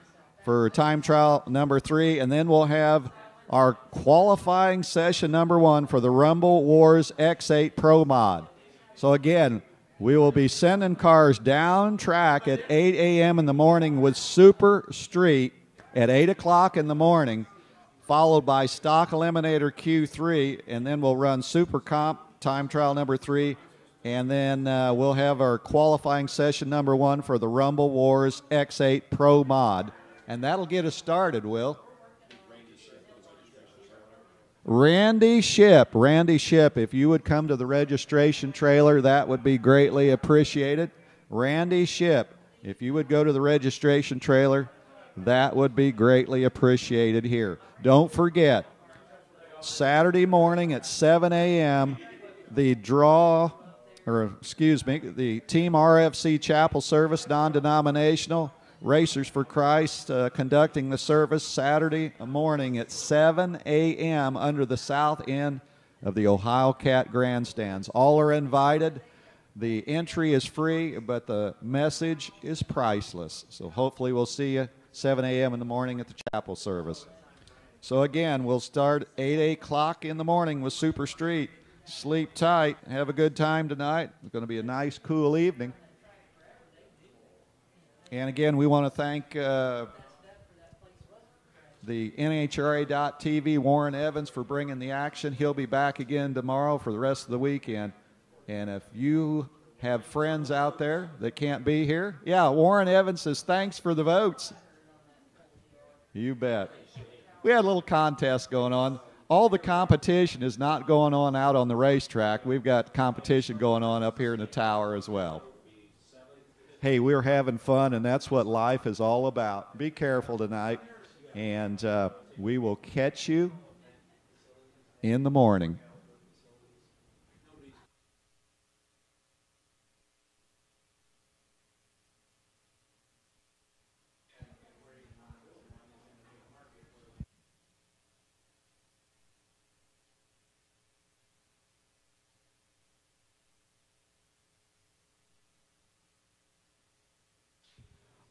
for time trial number three. And then we'll have our qualifying session number one for the Rumble Wars X8 Pro Mod. So again, we will be sending cars down track at 8 a.m. in the morning with Super Street at 8 o'clock in the morning, followed by Stock Eliminator Q3, and then we'll run Super Comp time trial number three, and then uh, we'll have our qualifying session number one for the Rumble Wars X8 Pro Mod, and that'll get us started. Will. Randy Ship, Randy Ship, if you would come to the registration trailer, that would be greatly appreciated. Randy Ship, if you would go to the registration trailer, that would be greatly appreciated here. Don't forget, Saturday morning at 7 a.m., the draw, or excuse me, the Team RFC Chapel Service, non denominational, Racers for Christ uh, conducting the service Saturday morning at 7 a.m. under the south end of the Ohio Cat Grandstands. All are invited. The entry is free, but the message is priceless. So hopefully we'll see you 7 a.m. in the morning at the chapel service. So again, we'll start 8 o'clock in the morning with Super Street. Sleep tight. Have a good time tonight. It's going to be a nice, cool evening. And again, we want to thank uh, the NHRA.TV, Warren Evans, for bringing the action. He'll be back again tomorrow for the rest of the weekend. And if you have friends out there that can't be here, yeah, Warren Evans says, thanks for the votes. You bet. We had a little contest going on. All the competition is not going on out on the racetrack. We've got competition going on up here in the tower as well hey, we're having fun, and that's what life is all about. Be careful tonight, and uh, we will catch you in the morning.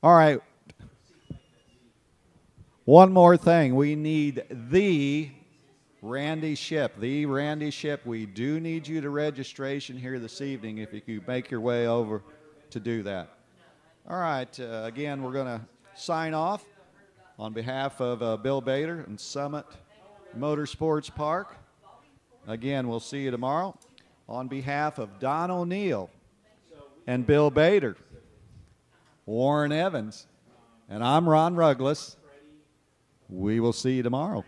All right. One more thing. We need the Randy Ship. The Randy Ship. We do need you to registration here this evening if you could make your way over to do that. All right. Uh, again, we're going to sign off on behalf of uh, Bill Bader and Summit Motorsports Park. Again, we'll see you tomorrow. On behalf of Don O'Neill and Bill Bader. Warren Evans. And I'm Ron Ruggles. We will see you tomorrow.